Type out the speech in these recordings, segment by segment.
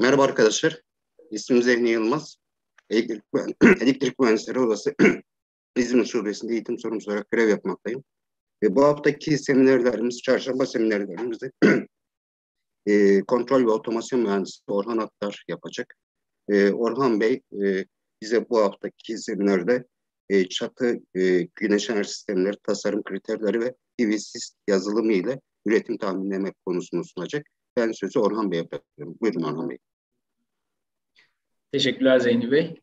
Merhaba arkadaşlar. İsmim Zehni Yılmaz. Elektrik, Elektrik Mühendisleri Odası İzmir Şubesi'nde eğitim sorumlusu olarak görev yapmaktayım. Ve bu haftaki seminerlerimiz, çarşamba seminerlerimizde e, kontrol ve otomasyon mühendisi Orhan Attar yapacak. E, Orhan Bey e, bize bu haftaki seminerde e, çatı e, güneş enerji sistemleri, tasarım kriterleri ve PVC yazılımı ile üretim tahminleme konusunu sunacak. Ben sözü Orhan Bey'e bırakıyorum. Buyurun Orhan Bey. Teşekkürler Zeyni Bey.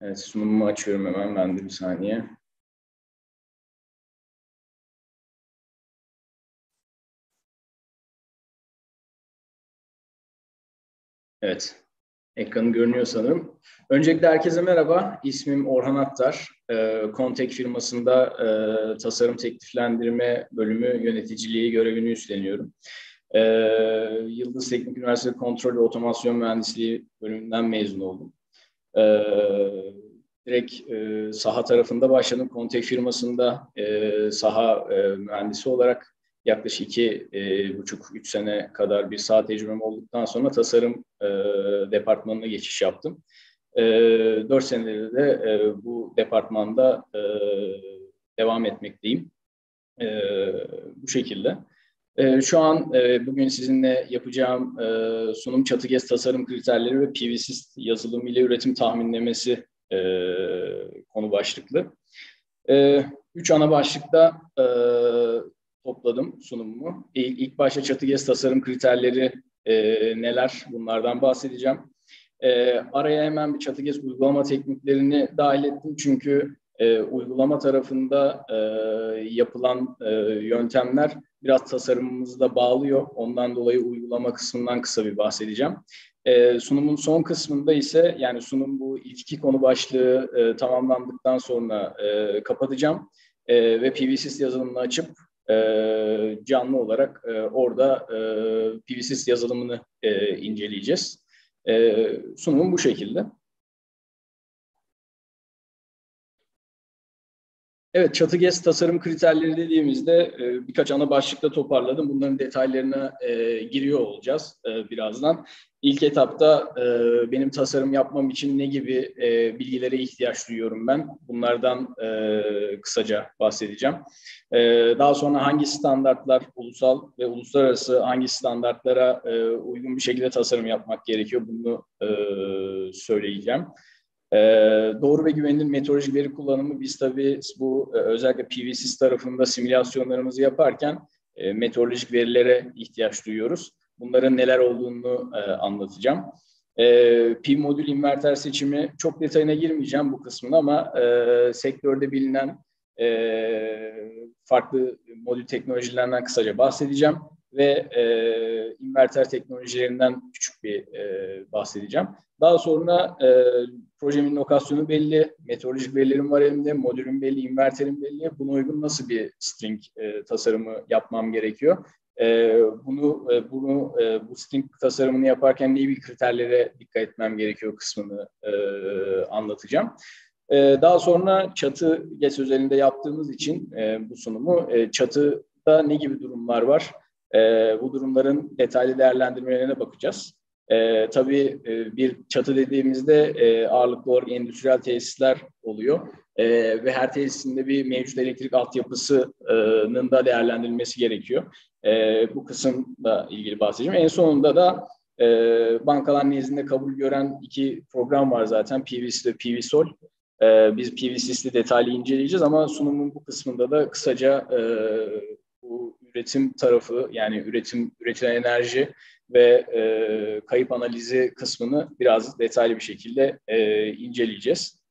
Evet, sunumumu açıyorum hemen ben de bir saniye. Evet, ekranı görünüyor sanırım. Öncelikle herkese merhaba. İsmim Orhan Attar. E, Kontek firmasında e, tasarım tekliflendirme bölümü yöneticiliği görevini üstleniyorum. E, Yıldız Teknik Üniversitesi Kontrol ve Otomasyon Mühendisliği bölümünden mezun oldum. E, direkt e, saha tarafında başladım. Kontek firmasında e, saha e, mühendisi olarak yaklaşık iki e, buçuk, üç sene kadar bir saha tecrübem olduktan sonra tasarım e, departmanına geçiş yaptım. E, dört senedir de e, bu departmanda e, devam etmekteyim. E, bu şekilde. E, şu an e, bugün sizinle yapacağım e, sunum çatı gez tasarım kriterleri ve PVC yazılımı ile üretim tahminlemesi e, konu başlıklı. E, üç ana başlıkta e, topladım sunumumu. İlk, ilk başta çatı tasarım kriterleri e, neler bunlardan bahsedeceğim. E, araya hemen bir çatı uygulama tekniklerini dahil ettim çünkü e, uygulama tarafında e, yapılan e, yöntemler biraz tasarımımızı da bağlıyor. Ondan dolayı uygulama kısmından kısa bir bahsedeceğim. E, sunumun son kısmında ise yani sunum bu ilk iki konu başlığı e, tamamlandıktan sonra e, kapatacağım. E, ve PVSys yazılımını açıp e, canlı olarak e, orada e, PVSys yazılımını e, inceleyeceğiz. E, sunumum bu şekilde. Evet, çatı gez tasarım kriterleri dediğimizde e, birkaç ana başlıkta toparladım. Bunların detaylarına e, giriyor olacağız e, birazdan. İlk etapta benim tasarım yapmam için ne gibi bilgilere ihtiyaç duyuyorum ben? Bunlardan kısaca bahsedeceğim. Daha sonra hangi standartlar, ulusal ve uluslararası hangi standartlara uygun bir şekilde tasarım yapmak gerekiyor? Bunu söyleyeceğim. Ee, doğru ve güvenilir meteorolojik veri kullanımı biz tabii bu e, özellikle PVC tarafında simülasyonlarımızı yaparken e, meteorolojik verilere ihtiyaç duyuyoruz. Bunların neler olduğunu e, anlatacağım. E, PIV modül inverter seçimi çok detayına girmeyeceğim bu kısmına ama e, sektörde bilinen e, farklı modül teknolojilerinden kısaca bahsedeceğim ve e, inverter teknolojilerinden küçük bir e, bahsedeceğim. Daha sonra e, projemin lokasyonu belli, meteorolojik verilerim var elimde, modülüm belli, inverterim belli. Buna uygun nasıl bir string e, tasarımı yapmam gerekiyor? E, bunu e, bunu e, bu string tasarımını yaparken ne gibi kriterlere dikkat etmem gerekiyor kısmını e, anlatacağım. E, daha sonra çatı GES özelinde yaptığımız için e, bu sunumu e, çatıda ne gibi durumlar var? E, bu durumların detaylı değerlendirmelerine bakacağız. E, tabii e, bir çatı dediğimizde e, ağırlıklı olarak endüstriyel tesisler oluyor. E, ve her tesisinde bir mevcut elektrik altyapısının da değerlendirilmesi gerekiyor. E, bu kısımla ilgili bahsedeceğim. En sonunda da e, bankalar nezdinde kabul gören iki program var zaten. PVC ve PVSOL. E, biz PVC'si detaylı inceleyeceğiz ama sunumun bu kısmında da kısaca e, bu üretim tarafı yani üretim üretilen enerji ve e, kayıp analizi kısmını biraz detaylı bir şekilde e, inceleyeceğiz.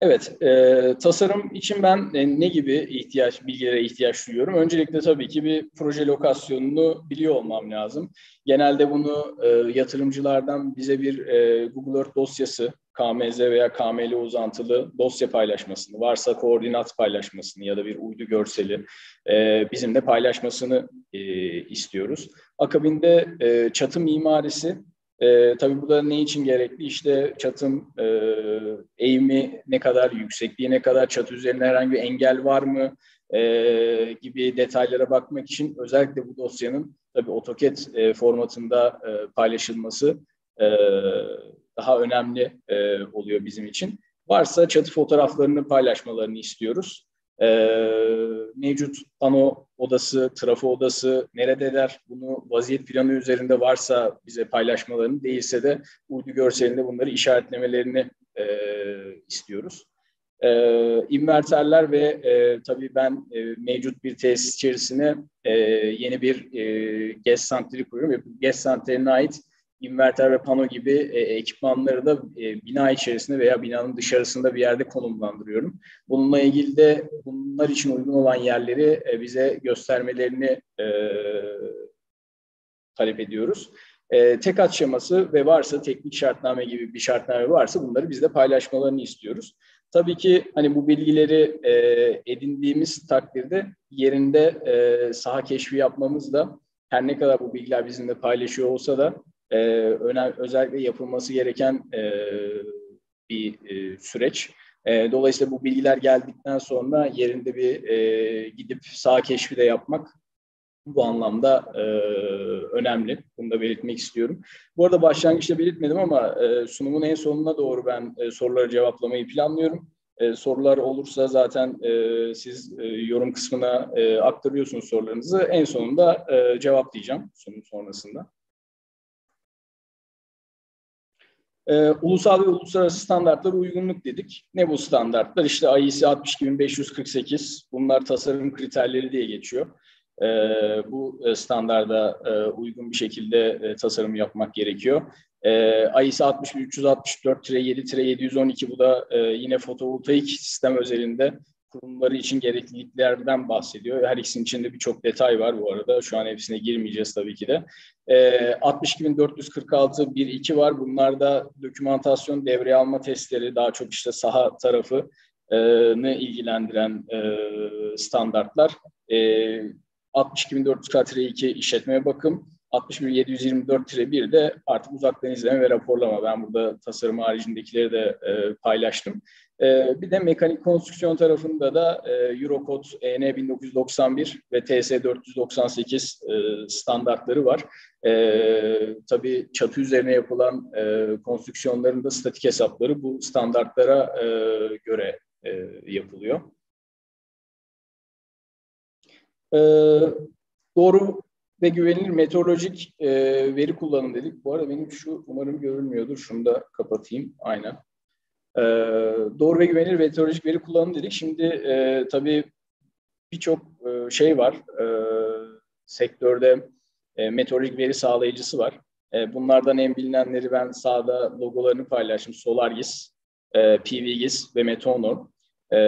Evet, e, tasarım için ben e, ne gibi ihtiyaç bilgilere ihtiyaç duyuyorum? Öncelikle tabii ki bir proje lokasyonunu biliyor olmam lazım. Genelde bunu e, yatırımcılardan bize bir e, Google Earth dosyası, KMZ veya KML uzantılı dosya paylaşmasını, varsa koordinat paylaşmasını ya da bir uydu görseli e, bizimle paylaşmasını e, istiyoruz. Akabinde e, çatı mimarisi e, tabii bu da ne için gerekli? İşte çatım e, eğimi ne kadar, yüksekliği ne kadar, çatı üzerinde herhangi bir engel var mı? e, gibi detaylara bakmak için özellikle bu dosyanın tabii AutoCAD e, formatında e, paylaşılması e, daha önemli e, oluyor bizim için. Varsa çatı fotoğraflarını paylaşmalarını istiyoruz. E, mevcut pano odası, trafo odası neredeler? Bunu vaziyet planı üzerinde varsa bize paylaşmalarını, değilse de uydu görselinde bunları işaretlemelerini e, istiyoruz. E, inverterler ve e, tabii ben e, mevcut bir tesis içerisine e, yeni bir e, GES santrali kuruyorum. Ve GES santraline ait inverter ve pano gibi e, ekipmanları da e, bina içerisinde veya binanın dışarısında bir yerde konumlandırıyorum. Bununla ilgili de bunlar için uygun olan yerleri e, bize göstermelerini e, talep ediyoruz. E, tek at ve varsa teknik şartname gibi bir şartname varsa bunları bizde paylaşmalarını istiyoruz. Tabii ki hani bu bilgileri e, edindiğimiz takdirde yerinde e, saha keşfi yapmamız da her ne kadar bu bilgiler bizimle paylaşıyor olsa da e, önem, özellikle yapılması gereken e, bir e, süreç. E, dolayısıyla bu bilgiler geldikten sonra yerinde bir e, gidip sağ keşfi de yapmak bu anlamda e, önemli. Bunu da belirtmek istiyorum. Bu arada başlangıçta belirtmedim ama e, sunumun en sonuna doğru ben e, soruları cevaplamayı planlıyorum. E, sorular olursa zaten e, siz e, yorum kısmına e, aktarıyorsunuz sorularınızı. En sonunda e, cevaplayacağım sunum sonrasında. E, ulusal ve uluslararası standartlara uygunluk dedik. Ne bu standartlar? İşte IEC 62548, bunlar tasarım kriterleri diye geçiyor. E, bu standarda e, uygun bir şekilde e, tasarım yapmak gerekiyor. E, IEC 61364-7-712 bu da e, yine fotovoltaik sistem özelinde kurumları için gerekliliklerden bahsediyor. Her ikisinin içinde birçok detay var bu arada. Şu an hepsine girmeyeceğiz tabii ki de. E, 62.446 var. Bunlarda dokümantasyon, devreye alma testleri daha çok işte saha tarafı ne ilgilendiren e, standartlar. E, 62.442 işletmeye bakım, 61.724-1 de artık uzaktan izleme ve raporlama. Ben burada tasarım haricindekileri de e, paylaştım. E, bir de mekanik konstrüksiyon tarafında da e, Eurocode EN 1991 ve TS 498 e, standartları var. E, tabii çatı üzerine yapılan e, konstrüksiyonların da statik hesapları bu standartlara e, göre e, yapılıyor. E, doğru ve güvenilir meteorolojik e, veri kullanın dedik. Bu arada benim şu umarım görünmüyordur. Şunu da kapatayım. Aynen. E, doğru ve güvenilir meteorolojik veri kullanın dedik. Şimdi e, tabii birçok e, şey var. E, sektörde e, meteorolojik veri sağlayıcısı var. E, bunlardan en bilinenleri ben sağda logolarını paylaştım. SolarGIS, e, PVGIS ve Meteonorm. E,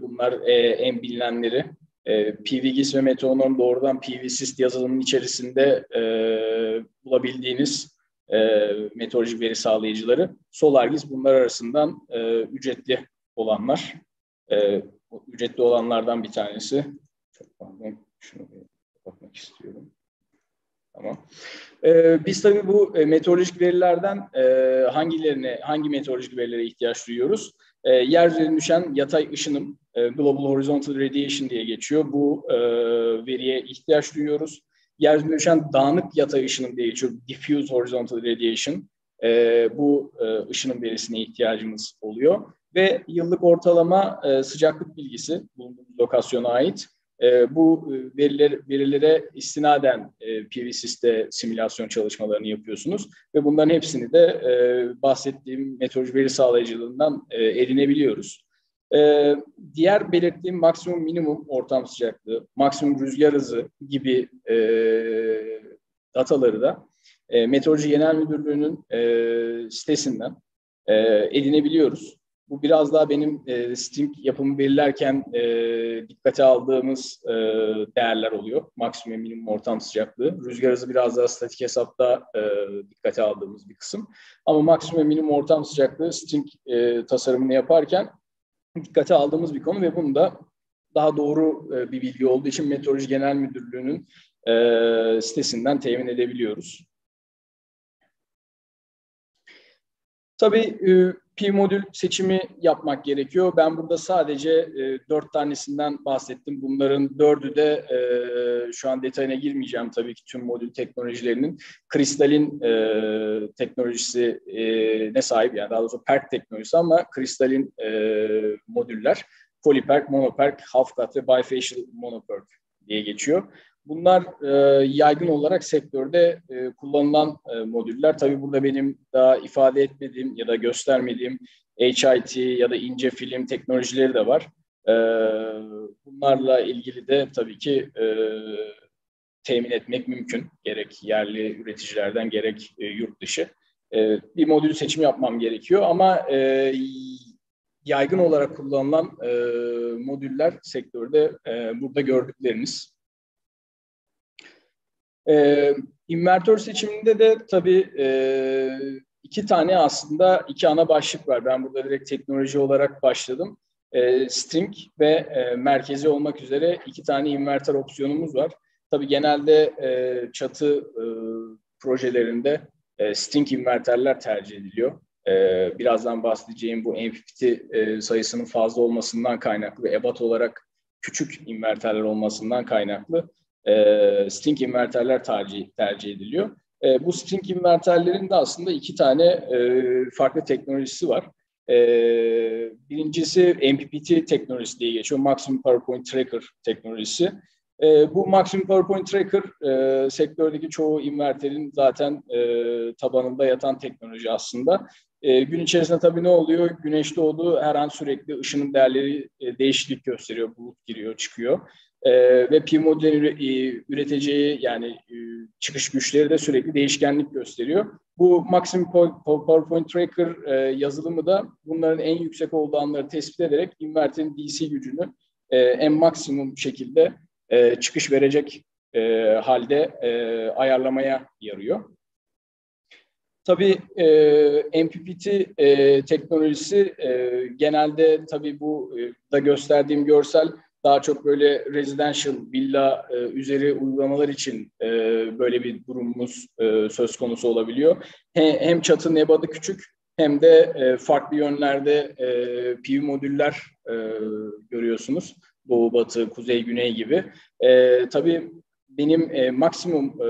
bunlar e, en bilinenleri. E, PVGIS ve Meteonorm doğrudan PVSys yazılımının içerisinde e, bulabildiğiniz e, meteorolojik veri sağlayıcıları. SolarGIS bunlar arasından e, ücretli olanlar. E, ücretli olanlardan bir tanesi. Çok pardon, şunu bakmak istiyorum. Tamam. Ee, biz tabii bu e, meteorolojik verilerden e, hangilerine, hangi meteorolojik verilere ihtiyaç duyuyoruz? E, yer üzerine düşen yatay ışınım, e, Global Horizontal Radiation diye geçiyor. Bu e, veriye ihtiyaç duyuyoruz. Yer üzerine düşen dağınık yatay ışınım diye geçiyor. Diffuse Horizontal Radiation. E, bu e, ışınım verisine ihtiyacımız oluyor. Ve yıllık ortalama e, sıcaklık bilgisi bulunduğumuz lokasyona ait. E, bu e, veriler, verilere istinaden e, PVSys'te simülasyon çalışmalarını yapıyorsunuz ve bunların hepsini de e, bahsettiğim meteoroloji veri sağlayıcılığından e, edinebiliyoruz. E, diğer belirttiğim maksimum minimum ortam sıcaklığı, maksimum rüzgar hızı gibi e, dataları da e, Meteoroloji Genel Müdürlüğü'nün e, sitesinden e, edinebiliyoruz. Bu biraz daha benim e, string yapımı belirlerken e, dikkate aldığımız e, değerler oluyor. Maksimum minimum ortam sıcaklığı. Rüzgar hızı biraz daha statik hesapta e, dikkate aldığımız bir kısım. Ama maksimum minimum ortam sıcaklığı string e, tasarımını yaparken dikkate aldığımız bir konu ve bunu da daha doğru e, bir bilgi olduğu için Meteoroloji Genel Müdürlüğü'nün e, sitesinden temin edebiliyoruz. Tabii e, P modül seçimi yapmak gerekiyor. Ben burada sadece e, dört tanesinden bahsettim. Bunların dördü de e, şu an detayına girmeyeceğim tabii ki tüm modül teknolojilerinin. Kristalin e, teknolojisi e, ne sahip yani daha doğrusu PERK teknolojisi ama kristalin e, modüller. Polyperk, monoperk, half cut ve bifacial monoperk diye geçiyor. Bunlar e, yaygın olarak sektörde e, kullanılan e, modüller. Tabii burada benim daha ifade etmediğim ya da göstermediğim HIT ya da ince film teknolojileri de var. E, bunlarla ilgili de tabii ki e, temin etmek mümkün. Gerek yerli üreticilerden gerek e, yurt dışı. E, bir modül seçimi yapmam gerekiyor ama e, yaygın olarak kullanılan e, modüller sektörde e, burada gördükleriniz. E, invertör seçiminde de tabii e, iki tane aslında iki ana başlık var. Ben burada direkt teknoloji olarak başladım. E, string ve e, merkezi olmak üzere iki tane inverter opsiyonumuz var. Tabii genelde e, çatı e, projelerinde e, string inverterler tercih ediliyor. E, birazdan bahsedeceğim bu MPPT e, sayısının fazla olmasından kaynaklı ve ebat olarak küçük inverterler olmasından kaynaklı e, string inverterler tercih, tercih ediliyor. E, bu string inverterlerin de aslında iki tane e, farklı teknolojisi var. E, birincisi MPPT teknolojisi diye geçiyor. Maximum Power Point Tracker teknolojisi. E, bu Maximum Power Point Tracker e, sektördeki çoğu inverterin zaten e, tabanında yatan teknoloji aslında. E, gün içerisinde tabii ne oluyor? Güneş doğdu her an sürekli ışının değerleri e, değişiklik gösteriyor. Bulut giriyor, çıkıyor. E, ve P modülün üreteceği yani e, çıkış güçleri de sürekli değişkenlik gösteriyor. Bu Maximum PowerPoint Tracker e, yazılımı da bunların en yüksek olduğu anları tespit ederek inverterin DC gücünü e, en maksimum şekilde e, çıkış verecek e, halde e, ayarlamaya yarıyor. Tabii e, MPPT e, teknolojisi e, genelde tabii bu e, da gösterdiğim görsel daha çok böyle residential villa e, üzeri uygulamalar için e, böyle bir durumumuz e, söz konusu olabiliyor. He, hem çatı nebadı küçük hem de e, farklı yönlerde e, PV modüller e, görüyorsunuz. Doğu, batı, kuzey, güney gibi. E, tabii benim e, maksimum e,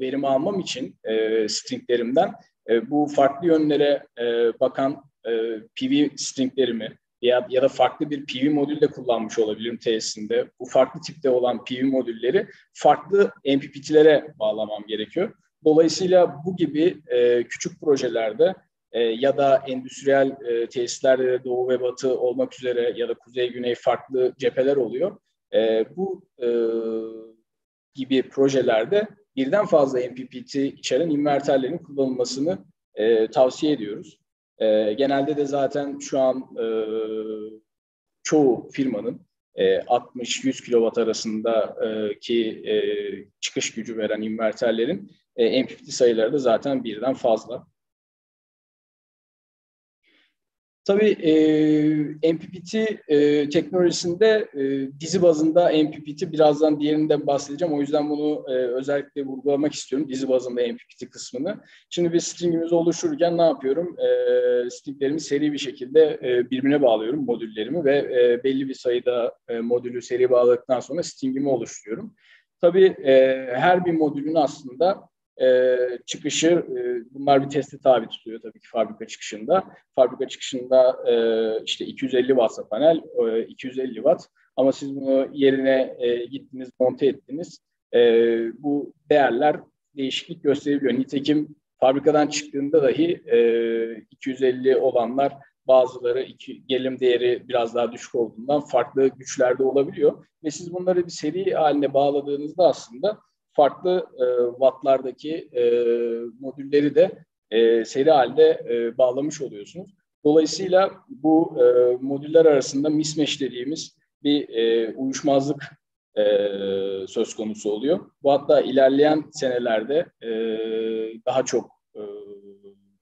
verim almam için e, stringlerimden e, bu farklı yönlere e, bakan e, PV stringlerimi ya, ya da farklı bir PV modül de kullanmış olabilirim tesisinde. Bu farklı tipte olan PV modülleri farklı MPPT'lere bağlamam gerekiyor. Dolayısıyla bu gibi e, küçük projelerde e, ya da endüstriyel e, tesislerde doğu ve batı olmak üzere ya da kuzey güney farklı cepheler oluyor. E, bu e, gibi projelerde birden fazla MPPT içeren inverterlerin kullanılmasını e, tavsiye ediyoruz. E, genelde de zaten şu an e, çoğu firmanın e, 60-100 kW arasındaki e, çıkış gücü veren inverterlerin e, MPPT sayıları da zaten birden fazla. Tabii e, MPPT e, teknolojisinde e, dizi bazında MPPT birazdan diğerinden bahsedeceğim. O yüzden bunu e, özellikle vurgulamak istiyorum dizi bazında MPPT kısmını. Şimdi bir stringimizi oluştururken ne yapıyorum? E, stringlerimi seri bir şekilde e, birbirine bağlıyorum modüllerimi ve e, belli bir sayıda e, modülü seri bağladıktan sonra stringimi oluşturuyorum. Tabii e, her bir modülün aslında e, çıkışı e, bunlar bir testi tabi tutuyor tabii ki fabrika çıkışında. Fabrika çıkışında e, işte 250 watt panel, e, 250 watt ama siz bunu yerine e, gittiniz, monte ettiniz. E, bu değerler değişiklik gösterebiliyor. Nitekim fabrikadan çıktığında dahi e, 250 olanlar bazıları iki, gelim değeri biraz daha düşük olduğundan farklı güçlerde olabiliyor. Ve siz bunları bir seri haline bağladığınızda aslında farklı e, wattlardaki e, modülleri de e, seri halde e, bağlamış oluyorsunuz. Dolayısıyla bu e, modüller arasında mismatch dediğimiz bir e, uyuşmazlık e, söz konusu oluyor. Bu hatta ilerleyen senelerde e, daha çok e,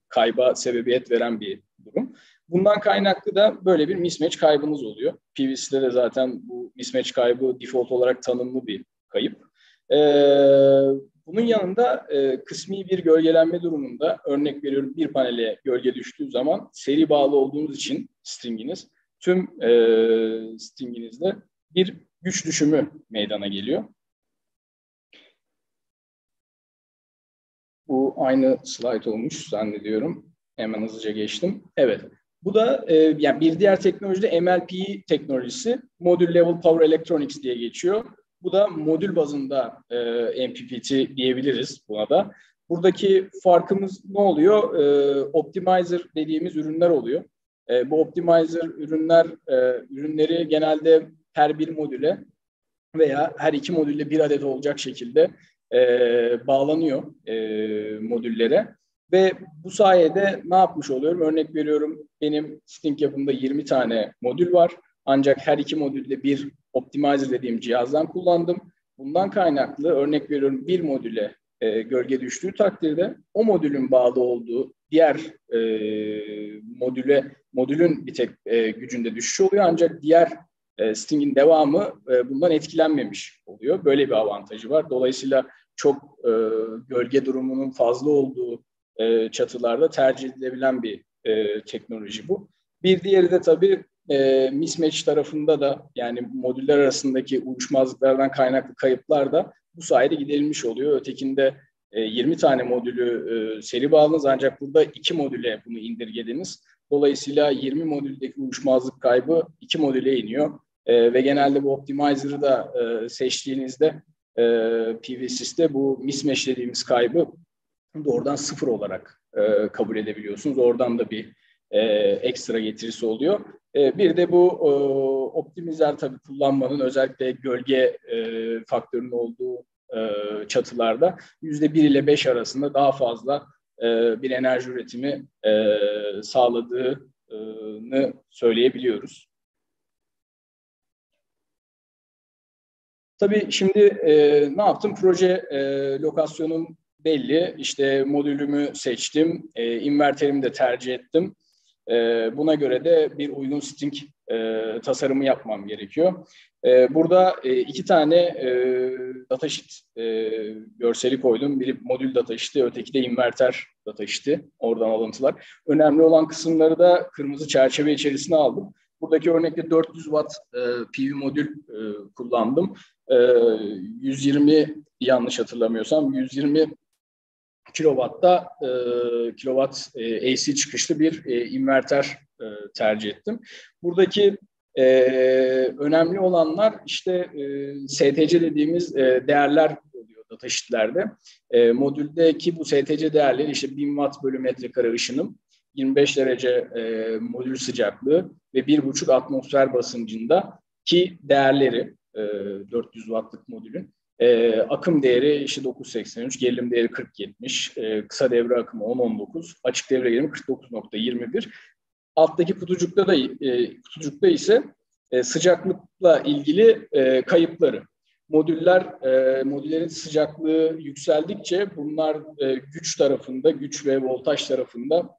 kayba sebebiyet veren bir durum. Bundan kaynaklı da böyle bir mismatch kaybınız oluyor. PVC'de de zaten bu mismatch kaybı default olarak tanımlı bir kayıp. E, bunun yanında e, kısmi bir gölgelenme durumunda örnek veriyorum bir panele gölge düştüğü zaman seri bağlı olduğunuz için stringiniz tüm e, stringinizde bir güç düşümü meydana geliyor. Bu aynı slide olmuş zannediyorum. Hemen hızlıca geçtim. Evet. Bu da e, yani bir diğer teknoloji de MLP teknolojisi. Modül Level Power Electronics diye geçiyor. Bu da modül bazında e, MPPT diyebiliriz buna da. Buradaki farkımız ne oluyor? E, optimizer dediğimiz ürünler oluyor. E, bu optimizer ürünler e, ürünleri genelde her bir modüle veya her iki modülle bir adet olacak şekilde e, bağlanıyor e, modüllere. Ve bu sayede ne yapmış oluyorum? Örnek veriyorum benim Sting yapımda 20 tane modül var. Ancak her iki modülde bir optimizer dediğim cihazdan kullandım. Bundan kaynaklı örnek veriyorum bir modüle e, gölge düştüğü takdirde o modülün bağlı olduğu diğer e, modüle modülün bir tek e, gücünde düşüş oluyor ancak diğer e, Sting'in devamı e, bundan etkilenmemiş oluyor. Böyle bir avantajı var. Dolayısıyla çok e, gölge durumunun fazla olduğu e, çatılarda tercih edilebilen bir e, teknoloji bu. Bir diğeri de tabii e, mismatch tarafında da yani modüller arasındaki uyuşmazlıklardan kaynaklı kayıplar da bu sayede giderilmiş oluyor. Ötekinde e, 20 tane modülü e, seri bağladınız ancak burada iki modüle bunu indirgediniz. Dolayısıyla 20 modüldeki uyuşmazlık kaybı iki modüle iniyor. E, ve genelde bu optimizer'ı da e, seçtiğinizde e, PVSys'te bu mismatch dediğimiz kaybı doğrudan sıfır olarak e, kabul edebiliyorsunuz. Oradan da bir e, ekstra getirisi oluyor. E, bir de bu e, optimizer tabii kullanmanın özellikle gölge e, faktörünün olduğu e, çatılarda yüzde bir ile beş arasında daha fazla e, bir enerji üretimi e, sağladığını söyleyebiliyoruz. Tabii şimdi e, ne yaptım? Proje e, lokasyonum belli. İşte modülümü seçtim, e, inverterimi de tercih ettim. E, buna göre de bir uygun string e, tasarımı yapmam gerekiyor. E, burada e, iki tane e, datasheet e, görseli koydum. Biri modül datasheet'i, öteki de inverter datasheet'i. Oradan alıntılar. Önemli olan kısımları da kırmızı çerçeve içerisine aldım. Buradaki örnekte 400 watt e, PV modül e, kullandım. E, 120 yanlış hatırlamıyorsam 120 kilowatta e, kilowatt e, AC çıkışlı bir e, inverter e, tercih ettim. Buradaki e, önemli olanlar işte e, STC dediğimiz e, değerler oluyor datasheetlerde. E, modüldeki bu STC değerleri işte 1000 watt bölü metrekare ışınım, 25 derece e, modül sıcaklığı ve 1,5 atmosfer basıncında ki değerleri e, 400 wattlık modülün e, akım değeri işte 9.83, gerilim değeri 40.70, e, kısa devre akımı 10.19, açık devre gerilimi 49.21. Alttaki kutucukta da e, kutucukta ise e, sıcaklıkla ilgili e, kayıpları. Modüller, e, modüllerin sıcaklığı yükseldikçe bunlar e, güç tarafında, güç ve voltaj tarafında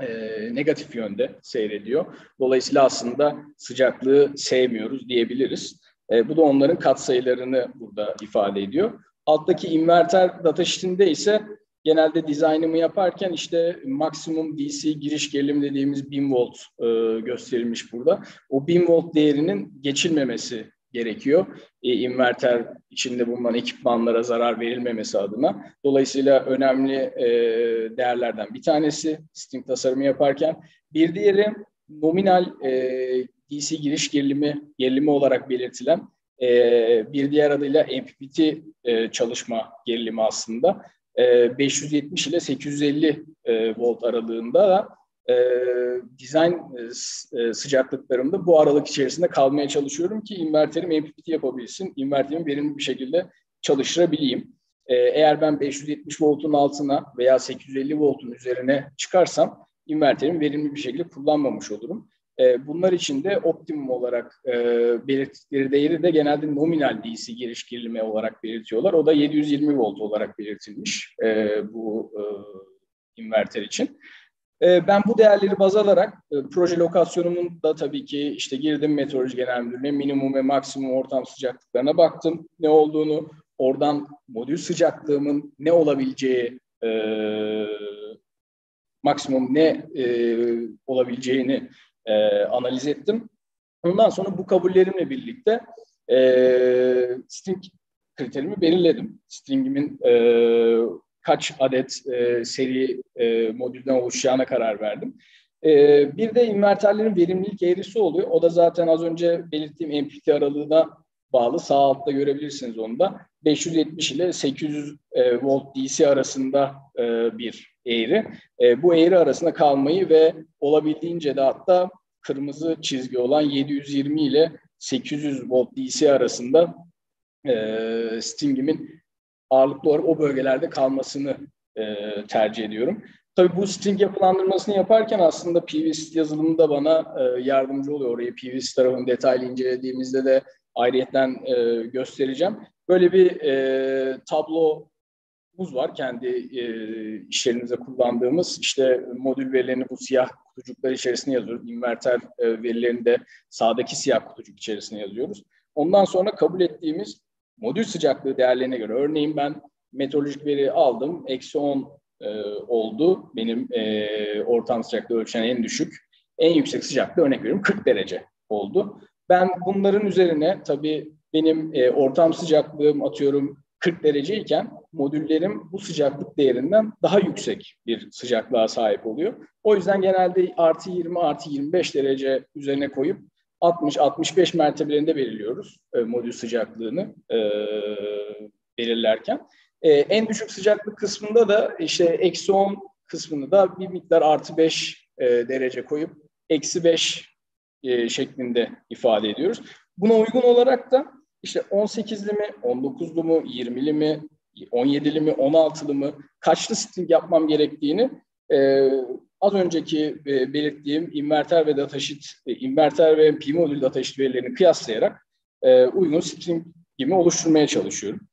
e, negatif yönde seyrediyor. Dolayısıyla aslında sıcaklığı sevmiyoruz diyebiliriz. E, bu da onların katsayılarını burada ifade ediyor. Alttaki inverter datasheet'inde ise genelde dizaynımı yaparken işte maksimum DC giriş gerilim dediğimiz 1000 volt e, gösterilmiş burada. O 1000 volt değerinin geçilmemesi gerekiyor. E, inverter içinde bulunan ekipmanlara zarar verilmemesi adına. Dolayısıyla önemli e, değerlerden bir tanesi Sting tasarımı yaparken. Bir diğeri nominal e, DC giriş gerilimi, gerilimi olarak belirtilen e, bir diğer adıyla MPPT e, çalışma gerilimi aslında. E, 570 ile 850 e, volt aralığında da e, dizayn e, sıcaklıklarımda bu aralık içerisinde kalmaya çalışıyorum ki inverterim MPPT yapabilsin, inverterimi verimli bir şekilde çalıştırabileyim. E, eğer ben 570 voltun altına veya 850 voltun üzerine çıkarsam inverterimi verimli bir şekilde kullanmamış olurum. E, bunlar için de optimum olarak e, belirttikleri değeri de genelde nominal DC giriş gerilimi olarak belirtiyorlar. O da 720 volt olarak belirtilmiş e, bu e, inverter için. Ben bu değerleri baz alarak proje lokasyonumun da tabii ki işte girdim meteoroloji genel müdürlüğüne minimum ve maksimum ortam sıcaklıklarına baktım. Ne olduğunu oradan modül sıcaklığımın ne olabileceği e, maksimum ne e, olabileceğini e, analiz ettim. Ondan sonra bu kabullerimle birlikte e, string kriterimi belirledim. Stringimin e, kaç adet e, seri e, modülden oluşacağına karar verdim. E, bir de inverterlerin verimlilik eğrisi oluyor. O da zaten az önce belirttiğim MPT aralığına bağlı. Sağ altta görebilirsiniz onu da. 570 ile 800 e, volt DC arasında e, bir eğri. E, bu eğri arasında kalmayı ve olabildiğince de hatta kırmızı çizgi olan 720 ile 800 volt DC arasında e, Sting'imin ağırlıklı olarak o bölgelerde kalmasını e, tercih ediyorum. Tabii bu string yapılandırmasını yaparken aslında PVC yazılımı da bana e, yardımcı oluyor. Orayı PVC tarafını detaylı incelediğimizde de ayrıyetten e, göstereceğim. Böyle bir e, tablomuz var kendi e, işlerimizde kullandığımız. İşte modül verilerini bu siyah kutucuklar içerisine yazıyoruz. İnverter e, verilerini de sağdaki siyah kutucuk içerisine yazıyoruz. Ondan sonra kabul ettiğimiz modül sıcaklığı değerlerine göre örneğin ben meteorolojik veri aldım. Eksi 10 e, oldu. Benim e, ortam sıcaklığı ölçen en düşük. En yüksek sıcaklığı örnek veriyorum 40 derece oldu. Ben bunların üzerine tabii benim e, ortam sıcaklığım atıyorum 40 dereceyken modüllerim bu sıcaklık değerinden daha yüksek bir sıcaklığa sahip oluyor. O yüzden genelde artı 20 artı 25 derece üzerine koyup 60-65 mertebelerinde belirliyoruz e, modül sıcaklığını e, belirlerken. E, en düşük sıcaklık kısmında da işte eksi 10 kısmını da bir miktar artı 5 e, derece koyup eksi 5 e, şeklinde ifade ediyoruz. Buna uygun olarak da işte 18'li mi, 19'lu mu, 20'li mi, 17'li mi, 16'lı mı, kaçlı string yapmam gerektiğini e, az önceki e, belirttiğim inverter ve datasheet, e, inverter ve P modül datasheet verilerini kıyaslayarak e, uygun string gibi oluşturmaya çalışıyorum.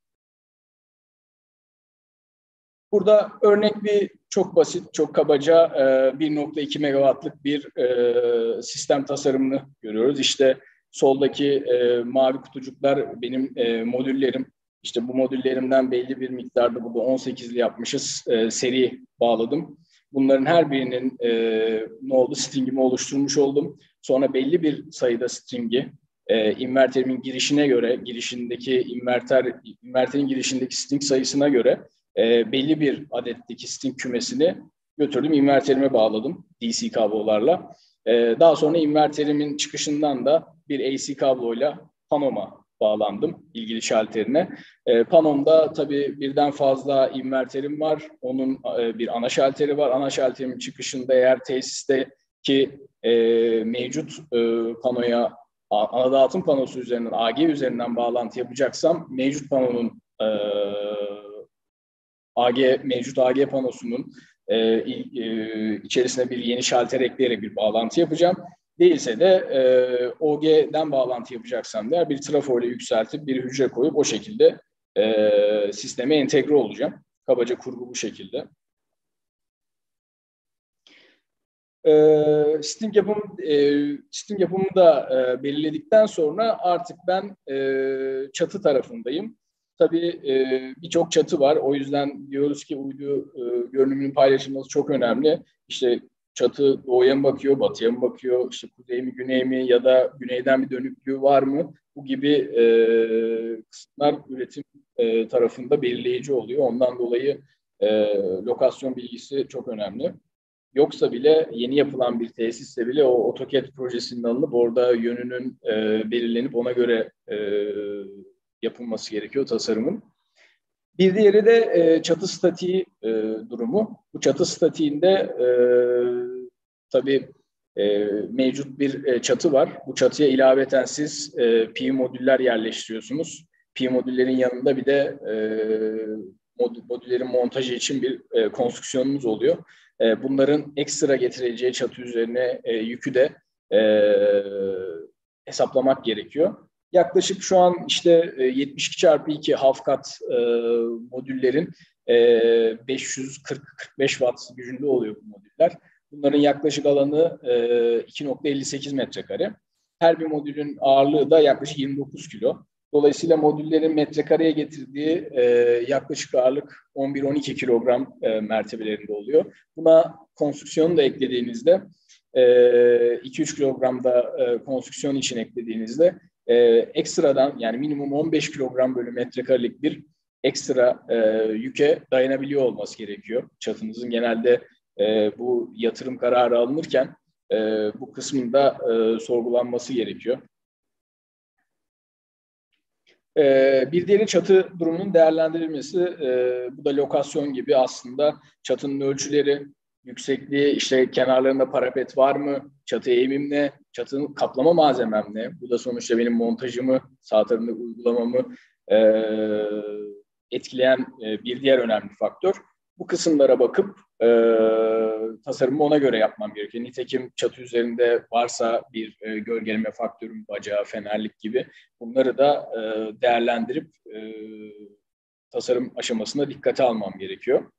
Burada örnek bir çok basit, çok kabaca e, 1.2 megawattlık bir e, sistem tasarımını görüyoruz. İşte soldaki e, mavi kutucuklar benim e, modüllerim. İşte bu modüllerimden belli bir miktarda burada 18'li yapmışız. E, seri bağladım. Bunların her birinin e, ne oldu? Stringimi oluşturmuş oldum. Sonra belli bir sayıda stringi e, inverterimin girişine göre, girişindeki inverter, inverterin girişindeki string sayısına göre e, belli bir adetteki string kümesini götürdüm, inverterime bağladım DC kablolarla. E, daha sonra inverterimin çıkışından da bir AC kabloyla panoma bağlandım ilgili şalterine. E, panomda tabii birden fazla inverterim var. Onun e, bir ana şalteri var. Ana şalterimin çıkışında eğer tesisteki e, mevcut e, panoya ana dağıtım panosu üzerinden AG üzerinden bağlantı yapacaksam mevcut panonun e, AG mevcut AG panosunun e, e, içerisine bir yeni şalter ekleyerek bir bağlantı yapacağım. Değilse de e, OG'den bağlantı yapacaksam da bir trafo yükseltip bir hücre koyup o şekilde e, sisteme entegre olacağım. Kabaca kurgu bu şekilde. E, Sting yapım e, Sting yapımını da e, belirledikten sonra artık ben e, çatı tarafındayım. Tabii e, birçok çatı var. O yüzden diyoruz ki uydu e, görünümünün paylaşılması çok önemli. İşte çatı doğuya mı bakıyor, batıya mı bakıyor, işte kuzey mi, güney mi ya da güneyden bir dönüklüğü var mı? Bu gibi e, kısımlar üretim e, tarafında belirleyici oluyor. Ondan dolayı e, lokasyon bilgisi çok önemli. Yoksa bile yeni yapılan bir tesiste bile o AutoCAD projesinin alınıp orada yönünün e, belirlenip ona göre e, yapılması gerekiyor tasarımın. Bir diğeri de e, çatı statiği e, durumu. Bu çatı statiğinde e, tabii e, mevcut bir e, çatı var. Bu çatıya ilaveten siz e, P modüller yerleştiriyorsunuz. P modüllerin yanında bir de e, mod, modüllerin montajı için bir e, konstrüksiyonumuz oluyor. E, bunların ekstra getireceği çatı üzerine e, yükü de e, hesaplamak gerekiyor. Yaklaşık şu an işte 72 e, çarpı 2 half kat e, modüllerin e, 540-45 watt gücünde oluyor bu modüller. Bunların yaklaşık alanı e, 2.58 metrekare. Her bir modülün ağırlığı da yaklaşık 29 kilo. Dolayısıyla modüllerin metrekareye getirdiği e, yaklaşık ağırlık 11-12 kilogram e, mertebelerinde oluyor. Buna konstrüksiyonu da eklediğinizde e, 2-3 kilogram da e, konstrüksiyon için eklediğinizde e, ekstradan yani minimum 15 kilogram bölü metrekarelik bir ekstra e, yüke dayanabiliyor olması gerekiyor. Çatınızın genelde e, bu yatırım kararı alınırken e, bu kısmında e, sorgulanması gerekiyor. E, bir diğeri çatı durumunun değerlendirilmesi. E, bu da lokasyon gibi aslında çatının ölçüleri, yüksekliği, işte kenarlarında parapet var mı, çatı eğimim ne, çatının kaplama malzemem ne, bu da sonuçta benim montajımı, sağ tarafında uygulamamı e, etkileyen e, bir diğer önemli faktör. Bu kısımlara bakıp e, tasarımı ona göre yapmam gerekiyor. Nitekim çatı üzerinde varsa bir e, gölgeleme faktörüm, bacağı, fenerlik gibi bunları da e, değerlendirip e, tasarım aşamasında dikkate almam gerekiyor.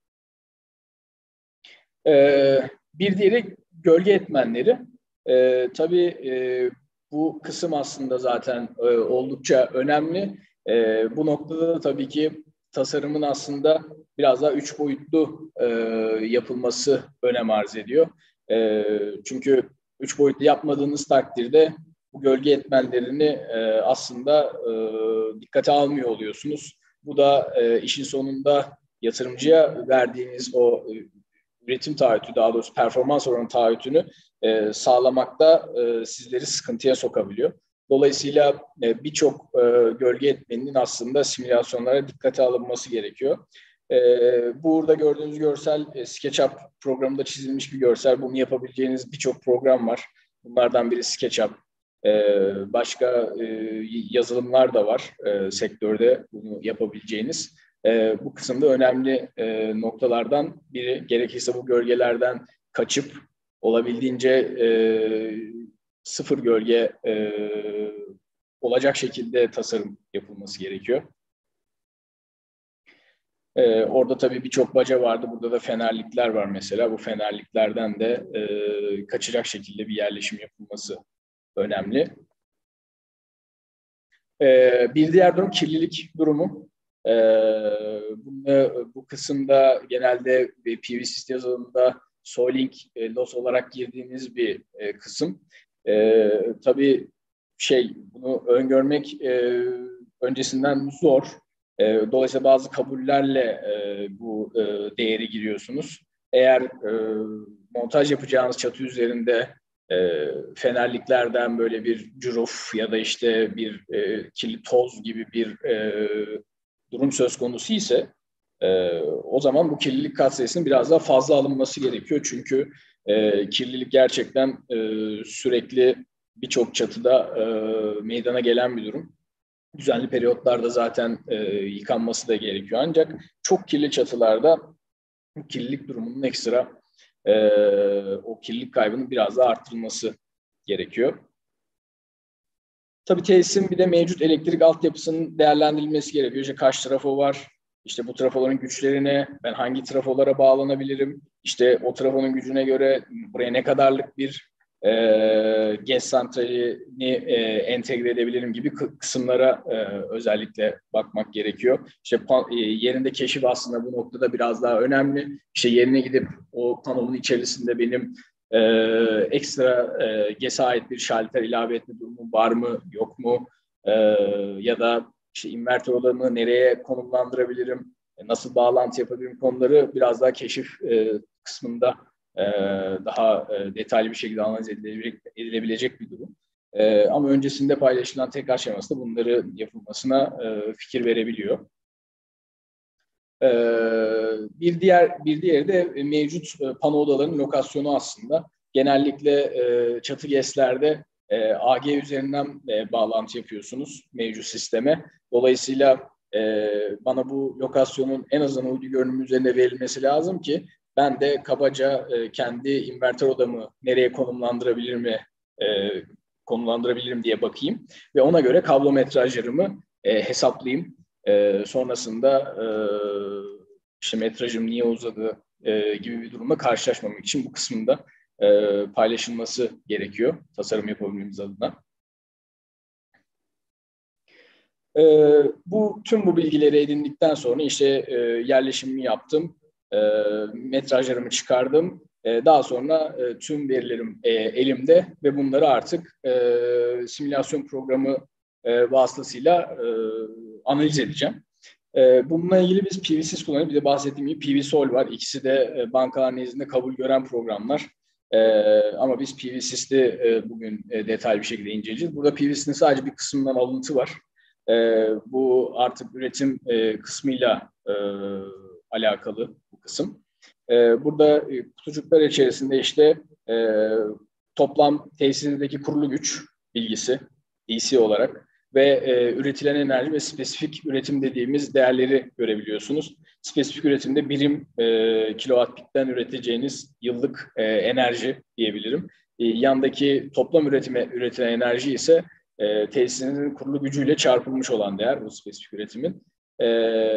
E, bir diğeri gölge etmenleri. E, tabii e, bu kısım aslında zaten e, oldukça önemli. E, bu noktada da tabii ki tasarımın aslında biraz daha üç boyutlu e, yapılması önem arz ediyor. E, çünkü üç boyutlu yapmadığınız takdirde bu gölge etmenlerini e, aslında e, dikkate almıyor oluyorsunuz. Bu da e, işin sonunda yatırımcıya verdiğiniz o üretim taahhütü, daha doğrusu performans oranı taahhütünü e, sağlamakta e, sizleri sıkıntıya sokabiliyor. Dolayısıyla e, birçok e, gölge etmeninin aslında simülasyonlara dikkate alınması gerekiyor. E, burada gördüğünüz görsel e, SketchUp programında çizilmiş bir görsel. Bunu yapabileceğiniz birçok program var. Bunlardan biri SketchUp. E, başka e, yazılımlar da var e, sektörde bunu yapabileceğiniz. E, bu kısımda önemli e, noktalardan biri. Gerekirse bu gölgelerden kaçıp olabildiğince e, sıfır gölge e, olacak şekilde tasarım yapılması gerekiyor. E, orada tabii birçok baca vardı. Burada da fenerlikler var mesela. Bu fenerliklerden de e, kaçacak şekilde bir yerleşim yapılması önemli. E, bir diğer durum kirlilik durumu. E, bunu, bu kısımda genelde PVC yazılımında soiling e, loss olarak girdiğiniz bir e, kısım. E, tabii şey bunu öngörmek e, öncesinden zor. E, dolayısıyla bazı kabullerle e, bu e, değeri giriyorsunuz. Eğer e, montaj yapacağınız çatı üzerinde e, fenerliklerden böyle bir cüruf ya da işte bir e, kirli toz gibi bir e, durum söz konusu ise e, o zaman bu kirlilik katsayısının biraz daha fazla alınması gerekiyor. Çünkü e, kirlilik gerçekten e, sürekli birçok çatıda e, meydana gelen bir durum. Düzenli periyotlarda zaten e, yıkanması da gerekiyor. Ancak çok kirli çatılarda kirlilik durumunun ekstra e, o kirlilik kaybının biraz daha arttırılması gerekiyor. Tabii tesisin bir de mevcut elektrik altyapısının değerlendirilmesi gerekiyor. İşte kaç trafo var, işte bu trafoların güçlerine ben hangi trafolara bağlanabilirim? İşte o trafonun gücüne göre buraya ne kadarlık bir e, GES santralini e, entegre edebilirim gibi kısımlara e, özellikle bakmak gerekiyor. İşte pan, e, yerinde keşif aslında bu noktada biraz daha önemli. İşte yerine gidip o panonun içerisinde benim e, ekstra e, GES'e ait bir şalter ilave etme durumum var mı yok mu? E, ya da işte inverter odamı nereye konumlandırabilirim, e, nasıl bağlantı yapabilirim konuları biraz daha keşif e, kısmında e, daha e, detaylı bir şekilde analiz edilebilecek, edilebilecek bir durum. E, ama öncesinde paylaşılan tekrar şeması da bunları yapılmasına e, fikir verebiliyor. E, bir diğer bir diğeri de mevcut e, pano odalarının lokasyonu aslında. Genellikle e, çatı GES'lerde e, AG üzerinden bağlantı yapıyorsunuz mevcut sisteme. Dolayısıyla bana bu lokasyonun en azından uydu görünümü üzerinde verilmesi lazım ki ben de kabaca kendi inverter odamı nereye konumlandırabilir mi konumlandırabilirim diye bakayım ve ona göre kablo metrajlarımı hesaplayayım. E, sonrasında e, işte metrajım niye uzadı e, gibi bir durumla karşılaşmamak için bu kısmında e, paylaşılması gerekiyor tasarım yapabilmemiz adına. E, bu tüm bu bilgileri edindikten sonra işte e, yerleşimimi yaptım, e, metrajlarımı çıkardım. E, daha sonra e, tüm verilerim e, elimde ve bunları artık e, simülasyon programı e, vasıtasıyla e, analiz edeceğim. E, bununla ilgili biz PVSys kullanıyoruz. Bir de bahsettiğim gibi PVSol var. İkisi de e, bankalar nezdinde kabul gören programlar. E, ama biz PVSys'te e, bugün e, detaylı bir şekilde inceleyeceğiz. Burada PVSys'in sadece bir kısmından alıntı var. E, bu artık üretim e, kısmıyla e, alakalı bu kısım. E, burada e, kutucuklar içerisinde işte e, toplam tesisindeki kurulu güç bilgisi DC olarak ve e, üretilen enerji ve spesifik üretim dediğimiz değerleri görebiliyorsunuz. Spesifik üretimde birim e, kilowatt üreteceğiniz yıllık e, enerji diyebilirim. E, yandaki toplam üretime üretilen enerji ise e, tesisinizin kurulu gücüyle çarpılmış olan değer bu spesifik üretimin. E,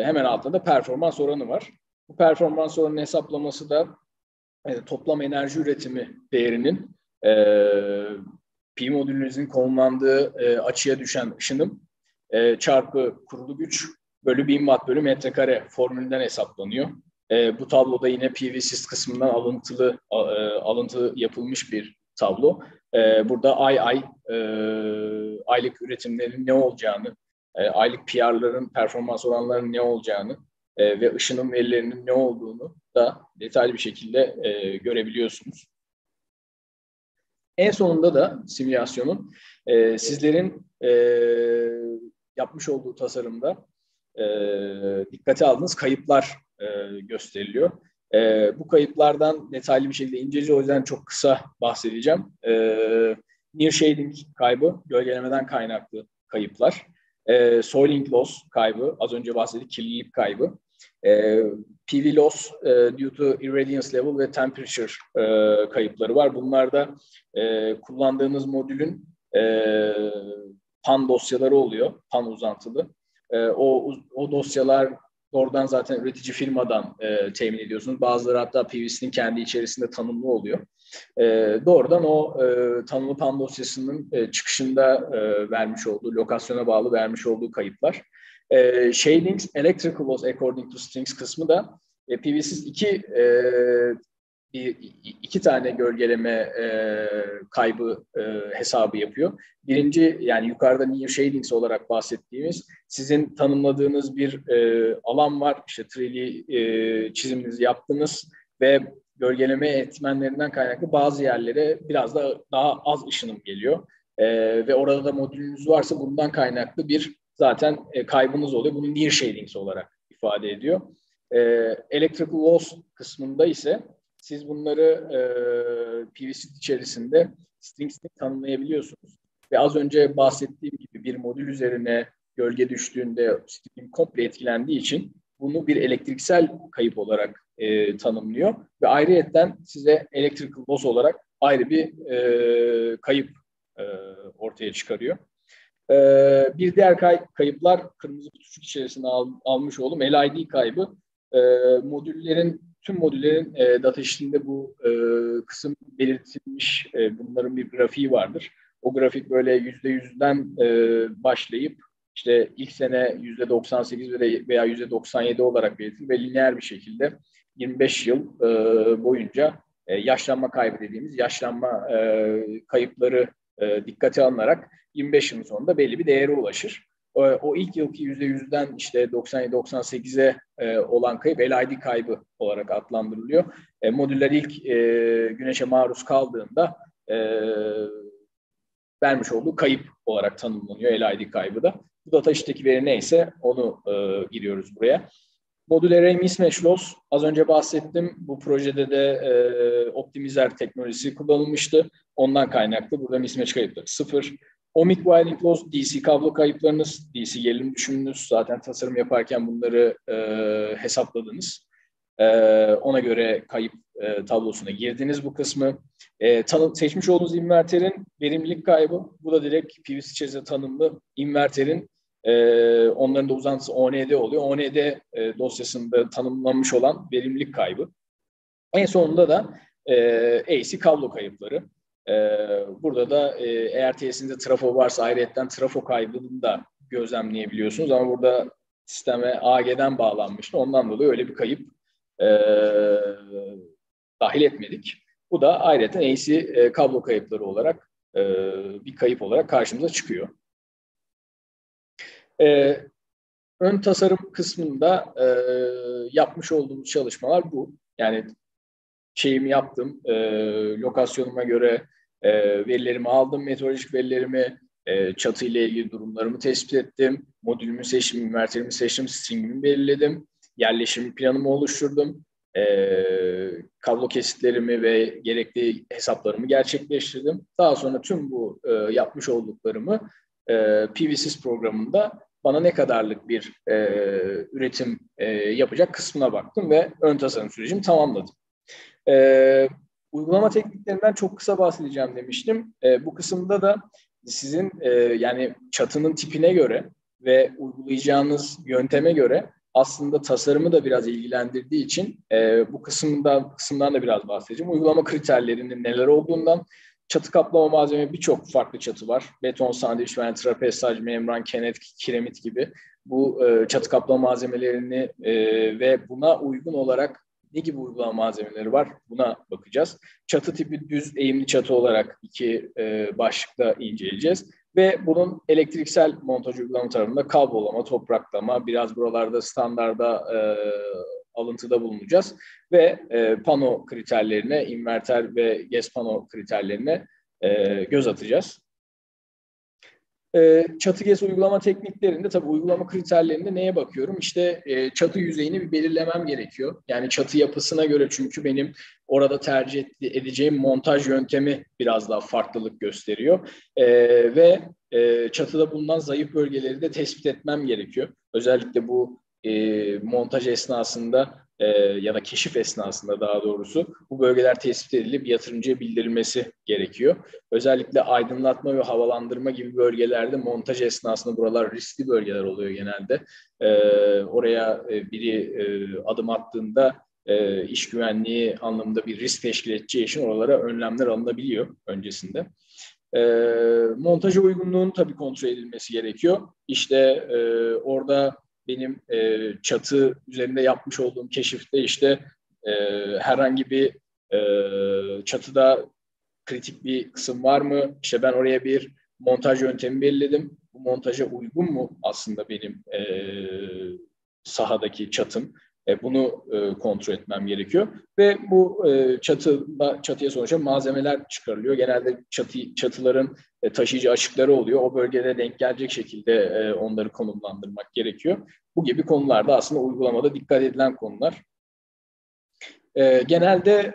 hemen altında da performans oranı var. Bu performans oranının hesaplaması da e, toplam enerji üretimi değerinin e, pi modülünüzün konumlandığı e, açıya düşen ışınım e, çarpı kurulu güç bölü 1000 watt bölü metrekare formülünden hesaplanıyor. E, bu tabloda yine PV Sys kısmından alıntılı e, alıntı yapılmış bir tablo. E, burada ay ay e, aylık üretimlerin ne olacağını, e, aylık PR'ların performans oranlarının ne olacağını e, ve ışınım verilerinin ne olduğunu da detaylı bir şekilde e, görebiliyorsunuz. En sonunda da simülasyonun e, sizlerin e, yapmış olduğu tasarımda e, dikkate aldığınız kayıplar e, gösteriliyor. E, bu kayıplardan detaylı bir şekilde inceleyeceğiz. O yüzden çok kısa bahsedeceğim. E, near shading kaybı, gölgelemeden kaynaklı kayıplar. E, soiling loss kaybı, az önce bahsettik kirlilik kaybı. E, PV loss e, due to irradiance level ve temperature e, kayıpları var. Bunlar da e, kullandığınız modülün PAN dosyaları oluyor, PAN uzantılı. O, o dosyalar oradan zaten üretici firmadan e, temin ediyorsunuz. Bazıları hatta PVC'nin kendi içerisinde tanımlı oluyor. E, doğrudan o e, tanımlı PAN dosyasının e, çıkışında e, vermiş olduğu, lokasyona bağlı vermiş olduğu kayıplar. E, shadings, electrical loss according to strings kısmı da e, PV'siz iki e, iki tane gölgeleme e, kaybı e, hesabı yapıyor. Birinci yani yukarıda near shadings olarak bahsettiğimiz sizin tanımladığınız bir e, alan var. İşte 3D e, çiziminizi yaptınız ve gölgeleme etmenlerinden kaynaklı bazı yerlere biraz da daha az ışınım geliyor. E, ve orada da modülünüz varsa bundan kaynaklı bir zaten e, kaybınız oluyor. Bunu near shadings olarak ifade ediyor. E, electrical loss kısmında ise siz bunları e, PVC içerisinde strings'te tanımlayabiliyorsunuz. Ve az önce bahsettiğim gibi bir modül üzerine gölge düştüğünde string komple etkilendiği için bunu bir elektriksel kayıp olarak e, tanımlıyor. Ve ayrıyetten size electrical loss olarak ayrı bir e, kayıp e, ortaya çıkarıyor. Ee, bir diğer kay kayıplar kırmızı kutucuk içerisinde al almış oldum. LID kaybı. Ee, modüllerin tüm modüllerin e, data sheet'inde bu e, kısım belirtilmiş. E, bunların bir grafiği vardır. O grafik böyle yüzde yüzden e, başlayıp işte ilk sene yüzde 98 veya yüzde 97 olarak belirtilir ve lineer bir şekilde 25 yıl e, boyunca e, yaşlanma kaybı dediğimiz yaşlanma e, kayıpları e, dikkate alınarak 25 yılın sonunda belli bir değere ulaşır. O, o ilk yılki %100'den işte 97-98'e e, olan kayıp LID kaybı olarak adlandırılıyor. E, modüller ilk e, güneşe maruz kaldığında e, vermiş olduğu kayıp olarak tanımlanıyor LID kaybı da. Bu data işteki veri neyse onu e, giriyoruz buraya. Modül array mismatch az önce bahsettim. Bu projede de e, optimizer teknolojisi kullanılmıştı. Ondan kaynaklı burada mismatch kayıpları sıfır. Ohmic wiring loss, DC kablo kayıplarınız, DC gerilim düşümünüz zaten tasarım yaparken bunları e, hesapladınız. E, ona göre kayıp e, tablosuna girdiniz bu kısmı. E, tanı, seçmiş olduğunuz inverterin verimlilik kaybı. Bu da direkt PVC içerisinde tanımlı inverterin e, onların da uzantısı OND oluyor. OND e, dosyasında tanımlanmış olan verimlilik kaybı. En sonunda da e, AC kablo kayıpları. E, burada da e, eğer tesisinizde trafo varsa ayrıyetten trafo kaybını da gözlemleyebiliyorsunuz ama burada sisteme AG'den bağlanmıştı. Ondan dolayı öyle bir kayıp e, dahil etmedik. Bu da ayrıca AC e, kablo kayıpları olarak e, bir kayıp olarak karşımıza çıkıyor. E, ön tasarım kısmında e, yapmış olduğumuz çalışmalar bu. Yani şeyimi yaptım, e, lokasyonuma göre e, verilerimi aldım, meteorolojik verilerimi, e, çatı ile ilgili durumlarımı tespit ettim, modülümü seçtim, inverterimi seçtim, stringimi belirledim, yerleşim planımı oluşturdum, e, kablo kesitlerimi ve gerekli hesaplarımı gerçekleştirdim. Daha sonra tüm bu e, yapmış olduklarımı e, PVSys programında bana ne kadarlık bir e, üretim e, yapacak kısmına baktım ve ön tasarım sürecimi tamamladım. E, uygulama tekniklerinden çok kısa bahsedeceğim demiştim. E, bu kısımda da sizin e, yani çatının tipine göre ve uygulayacağınız yönteme göre aslında tasarımı da biraz ilgilendirdiği için e, bu kısımda kısımdan da biraz bahsedeceğim. Uygulama kriterlerinin neler olduğundan çatı kaplama malzeme birçok farklı çatı var. Beton, sandviç, yani trapez, sac, membran, kenet, kiremit gibi bu e, çatı kaplama malzemelerini e, ve buna uygun olarak ne gibi uygulama malzemeleri var? Buna bakacağız. Çatı tipi düz eğimli çatı olarak iki e, başlıkta inceleyeceğiz. Ve bunun elektriksel montaj uygulama tarafında kablolama, topraklama, biraz buralarda standarda e, alıntıda bulunacağız. Ve e, pano kriterlerine, inverter ve GES pano kriterlerine e, göz atacağız. E, çatı GES uygulama tekniklerinde tabii uygulama kriterlerinde neye bakıyorum? İşte e, çatı yüzeyini bir belirlemem gerekiyor. Yani çatı yapısına göre çünkü benim orada tercih edeceğim montaj yöntemi biraz daha farklılık gösteriyor. E, ve e, çatıda bulunan zayıf bölgeleri de tespit etmem gerekiyor. Özellikle bu e, montaj esnasında e, ya da keşif esnasında daha doğrusu bu bölgeler tespit edilip yatırımcıya bildirilmesi gerekiyor. Özellikle aydınlatma ve havalandırma gibi bölgelerde montaj esnasında buralar riskli bölgeler oluyor genelde. E, oraya e, biri e, adım attığında e, iş güvenliği anlamında bir risk teşkil edeceği için oralara önlemler alınabiliyor öncesinde. E, montaja uygunluğun tabii kontrol edilmesi gerekiyor. İşte e, orada benim e, çatı üzerinde yapmış olduğum keşifte işte e, herhangi bir e, çatıda kritik bir kısım var mı? İşte ben oraya bir montaj yöntemi belirledim. Bu montaja uygun mu aslında benim e, sahadaki çatım? E, bunu e, kontrol etmem gerekiyor ve bu e, çatıda çatıya sonuçta malzemeler çıkarılıyor. Genelde çatı çatıların taşıyıcı açıkları oluyor. O bölgede denk gelecek şekilde onları konumlandırmak gerekiyor. Bu gibi konularda aslında uygulamada dikkat edilen konular. Genelde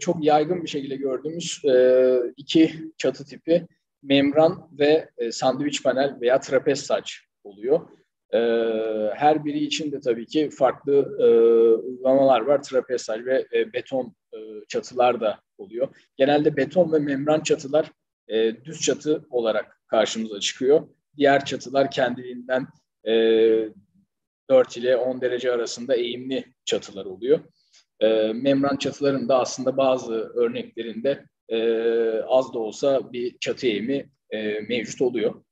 çok yaygın bir şekilde gördüğümüz iki çatı tipi membran ve sandviç panel veya trapez saç oluyor. E, her biri için de tabii ki farklı e, uygulamalar var. Trapez saç ve e, beton e, çatılar da oluyor. Genelde beton ve membran çatılar düz çatı olarak karşımıza çıkıyor. Diğer çatılar kendiliğinden e, 4 ile 10 derece arasında eğimli çatılar oluyor. E, membran çatıların da aslında bazı örneklerinde az da olsa bir çatı eğimi mevcut oluyor.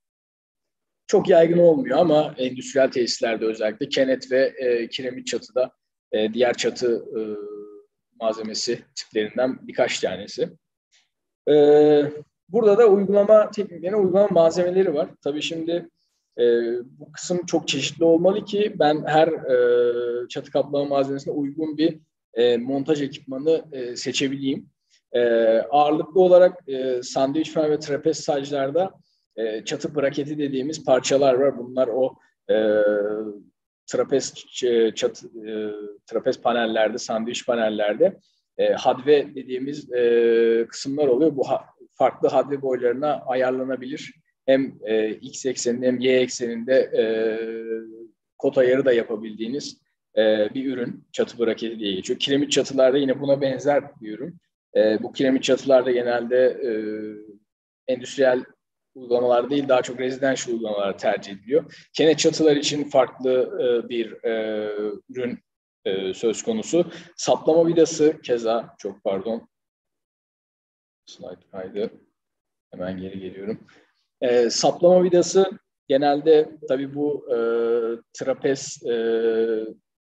Çok yaygın olmuyor ama endüstriyel tesislerde özellikle kenet ve e, kiremit çatıda e, diğer çatı e, malzemesi tiplerinden birkaç tanesi. E, burada da uygulama tekniklerine uygulama malzemeleri var. Tabii şimdi e, bu kısım çok çeşitli olmalı ki ben her e, çatı kaplama malzemesine uygun bir e, montaj ekipmanı e, seçebileyim. E, ağırlıklı olarak e, sandviç fan ve trapez saclarda e, çatı braketi dediğimiz parçalar var. Bunlar o e, trapez çatı, e, trapez panellerde, sandviç panellerde e, hadve dediğimiz e, kısımlar oluyor. Bu ha, farklı hadve boylarına ayarlanabilir hem e, x ekseninde hem y ekseninde e, kod ayarı da yapabildiğiniz e, bir ürün. Çatı braketi diye geçiyor. Kiremit çatılarda yine buna benzer bir ürün. E, bu kiremit çatılarda genelde e, endüstriyel uygulamalar değil daha çok residential uygulamalar tercih ediliyor. Kenet çatılar için farklı e, bir e, ürün e, söz konusu. Saplama vidası keza çok pardon. Slide kaydı. Hemen geri geliyorum. E, saplama vidası genelde tabii bu e, trapez e,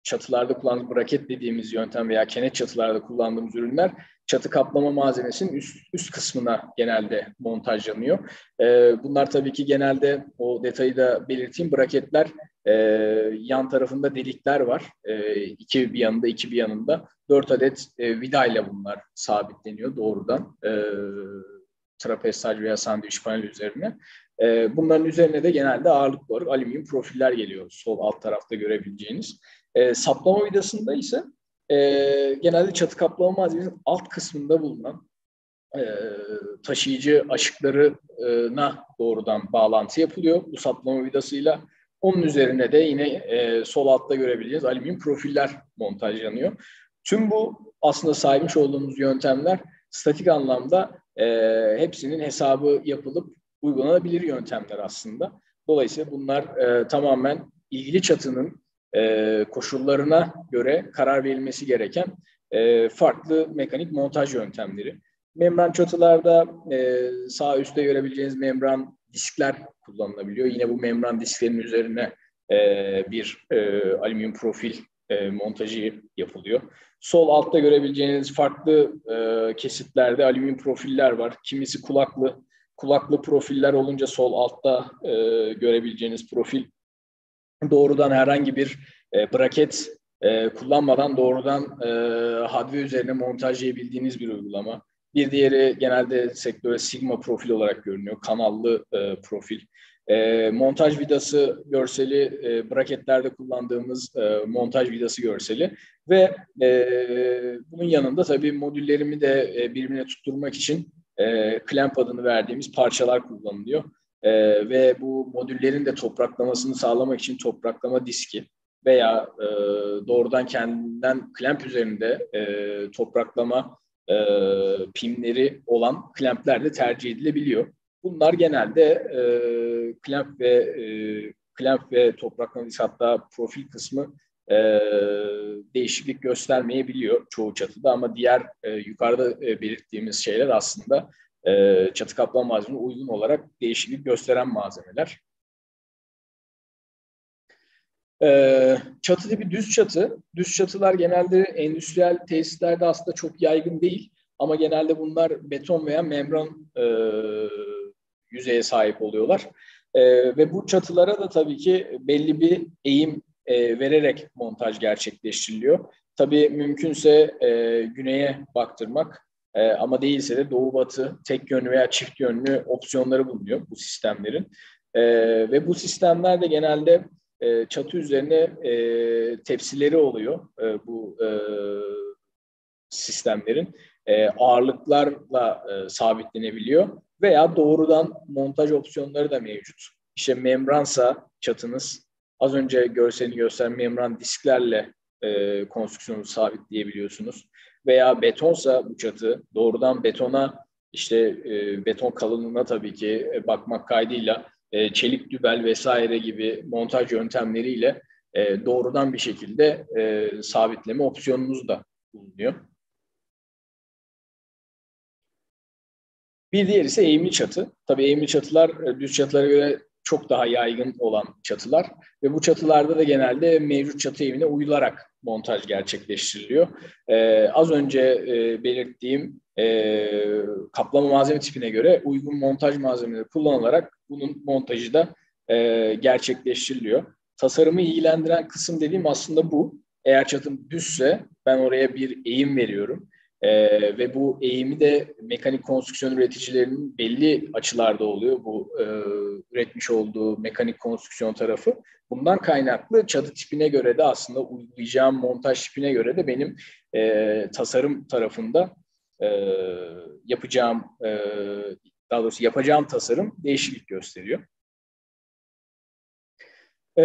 çatılarda kullandığımız braket dediğimiz yöntem veya kenet çatılarda kullandığımız ürünler çatı kaplama malzemesinin üst, üst kısmına genelde montajlanıyor. E, bunlar tabii ki genelde o detayı da belirteyim. Braketler e, yan tarafında delikler var. E, iki bir yanında, iki bir yanında. Dört adet e, vida ile bunlar sabitleniyor doğrudan. E, trapez veya sandviç panel üzerine. E, bunların üzerine de genelde ağırlık olarak alüminyum profiller geliyor. Sol alt tarafta görebileceğiniz. E, saplama vidasında ise e, genelde çatı kaplama malzemesinin alt kısmında bulunan e, taşıyıcı aşıklarına doğrudan bağlantı yapılıyor bu saplama vidasıyla. Onun üzerine de yine e, sol altta görebileceğiniz alüminyum profiller montajlanıyor. Tüm bu aslında sahipmiş olduğumuz yöntemler statik anlamda e, hepsinin hesabı yapılıp uygulanabilir yöntemler aslında. Dolayısıyla bunlar e, tamamen ilgili çatının e, koşullarına göre karar verilmesi gereken e, farklı mekanik montaj yöntemleri. Membran çatılarda e, sağ üstte görebileceğiniz membran diskler kullanılabiliyor. Yine bu membran disklerin üzerine e, bir e, alüminyum profil e, montajı yapılıyor. Sol altta görebileceğiniz farklı e, kesitlerde alüminyum profiller var. Kimisi kulaklı, kulaklı profiller olunca sol altta e, görebileceğiniz profil doğrudan herhangi bir e, braket e, kullanmadan doğrudan e, hadve üzerine montajlayabildiğiniz bir uygulama. Bir diğeri genelde sektörde Sigma profil olarak görünüyor. Kanallı e, profil. E, montaj vidası görseli, e, braketlerde kullandığımız e, montaj vidası görseli ve e, bunun yanında tabii modüllerimi de e, birbirine tutturmak için e, clamp adını verdiğimiz parçalar kullanılıyor. E, ve bu modüllerin de topraklamasını sağlamak için topraklama diski veya e, doğrudan kendinden clamp üzerinde e, topraklama e, pimleri olan clampler de tercih edilebiliyor. Bunlar genelde e, clamp ve e, clamp ve topraklama diski hatta profil kısmı e, değişiklik göstermeyebiliyor çoğu çatıda ama diğer e, yukarıda e, belirttiğimiz şeyler aslında e, çatı kaplama malzemesine uygun olarak değişiklik gösteren malzemeler. E, çatı tipi düz çatı. Düz çatılar genelde endüstriyel tesislerde aslında çok yaygın değil. Ama genelde bunlar beton veya membran e, yüzeye sahip oluyorlar. E, ve bu çatılara da tabii ki belli bir eğim e, vererek montaj gerçekleştiriliyor. Tabii mümkünse e, güneye baktırmak e, ama değilse de doğu batı tek yönlü veya çift yönlü opsiyonları bulunuyor bu sistemlerin. E, ve bu sistemler de genelde e, çatı üzerine e, tepsileri oluyor e, bu e, sistemlerin. E, ağırlıklarla e, sabitlenebiliyor veya doğrudan montaj opsiyonları da mevcut. İşte membransa çatınız az önce görselini gösteren membran disklerle e, konstrüksiyonu sabitleyebiliyorsunuz veya betonsa bu çatı doğrudan betona işte e, beton kalınlığına tabii ki e, bakmak kaydıyla e, çelik dübel vesaire gibi montaj yöntemleriyle e, doğrudan bir şekilde e, sabitleme opsiyonunuz da bulunuyor. Bir diğer ise eğimli çatı. Tabii eğimli çatılar e, düz çatılara göre çok daha yaygın olan çatılar ve bu çatılarda da genelde mevcut çatı evine uyularak montaj gerçekleştiriliyor. Ee, az önce e, belirttiğim e, kaplama malzeme tipine göre uygun montaj malzemeleri kullanılarak bunun montajı da e, gerçekleştiriliyor. Tasarımı ilgilendiren kısım dediğim aslında bu. Eğer çatım düzse ben oraya bir eğim veriyorum. Ee, ve bu eğimi de mekanik konstrüksiyon üreticilerinin belli açılarda oluyor bu e, üretmiş olduğu mekanik konstrüksiyon tarafı. Bundan kaynaklı çatı tipine göre de aslında uygulayacağım montaj tipine göre de benim e, tasarım tarafında e, yapacağım e, daha doğrusu yapacağım tasarım değişiklik gösteriyor. E,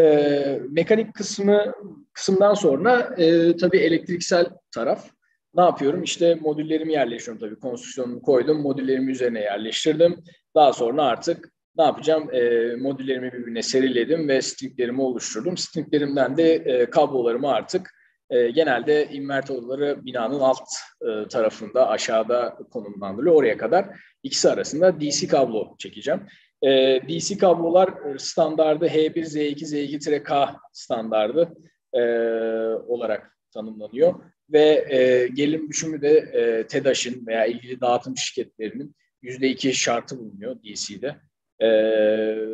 mekanik kısmı kısımdan sonra e, tabii elektriksel taraf ne yapıyorum? İşte modüllerimi yerleştiriyorum tabii. Konstrüksiyonumu koydum, modüllerimi üzerine yerleştirdim. Daha sonra artık ne yapacağım? E, modüllerimi birbirine seriledim ve stringlerimi oluşturdum. Stringlerimden de e, kablolarımı artık e, genelde odaları binanın alt e, tarafında aşağıda konumlandırılıyor. Oraya kadar ikisi arasında DC kablo çekeceğim. E, DC kablolar standardı H1Z2 Z2-K standardı e, olarak tanımlanıyor ve e, gerilim düşümü de e, TEDAŞ'ın veya ilgili dağıtım şirketlerinin %2 şartı bulunuyor DC'de. E,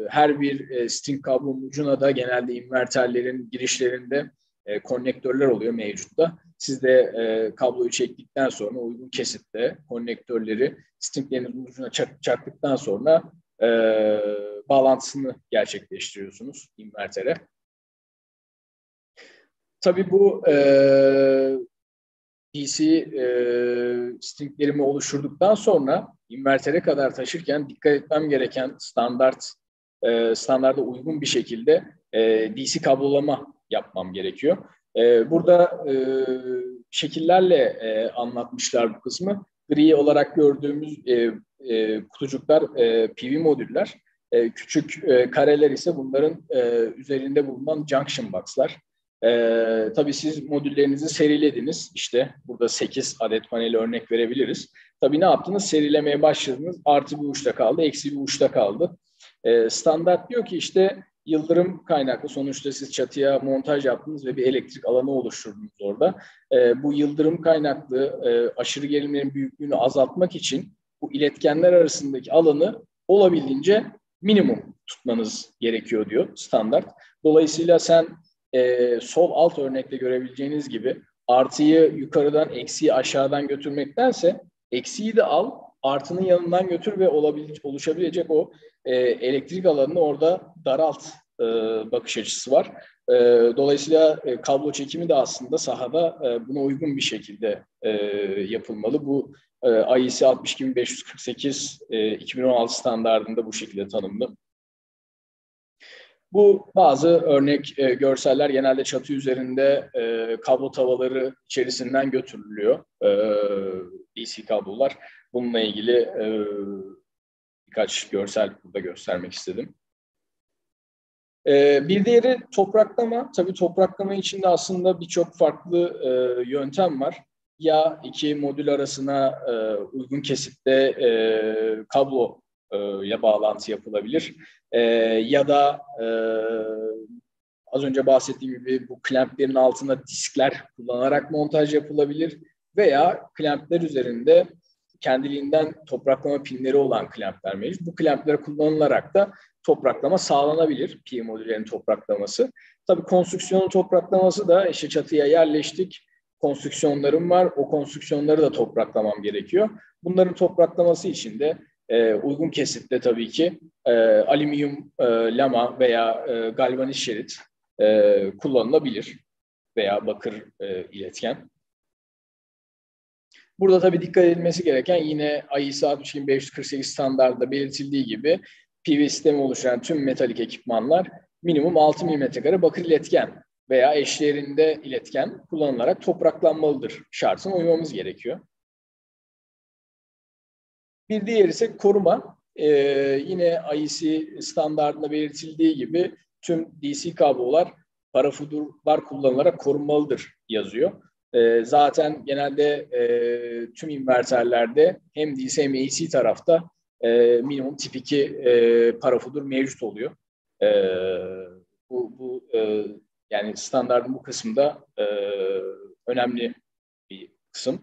her bir e, string kablonun ucuna da genelde inverterlerin girişlerinde e, konnektörler oluyor mevcutta. Siz de e, kabloyu çektikten sonra uygun kesitte konnektörleri stringlerinizin ucuna çak, çaktıktan sonra e, bağlantısını gerçekleştiriyorsunuz invertere. Tabii bu e, DC e, stringlerimi oluşturduktan sonra invertere kadar taşırken dikkat etmem gereken standart e, standarda uygun bir şekilde e, DC kablolama yapmam gerekiyor. E, burada e, şekillerle e, anlatmışlar bu kısmı. Gri olarak gördüğümüz e, e, kutucuklar e, PV modüller. E, küçük e, kareler ise bunların e, üzerinde bulunan junction box'lar. Ee, tabii siz modüllerinizi serilediniz. İşte burada 8 adet panel örnek verebiliriz. Tabii ne yaptınız? Serilemeye başladınız. Artı bir uçta kaldı, eksi bir uçta kaldı. Ee, standart diyor ki işte yıldırım kaynaklı sonuçta siz çatıya montaj yaptınız ve bir elektrik alanı oluşturdunuz orada. Ee, bu yıldırım kaynaklı e, aşırı gerilimlerin büyüklüğünü azaltmak için bu iletkenler arasındaki alanı olabildiğince minimum tutmanız gerekiyor diyor standart. Dolayısıyla sen e, sol alt örnekte görebileceğiniz gibi artıyı yukarıdan eksiği aşağıdan götürmektense eksiği de al artının yanından götür ve olabilecek, oluşabilecek o e, elektrik alanını orada daralt e, bakış açısı var. E, dolayısıyla e, kablo çekimi de aslında sahada e, buna uygun bir şekilde e, yapılmalı. Bu e, IEC 62548 e, 2016 standartında bu şekilde tanımlı. Bu bazı örnek e, görseller genelde çatı üzerinde e, kablo tavaları içerisinden götürülüyor. E, DC kablolar. Bununla ilgili e, birkaç görsel burada göstermek istedim. E, bir diğeri topraklama. Tabii topraklama içinde aslında birçok farklı e, yöntem var. Ya iki modül arasına e, uygun kesitte e, kablo ile bağlantı yapılabilir. E, ya da e, az önce bahsettiğim gibi bu klamplerin altında diskler kullanarak montaj yapılabilir veya klampler üzerinde kendiliğinden topraklama pinleri olan klampler mevcut. Bu klampler kullanılarak da topraklama sağlanabilir. P modüllerin topraklaması. Tabii konstrüksiyonun topraklaması da işte çatıya yerleştik. Konstrüksiyonlarım var. O konstrüksiyonları da topraklamam gerekiyor. Bunların topraklaması için de e, uygun kesitte tabii ki e, alüminyum e, lama veya e, galvaniz şerit e, kullanılabilir veya bakır e, iletken. Burada tabii dikkat edilmesi gereken yine IEC 62548 standartında belirtildiği gibi PV sistemi oluşturan tüm metalik ekipmanlar minimum 6 mm bakır iletken veya eşlerinde iletken kullanılarak topraklanmalıdır şartına uymamız gerekiyor. Bir diğer ise koruma. Ee, yine IEC standartında belirtildiği gibi tüm DC kablolar parafudurlar kullanılarak korunmalıdır yazıyor. Ee, zaten genelde e, tüm inverterlerde hem DC hem AC tarafta e, minimum tip 2 e, parafudur mevcut oluyor. E, bu bu e, yani standartın bu kısmında e, önemli bir kısım.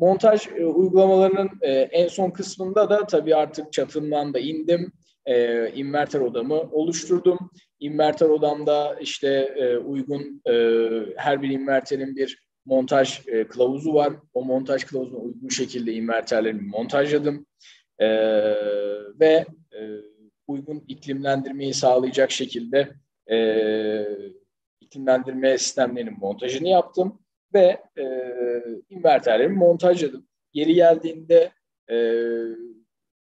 Montaj e, uygulamalarının e, en son kısmında da tabii artık çatımdan da indim. E, inverter odamı oluşturdum. Inverter odamda işte e, uygun e, her bir inverterin bir montaj e, kılavuzu var. O montaj kılavuzuna uygun şekilde inverterlerimi montajladım. E, ve e, uygun iklimlendirmeyi sağlayacak şekilde e, iklimlendirme sistemlerinin montajını yaptım ve e, inverterlerimi montajladım. Geri geldiğinde e,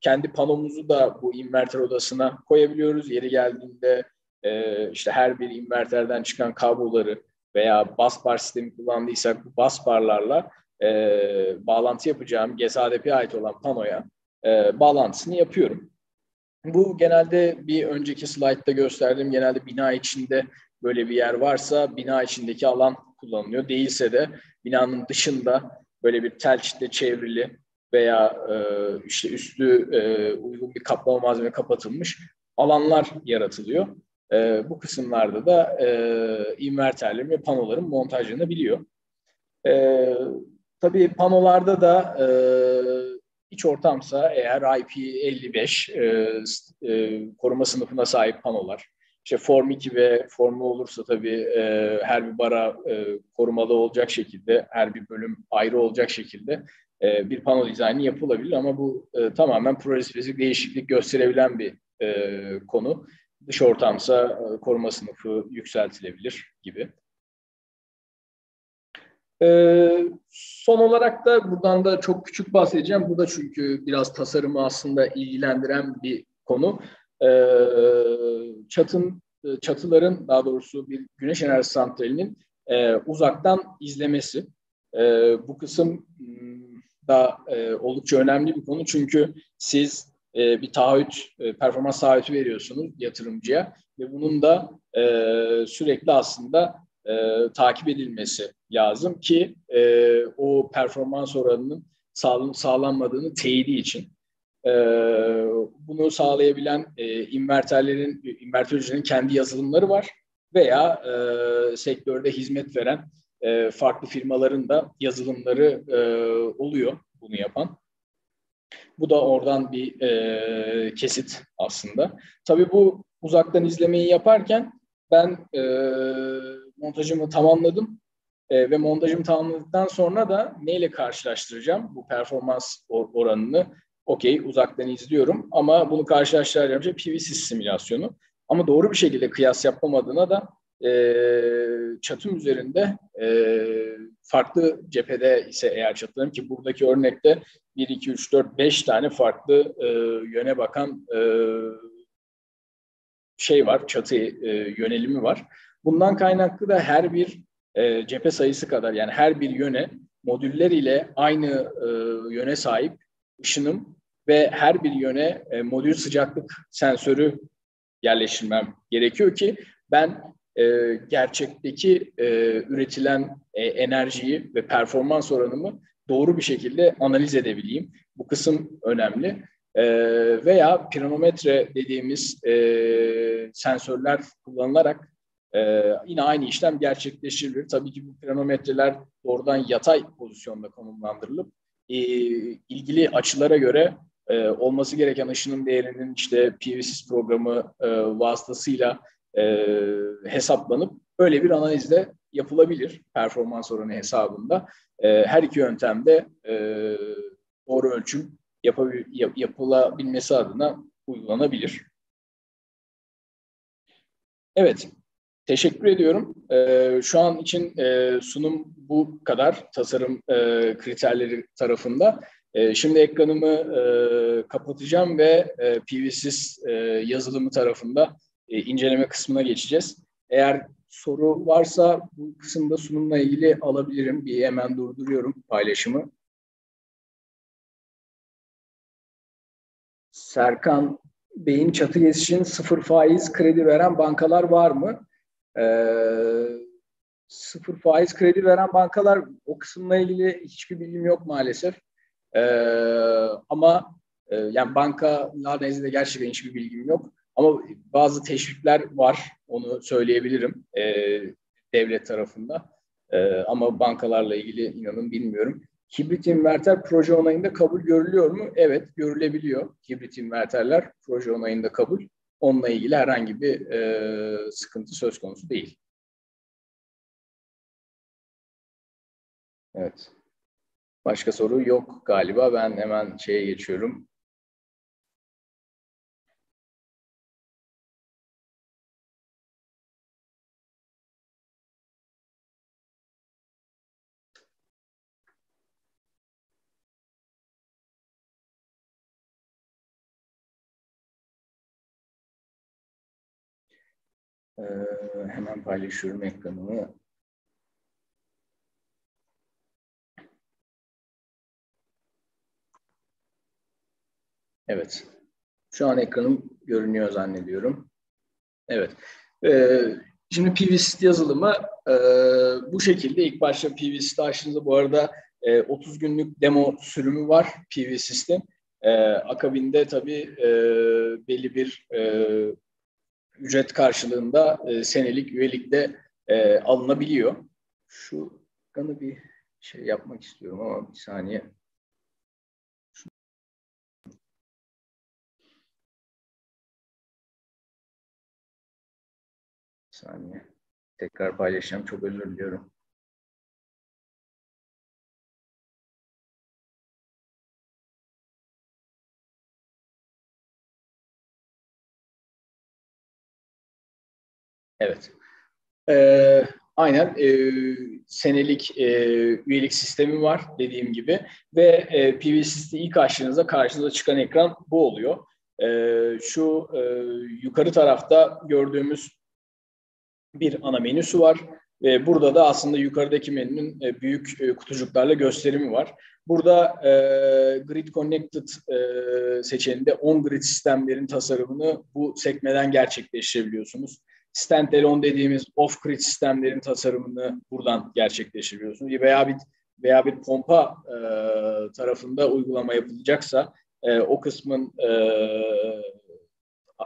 kendi panomuzu da bu inverter odasına koyabiliyoruz. Yeri geldiğinde e, işte her bir inverterden çıkan kabloları veya bus bar sistemi kullandıysak bu bus barlarla e, bağlantı yapacağım GSADP'ye ait olan panoya e, bağlantısını yapıyorum. Bu genelde bir önceki slaytta gösterdiğim genelde bina içinde böyle bir yer varsa bina içindeki alan kullanılıyor. Değilse de binanın dışında böyle bir tel çitle çevrili veya e, işte üstü e, uygun bir kaplama malzeme kapatılmış alanlar yaratılıyor. E, bu kısımlarda da e, inverterlerin ve panoların montajlanabiliyor. E, tabii panolarda da e, iç ortamsa eğer IP55 e, e, koruma sınıfına sahip panolar, işte Form 2 ve Formlu olursa tabii e, her bir bara e, korumalı olacak şekilde, her bir bölüm ayrı olacak şekilde e, bir pano dizaynı yapılabilir ama bu e, tamamen progresif değişiklik gösterebilen bir e, konu. Dış ortamsa e, koruma sınıfı yükseltilebilir gibi. Ee, son olarak da buradan da çok küçük bahsedeceğim. Bu da çünkü biraz tasarımı aslında ilgilendiren bir konu. Ee, çatın çatıların daha doğrusu bir güneş enerji santralinin e, uzaktan izlemesi. E, bu kısım hmm, da e, oldukça önemli bir konu çünkü siz e, bir taahhüt, e, performans taahhütü veriyorsunuz yatırımcıya ve bunun da e, sürekli aslında e, takip edilmesi lazım ki e, o performans oranının sağlanmadığını teyidi için. E, bunu sağlayabilen e, inverterlerin, invertörcünün kendi yazılımları var veya e, sektörde hizmet veren e, farklı firmaların da yazılımları e, oluyor bunu yapan. Bu da oradan bir e, kesit aslında. Tabii bu uzaktan izlemeyi yaparken ben e, montajımı tamamladım e, ve montajımı tamamladıktan sonra da neyle karşılaştıracağım bu performans oranını? Okey uzaktan izliyorum ama bunu karşılaştıracağım şey PVC simülasyonu. Ama doğru bir şekilde kıyas yapmam adına da e, çatım üzerinde e, farklı cephede ise eğer çatılarım ki buradaki örnekte 1, 2, 3, 4, 5 tane farklı e, yöne bakan e, şey var, çatı e, yönelimi var. Bundan kaynaklı da her bir e, cephe sayısı kadar yani her bir yöne modüller ile aynı e, yöne sahip ışınım ve her bir yöne e, modül sıcaklık sensörü yerleştirmem gerekiyor ki ben e, gerçekteki e, üretilen e, enerjiyi ve performans oranımı doğru bir şekilde analiz edebileyim. Bu kısım önemli. E, veya pinometre dediğimiz e, sensörler kullanılarak e, yine aynı işlem gerçekleştirilir. Tabii ki bu pinometreler doğrudan yatay pozisyonda konumlandırılıp e, ilgili açılara göre e, olması gereken ışının değerinin işte PVSys programı e, vasıtasıyla e, hesaplanıp böyle bir analizde yapılabilir performans oranı hesabında. E, her iki yöntemde e, doğru ölçüm yapabil, yap, yapılabilmesi adına uygulanabilir. Evet, teşekkür ediyorum. E, şu an için e, sunum bu kadar tasarım e, kriterleri tarafında. E, şimdi ekranımı e, kapatacağım ve e, yazılımı tarafında inceleme kısmına geçeceğiz. Eğer soru varsa bu kısımda sunumla ilgili alabilirim. Bir hemen durduruyorum paylaşımı. Serkan Bey'in çatı için sıfır faiz kredi veren bankalar var mı? Sıfır faiz kredi veren bankalar o kısımla ilgili hiçbir bilgim yok maalesef. Ee, ama e, yani bankalar nezdinde gerçekten hiçbir bilgim yok. Ama bazı teşvikler var, onu söyleyebilirim e, devlet tarafında. E, ama bankalarla ilgili inanın bilmiyorum. Hibrit inverter proje onayında kabul görülüyor mu? Evet, görülebiliyor hibrit inverterler proje onayında kabul. Onunla ilgili herhangi bir e, sıkıntı söz konusu değil. Evet. Başka soru yok galiba. Ben hemen şeye geçiyorum. Ee, hemen paylaşıyorum ekranımı. Evet. Şu an ekranım görünüyor zannediyorum. Evet. Ee, Şimdi PVST yazılımı e, bu şekilde. ilk başta PVST açtığınızda bu arada e, 30 günlük demo sürümü var PVST'in. E, akabinde tabii e, belli bir e, ücret karşılığında e, senelik üyelikte e, alınabiliyor. Şu kanı bir şey yapmak istiyorum ama bir saniye. Saniye. Tekrar paylaşacağım. Çok özür diliyorum. Evet. Ee, aynen e, senelik e, üyelik sistemi var dediğim gibi ve e, PVSys'te ilk açtığınızda karşınıza çıkan ekran bu oluyor. E, şu e, yukarı tarafta gördüğümüz bir ana menüsü var. Ve burada da aslında yukarıdaki menünün e, büyük e, kutucuklarla gösterimi var. Burada e, Grid Connected e, seçeneğinde on-grid sistemlerin tasarımını bu sekmeden gerçekleştirebiliyorsunuz standalone dediğimiz off-grid sistemlerin tasarımını buradan gerçekleştiriyorsunuz. Veya bir veya bir pompa e, tarafında uygulama yapılacaksa e, o kısmın e,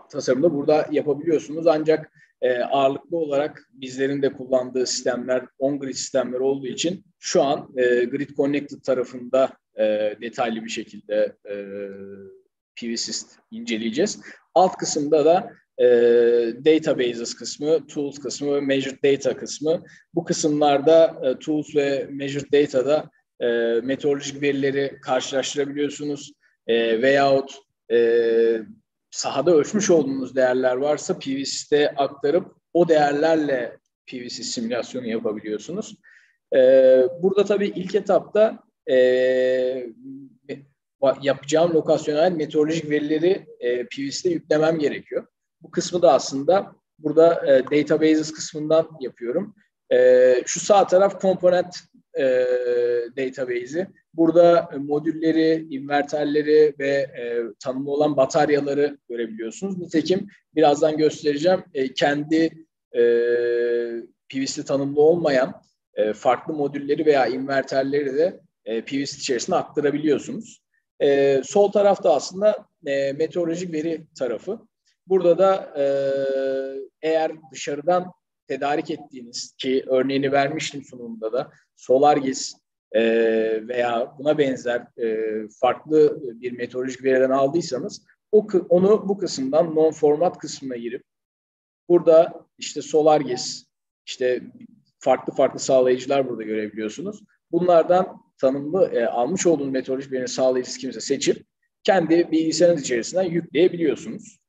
tasarımını burada yapabiliyorsunuz. Ancak e, ağırlıklı olarak bizlerin de kullandığı sistemler on-grid sistemler olduğu için şu an e, Grid Connected tarafında e, detaylı bir şekilde e, PVSys inceleyeceğiz. Alt kısımda da e, databases kısmı, tools kısmı ve measured data kısmı. Bu kısımlarda e, tools ve measured data'da e, meteorolojik verileri karşılaştırabiliyorsunuz e, veyahut e, sahada ölçmüş olduğunuz değerler varsa PVC'de aktarıp o değerlerle PVC simülasyonu yapabiliyorsunuz. E, burada tabii ilk etapta e, yapacağım lokasyonel meteorolojik verileri e, PVC'de yüklemem gerekiyor. Bu kısmı da aslında burada e, databases kısmından yapıyorum. E, şu sağ taraf komponent e, database'i. Burada modülleri, inverterleri ve e, tanımlı olan bataryaları görebiliyorsunuz. Nitekim birazdan göstereceğim. E, kendi e, PVC tanımlı olmayan e, farklı modülleri veya inverterleri de e, PVC içerisine aktarabiliyorsunuz. E, sol tarafta aslında e, meteorolojik veri tarafı. Burada da e, eğer dışarıdan tedarik ettiğiniz ki örneğini vermiştim sunumda da SolarGis e, veya buna benzer e, farklı bir meteorolojik veriden aldıysanız o, onu bu kısımdan non format kısmına girip burada işte SolarGis işte farklı farklı sağlayıcılar burada görebiliyorsunuz. Bunlardan tanımlı e, almış olduğunuz meteorolojik verinin sağlayıcısı kimse seçip kendi bilgisayarınız içerisinden yükleyebiliyorsunuz.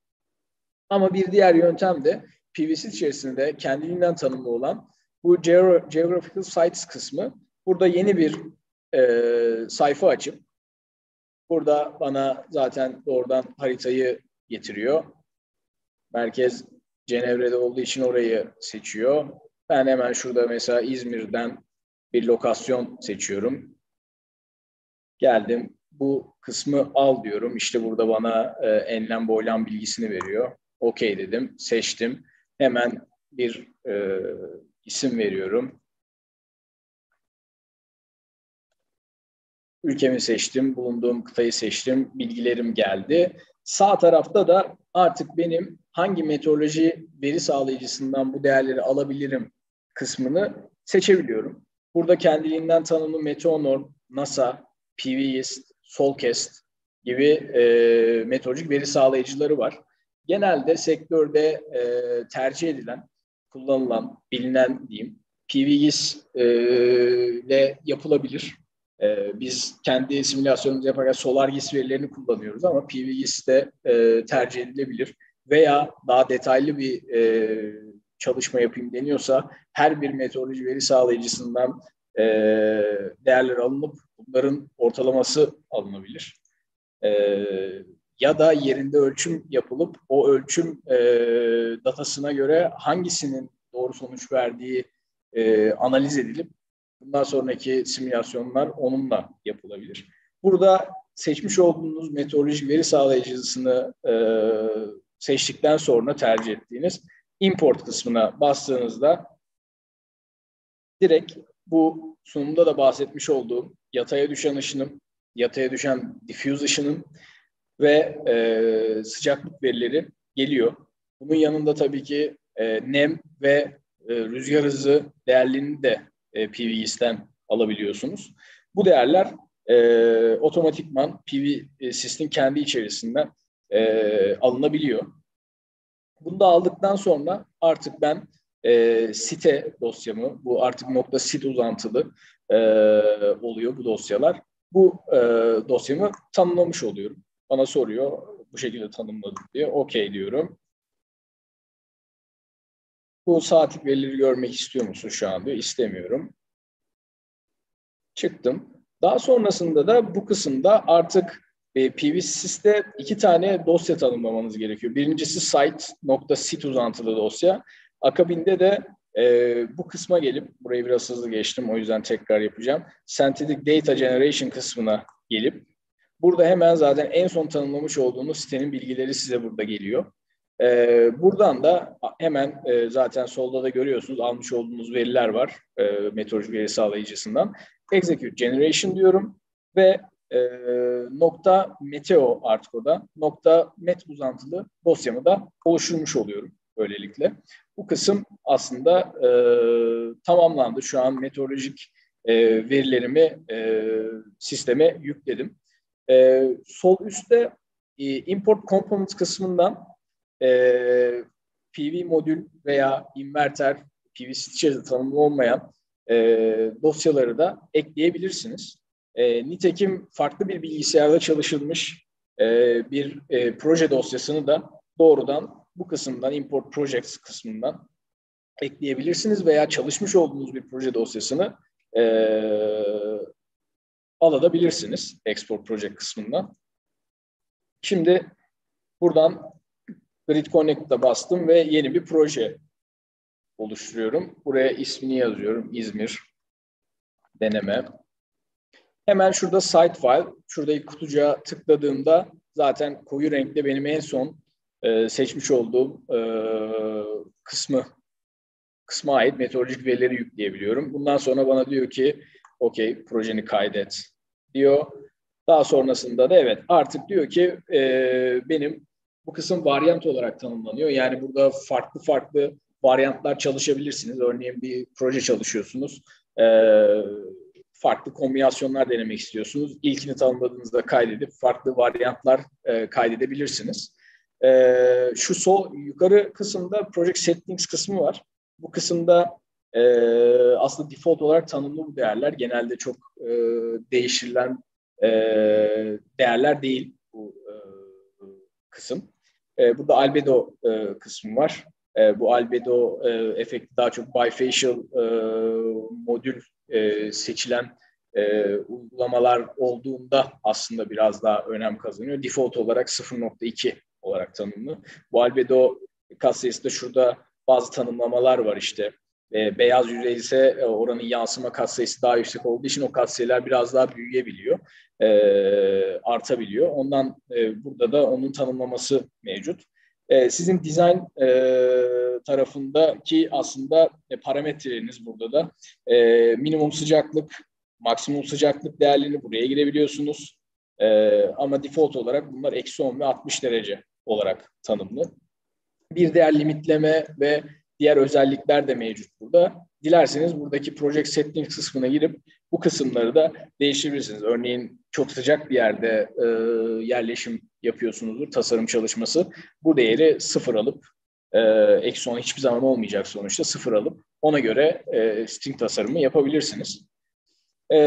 Ama bir diğer yöntem de PVC içerisinde kendiliğinden tanımlı olan bu Geographical Sites kısmı. Burada yeni bir e, sayfa açıp burada bana zaten doğrudan haritayı getiriyor. Merkez Cenevre'de olduğu için orayı seçiyor. Ben hemen şurada mesela İzmir'den bir lokasyon seçiyorum. Geldim. Bu kısmı al diyorum. İşte burada bana e, enlem boylam bilgisini veriyor. Okey dedim, seçtim. Hemen bir e, isim veriyorum. Ülkemi seçtim, bulunduğum kıtayı seçtim, bilgilerim geldi. Sağ tarafta da artık benim hangi meteoroloji veri sağlayıcısından bu değerleri alabilirim kısmını seçebiliyorum. Burada kendiliğinden tanımlı Meteonorm, NASA, PVIST, Solcast gibi e, meteorolojik veri sağlayıcıları var genelde sektörde e, tercih edilen, kullanılan, bilinen diyeyim PVGIS e, ile yapılabilir. E, biz kendi simülasyonumuzu yaparken SolarGIS verilerini kullanıyoruz ama PVGIS de e, tercih edilebilir. Veya daha detaylı bir e, çalışma yapayım deniyorsa her bir meteoroloji veri sağlayıcısından e, değerler alınıp bunların ortalaması alınabilir. E, ya da yerinde ölçüm yapılıp o ölçüm e, datasına göre hangisinin doğru sonuç verdiği e, analiz edilip bundan sonraki simülasyonlar onunla yapılabilir. Burada seçmiş olduğunuz meteorolojik veri sağlayıcısını e, seçtikten sonra tercih ettiğiniz import kısmına bastığınızda direkt bu sunumda da bahsetmiş olduğum yataya düşen ışının, yataya düşen diffuse ışının ve e, sıcaklık verileri geliyor. Bunun yanında tabii ki e, nem ve e, rüzgar hızı değerlerini de e, PV'den alabiliyorsunuz. Bu değerler e, otomatikman PV e, kendi içerisinden e, alınabiliyor. Bunu da aldıktan sonra artık ben e, site dosyamı, bu artık nokta sit uzantılı e, oluyor bu dosyalar. Bu e, dosyamı tanımlamış oluyorum. Bana soruyor bu şekilde tanımladım diye. Okey diyorum. Bu saatlik verileri görmek istiyor musun şu an diyor. İstemiyorum. Çıktım. Daha sonrasında da bu kısımda artık e, PVSys'te iki tane dosya tanımlamanız gerekiyor. Birincisi site.sit uzantılı dosya. Akabinde de e, bu kısma gelip, burayı biraz hızlı geçtim o yüzden tekrar yapacağım. Synthetic Data Generation kısmına gelip, burada hemen zaten en son tanımlamış olduğunuz sitenin bilgileri size burada geliyor. E, buradan da hemen e, zaten solda da görüyorsunuz almış olduğunuz veriler var e, meteorolojik veri sağlayıcısından. Execute Generation diyorum ve e, nokta meteo artık o da nokta met uzantılı dosyamı da oluşturmuş oluyorum böylelikle. Bu kısım aslında e, tamamlandı. Şu an meteorolojik e, verilerimi e, sisteme yükledim. E, sol üstte e, import component kısmından e, PV modül veya inverter, PV switch'e tanımlı olmayan e, dosyaları da ekleyebilirsiniz. E, nitekim farklı bir bilgisayarda çalışılmış e, bir e, proje dosyasını da doğrudan bu kısımdan import projects kısmından ekleyebilirsiniz veya çalışmış olduğunuz bir proje dosyasını e, alabilirsiniz export project kısmından. Şimdi buradan Grid Connect'a bastım ve yeni bir proje oluşturuyorum. Buraya ismini yazıyorum. İzmir deneme. Hemen şurada site file. Şuradaki kutucuğa tıkladığımda zaten koyu renkte benim en son e, seçmiş olduğum e, kısmı kısma ait meteorolojik verileri yükleyebiliyorum. Bundan sonra bana diyor ki okey projeni kaydet diyor. Daha sonrasında da evet artık diyor ki e, benim bu kısım varyant olarak tanımlanıyor. Yani burada farklı farklı varyantlar çalışabilirsiniz. Örneğin bir proje çalışıyorsunuz. E, farklı kombinasyonlar denemek istiyorsunuz. İlkini tanımladığınızda kaydedip farklı varyantlar e, kaydedebilirsiniz. E, şu sol yukarı kısımda Project Settings kısmı var. Bu kısımda e, aslında default olarak tanımlı bu değerler. Genelde çok e, değiştirilen e, değerler değil bu e, kısım. E, burada albedo e, kısmı var. E, bu albedo e, efekti daha çok bifacial e, modül e, seçilen e, uygulamalar olduğunda aslında biraz daha önem kazanıyor. Default olarak 0.2 olarak tanımlı. Bu albedo katsayısı da şurada bazı tanımlamalar var işte. E, beyaz yüzey ise e, oranın yansıma katsayısı daha yüksek olduğu için o katsayılar biraz daha büyüyebiliyor, e, artabiliyor. Ondan e, burada da onun tanımlaması mevcut. E, sizin design e, tarafındaki aslında e, parametreleriniz burada da e, minimum sıcaklık, maksimum sıcaklık değerlerini buraya girebiliyorsunuz. E, ama default olarak bunlar eksi 10 ve 60 derece olarak tanımlı. Bir değer limitleme ve diğer özellikler de mevcut burada. Dilerseniz buradaki Project Settings kısmına girip bu kısımları da değiştirebilirsiniz. Örneğin çok sıcak bir yerde e, yerleşim yapıyorsunuzdur, tasarım çalışması. Bu değeri sıfır alıp, e, eksi 10 hiçbir zaman olmayacak sonuçta, sıfır alıp ona göre e, string tasarımı yapabilirsiniz. E,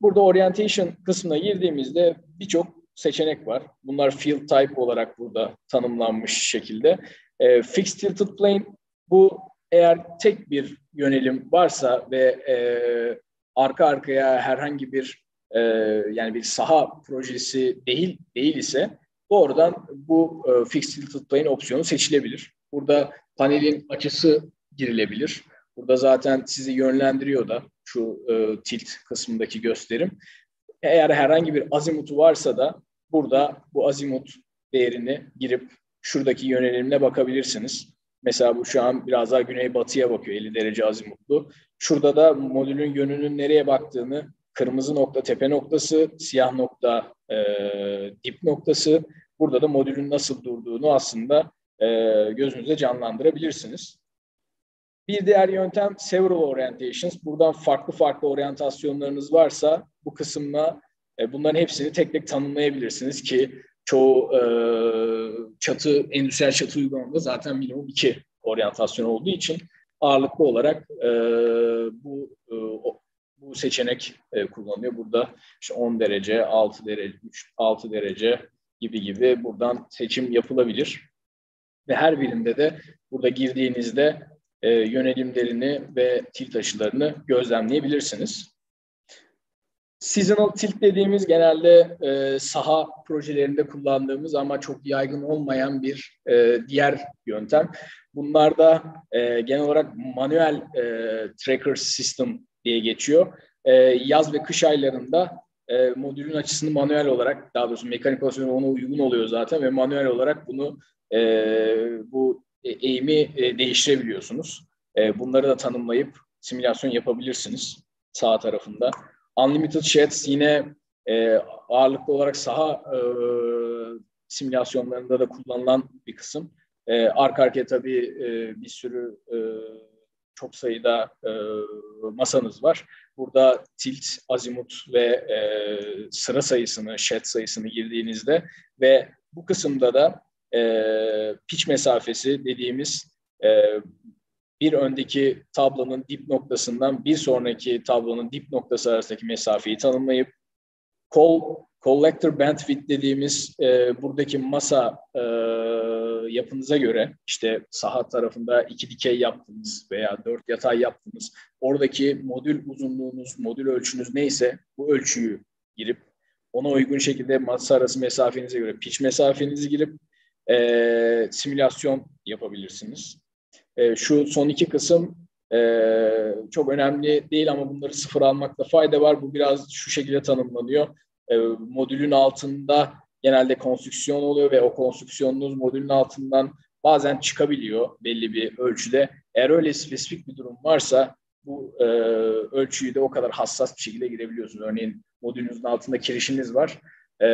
burada orientation kısmına girdiğimizde birçok seçenek var. Bunlar field type olarak burada tanımlanmış şekilde. E, fixed tilted plane bu eğer tek bir yönelim varsa ve e, arka arkaya herhangi bir e, yani bir saha projesi değil değil ise doğrudan bu e, fixed tilted plane opsiyonu seçilebilir. Burada panelin açısı girilebilir. Burada zaten sizi yönlendiriyor da şu e, tilt kısmındaki gösterim. Eğer herhangi bir azimutu varsa da burada bu azimut değerini girip şuradaki yönelimine bakabilirsiniz. Mesela bu şu an biraz daha güneybatıya bakıyor 50 derece azimutlu. Şurada da modülün yönünün nereye baktığını kırmızı nokta tepe noktası, siyah nokta e, dip noktası. Burada da modülün nasıl durduğunu aslında e, gözünüze canlandırabilirsiniz. Bir diğer yöntem several orientations. Buradan farklı farklı oryantasyonlarınız varsa bu kısımla e, bunların hepsini tek tek tanımlayabilirsiniz ki çoğu e, çatı, endüstriyel çatı uygulamada zaten minimum iki oryantasyon olduğu için ağırlıklı olarak e, bu e, bu seçenek e, kullanılıyor. Burada işte 10 derece, 6 derece, 3, 6 derece gibi gibi buradan seçim yapılabilir. Ve her birinde de burada girdiğinizde e, yönelimlerini ve tilt açılarını gözlemleyebilirsiniz. Seasonal tilt dediğimiz genelde e, saha projelerinde kullandığımız ama çok yaygın olmayan bir e, diğer yöntem. Bunlar da e, genel olarak manuel e, tracker system diye geçiyor. E, yaz ve kış aylarında e, modülün açısını manuel olarak, daha doğrusu mekanik olarak ona uygun oluyor zaten ve manuel olarak bunu e, bu eğimi e, değiştirebiliyorsunuz. E, bunları da tanımlayıp simülasyon yapabilirsiniz sağ tarafında. Unlimited Sheds yine e, ağırlıklı olarak saha e, simülasyonlarında da kullanılan bir kısım. E, arka arkaya tabii e, bir sürü e, çok sayıda e, masanız var. Burada tilt, azimut ve e, sıra sayısını, shed sayısını girdiğinizde ve bu kısımda da e, pitch mesafesi dediğimiz e, bir öndeki tablonun dip noktasından bir sonraki tablonun dip noktası arasındaki mesafeyi tanımlayıp call, collector bandwidth dediğimiz e, buradaki masa e, yapınıza göre işte saha tarafında iki dikey yaptınız veya dört yatay yaptınız. Oradaki modül uzunluğunuz, modül ölçünüz neyse bu ölçüyü girip ona uygun şekilde masa arası mesafenize göre pitch mesafenizi girip e, simülasyon yapabilirsiniz. E, şu son iki kısım e, çok önemli değil ama bunları sıfır almakta fayda var. Bu biraz şu şekilde tanımlanıyor. E, modülün altında genelde konstrüksiyon oluyor ve o konstrüksiyonunuz modülün altından bazen çıkabiliyor belli bir ölçüde. Eğer öyle spesifik bir durum varsa bu e, ölçüyü de o kadar hassas bir şekilde girebiliyorsunuz. Örneğin modülünüzün altında kirişiniz var. E,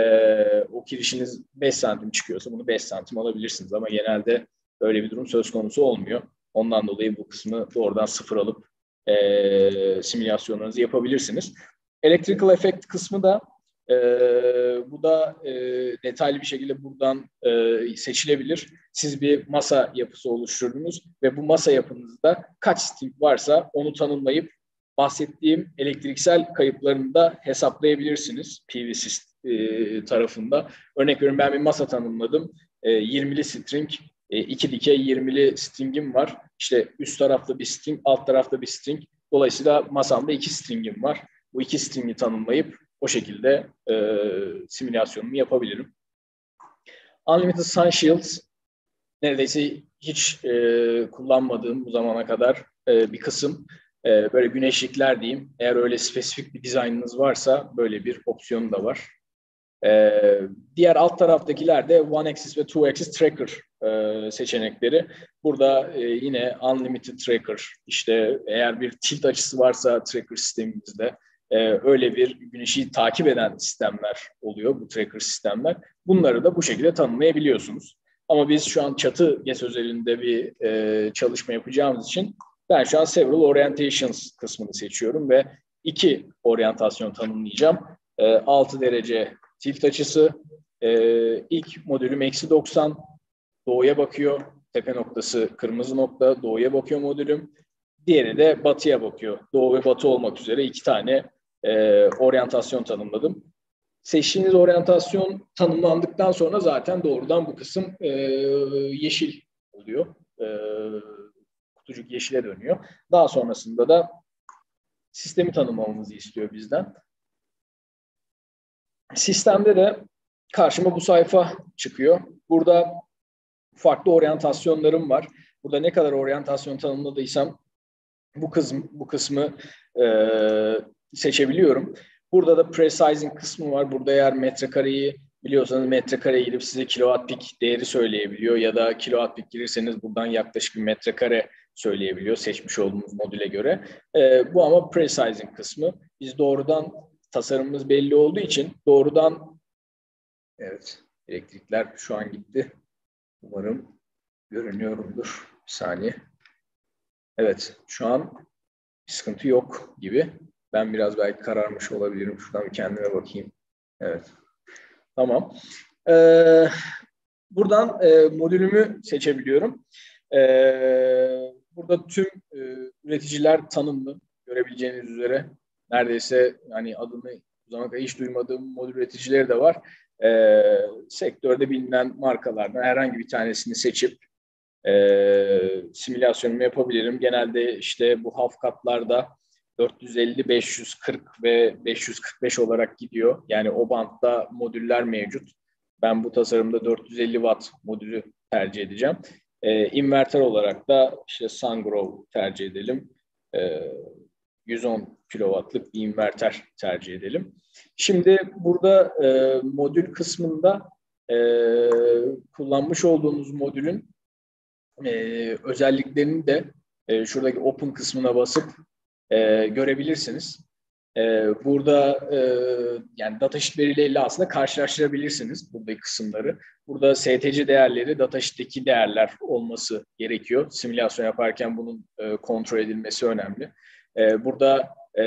o kirişiniz 5 santim çıkıyorsa bunu 5 santim alabilirsiniz ama genelde öyle bir durum söz konusu olmuyor. Ondan dolayı bu kısmı doğrudan sıfır alıp e, simülasyonlarınızı yapabilirsiniz. Electrical effect kısmı da e, bu da e, detaylı bir şekilde buradan e, seçilebilir. Siz bir masa yapısı oluşturdunuz ve bu masa yapınızda kaç string varsa onu tanımlayıp bahsettiğim elektriksel kayıplarını da hesaplayabilirsiniz PVC e, tarafında. Örnek veriyorum ben bir masa tanımladım. E, 20'li string, e, iki dikey 20'li stringim var. İşte üst tarafta bir string, alt tarafta bir string. Dolayısıyla masamda iki stringim var. Bu iki stringi tanımlayıp o şekilde e, simülasyonumu yapabilirim. Unlimited Sun Shields neredeyse hiç e, kullanmadığım bu zamana kadar e, bir kısım. E, böyle güneşlikler diyeyim. Eğer öyle spesifik bir dizaynınız varsa böyle bir opsiyon da var. E, diğer alt taraftakiler de One Axis ve Two Axis Tracker e, seçenekleri. Burada e, yine Unlimited Tracker, işte eğer bir tilt açısı varsa tracker sistemimizde e, öyle bir güneşi takip eden sistemler oluyor bu tracker sistemler. Bunları da bu şekilde tanımlayabiliyorsunuz. Ama biz şu an çatı GES özelinde bir e, çalışma yapacağımız için ben şu an several orientations kısmını seçiyorum ve iki oryantasyon tanımlayacağım. E, 6 derece tilt açısı, e, ilk modülüm eksi 90, doğuya bakıyor. Tepe noktası kırmızı nokta, doğuya bakıyor modülüm. Diğeri de batıya bakıyor. Doğu ve batı olmak üzere iki tane e, oryantasyon tanımladım. Seçtiğiniz oryantasyon tanımlandıktan sonra zaten doğrudan bu kısım e, yeşil oluyor. E, kutucuk yeşile dönüyor. Daha sonrasında da sistemi tanımlamamızı istiyor bizden. Sistemde de karşıma bu sayfa çıkıyor. Burada farklı oryantasyonlarım var. Burada ne kadar oryantasyon tanımladıysam bu kısım bu kısmı e, seçebiliyorum. Burada da presizing kısmı var. Burada eğer metrekareyi biliyorsanız metrekare girip size kilowatt pik değeri söyleyebiliyor ya da kilowatt pik girirseniz buradan yaklaşık bir metrekare söyleyebiliyor seçmiş olduğumuz modüle göre. E, bu ama presizing kısmı. Biz doğrudan tasarımımız belli olduğu için doğrudan evet elektrikler şu an gitti. Umarım görünüyorumdur. Bir saniye. Evet şu an bir sıkıntı yok gibi. Ben biraz belki kararmış olabilirim. Şuradan kendime bakayım. Evet. Tamam. Ee, buradan e, modülümü seçebiliyorum. Ee, burada tüm e, üreticiler tanımlı. Görebileceğiniz üzere. Neredeyse yani adını bu zamana kadar hiç duymadığım modül üreticileri de var. Ee, sektörde bilinen markalardan herhangi bir tanesini seçip e, simülasyonumu yapabilirim. Genelde işte bu half katlarda 450, 540 ve 545 olarak gidiyor. Yani o bantta modüller mevcut. Ben bu tasarımda 450 watt modülü tercih edeceğim. E, inverter olarak da işte Sungrow tercih edelim. E, 110 kW'lık bir inverter tercih edelim. Şimdi burada e, modül kısmında e, kullanmış olduğunuz modülün e, özelliklerini de e, şuradaki open kısmına basıp e, görebilirsiniz. E, burada e, yani datasheet verileriyle aslında karşılaştırabilirsiniz buradaki kısımları. Burada STC değerleri datasheet'teki değerler olması gerekiyor. Simülasyon yaparken bunun e, kontrol edilmesi önemli. E, burada e,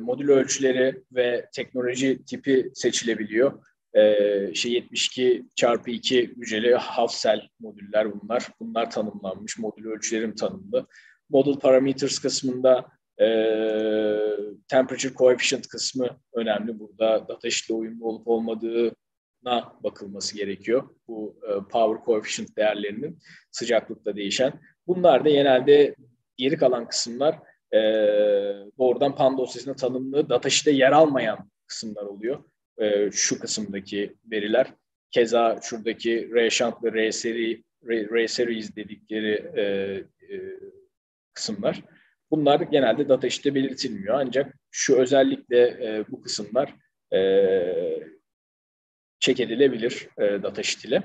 modül ölçüleri ve teknoloji tipi seçilebiliyor. E, işte 72 çarpı 2 hücreli half cell modüller bunlar. Bunlar tanımlanmış. Modül ölçülerim tanımlı. Model parameters kısmında e, temperature coefficient kısmı önemli. Burada datasheet uyumlu olup olmadığına bakılması gerekiyor. Bu e, power coefficient değerlerinin sıcaklıkta değişen. Bunlar da genelde geri kalan kısımlar e, doğrudan PAN dosyasında tanımlı datasheet'e yer almayan kısımlar oluyor. E, şu kısımdaki veriler. Keza şuradaki R shunt ve R seri R, R series dedikleri e, e, kısımlar. Bunlar genelde data belirtilmiyor. Ancak şu özellikle e, bu kısımlar e, check edilebilir e, datasheet ile.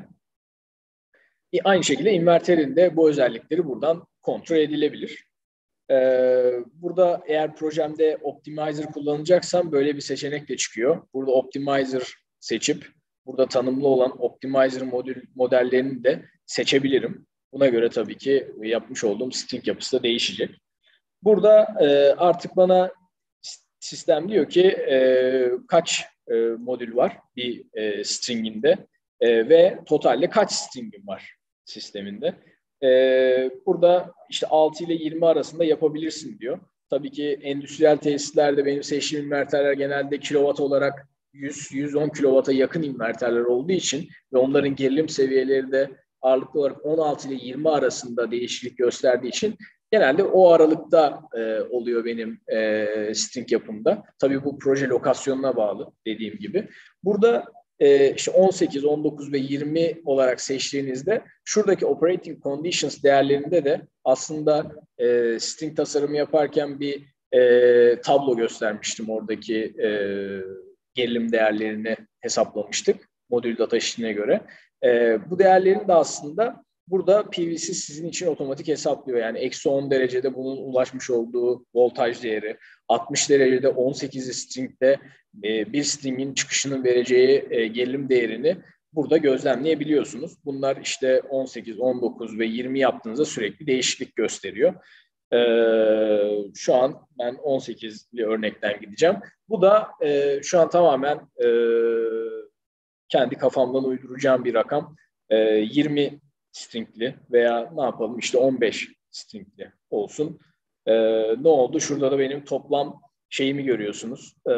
E, aynı şekilde inverterin de bu özellikleri buradan kontrol edilebilir. E, burada eğer projemde optimizer kullanacaksam böyle bir seçenek de çıkıyor. Burada optimizer seçip burada tanımlı olan optimizer modül modellerini de seçebilirim. Buna göre tabii ki yapmış olduğum string yapısı da değişecek. Burada e, artık bana sistem diyor ki e, kaç e, modül var bir e, stringinde e, ve totalde kaç stringim var sisteminde. E, burada işte 6 ile 20 arasında yapabilirsin diyor. Tabii ki endüstriyel tesislerde benim seçtiğim inverterler genelde kilowatt olarak 100-110 kilovata yakın inverterler olduğu için ve onların gerilim seviyeleri de ağırlıklı olarak 16 ile 20 arasında değişiklik gösterdiği için Genelde o aralıkta e, oluyor benim e, string yapımda. Tabii bu proje lokasyonuna bağlı dediğim gibi. Burada e, işte 18, 19 ve 20 olarak seçtiğinizde şuradaki operating conditions değerlerinde de aslında e, string tasarımı yaparken bir e, tablo göstermiştim oradaki e, gerilim değerlerini hesaplamıştık modül data işine göre. E, bu değerlerin de aslında Burada PVC sizin için otomatik hesaplıyor. Yani eksi 10 derecede bunun ulaşmış olduğu voltaj değeri, 60 derecede 18 stringde e, bir stringin çıkışının vereceği e, gerilim değerini burada gözlemleyebiliyorsunuz. Bunlar işte 18, 19 ve 20 yaptığınızda sürekli değişiklik gösteriyor. Ee, şu an ben 18'li örnekten gideceğim. Bu da e, şu an tamamen e, kendi kafamdan uyduracağım bir rakam. E, 20 stringli veya ne yapalım işte 15 stringli olsun. Ee, ne oldu? Şurada da benim toplam şeyimi görüyorsunuz. Ee,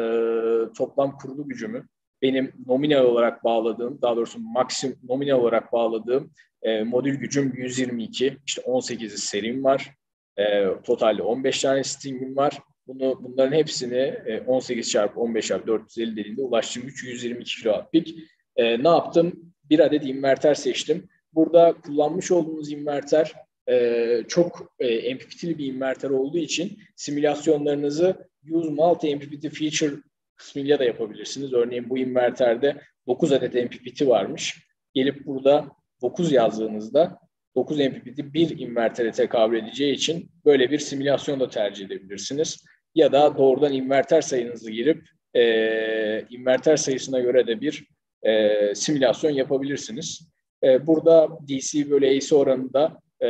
toplam kurulu gücümü benim nominal olarak bağladığım, daha doğrusu maksim nominal olarak bağladığım e, modül gücüm 122. İşte 18'i serim var. E, totalde 15 tane stringim var. Bunu, bunların hepsini e, 18 çarpı 15 çarpı 450 dediğinde ulaştığım güç 122 kilo pik. E, ne yaptım? Bir adet inverter seçtim. Burada kullanmış olduğumuz inverter e, çok e, MPPT'li bir inverter olduğu için simülasyonlarınızı use multi MPPT feature kısmıyla da yapabilirsiniz. Örneğin bu inverterde 9 adet MPPT varmış. Gelip burada 9 yazdığınızda 9 MPPT bir invertere tekabül edeceği için böyle bir simülasyon da tercih edebilirsiniz. Ya da doğrudan inverter sayınızı girip e, inverter sayısına göre de bir e, simülasyon yapabilirsiniz. E, burada DC böyle AC oranında e,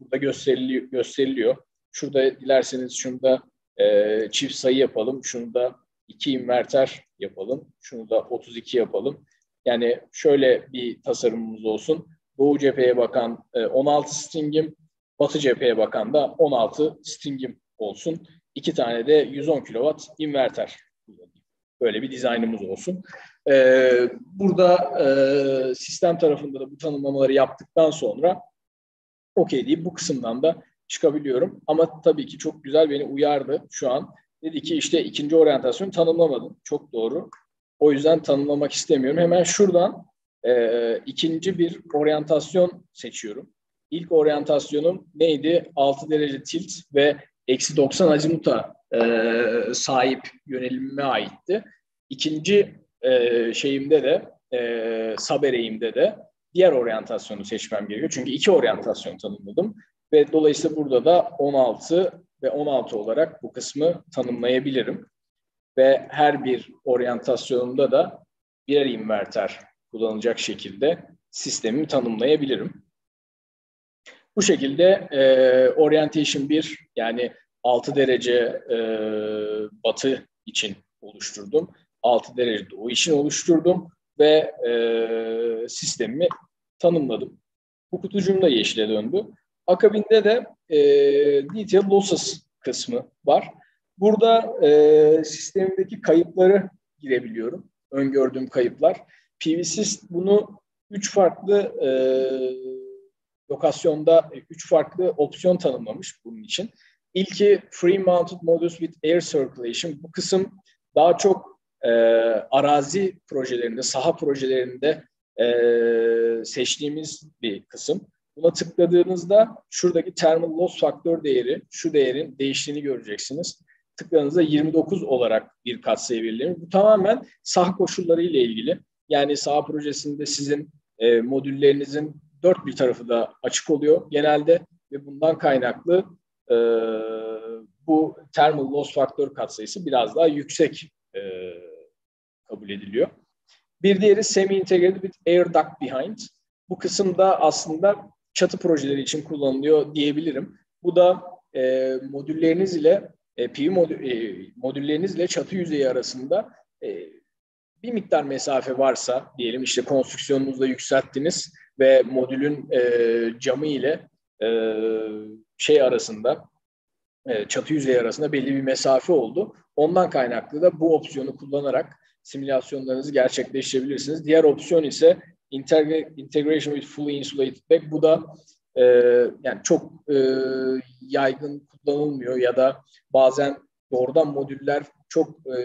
burada gösteriliyor, gösteriliyor. Şurada dilerseniz şunda e, çift sayı yapalım. Şunu da 2 inverter yapalım. Şunu da 32 yapalım. Yani şöyle bir tasarımımız olsun. Doğu cepheye bakan e, 16 stringim, Batı cepheye bakan da 16 stringim olsun. İki tane de 110 kW inverter Böyle bir dizaynımız olsun. Ee, burada e, sistem tarafında da bu tanımlamaları yaptıktan sonra okey deyip bu kısımdan da çıkabiliyorum. Ama tabii ki çok güzel beni uyardı şu an. Dedi ki işte ikinci oryantasyonu tanımlamadın. Çok doğru. O yüzden tanımlamak istemiyorum. Hemen şuradan e, ikinci bir oryantasyon seçiyorum. İlk oryantasyonum neydi? 6 derece tilt ve eksi 90 azimuta e, sahip yönelimime aitti. İkinci e, şeyimde de e, Sabere'imde de diğer oryantasyonu seçmem gerekiyor. Çünkü iki oryantasyon tanımladım ve dolayısıyla burada da 16 ve 16 olarak bu kısmı tanımlayabilirim. Ve her bir oryantasyonumda da birer inverter kullanılacak şekilde sistemi tanımlayabilirim. Bu şekilde e, orientation 1 yani 6 derece e, batı için oluşturdum. 6 derece doğu için oluşturdum ve e, sistemimi tanımladım. Bu kutucuğum da yeşile döndü. Akabinde de e, detail losses kısmı var. Burada e, sistemdeki kayıpları girebiliyorum. Öngördüğüm kayıplar. PVSys bunu üç farklı e, lokasyonda üç farklı opsiyon tanımlamış bunun için. İlki Free Mounted Modules with Air Circulation. Bu kısım daha çok e, arazi projelerinde, saha projelerinde e, seçtiğimiz bir kısım. Buna tıkladığınızda şuradaki thermal loss faktör değeri, şu değerin değiştiğini göreceksiniz. Tıkladığınızda 29 olarak bir katsayı belirlenir. Bu tamamen saha koşulları ile ilgili. Yani saha projesinde sizin e, modüllerinizin dört bir tarafı da açık oluyor genelde ve bundan kaynaklı e, bu thermal loss faktör katsayısı biraz daha yüksek e, kabul ediliyor. Bir diğeri semi-integrated with air duct behind. Bu kısımda aslında çatı projeleri için kullanılıyor diyebilirim. Bu da e, modülleriniz ile e, PV modül, e, modülleriniz ile çatı yüzeyi arasında e, bir miktar mesafe varsa diyelim işte konstrüksiyonunuzda yükselttiniz ve modülün e, camı ile e, şey arasında e, çatı yüzeyi arasında belli bir mesafe oldu. Ondan kaynaklı da bu opsiyonu kullanarak simülasyonlarınızı gerçekleştirebilirsiniz. Diğer opsiyon ise integration with fully insulated back. Bu da e, yani çok e, yaygın kullanılmıyor ya da bazen doğrudan modüller çok e,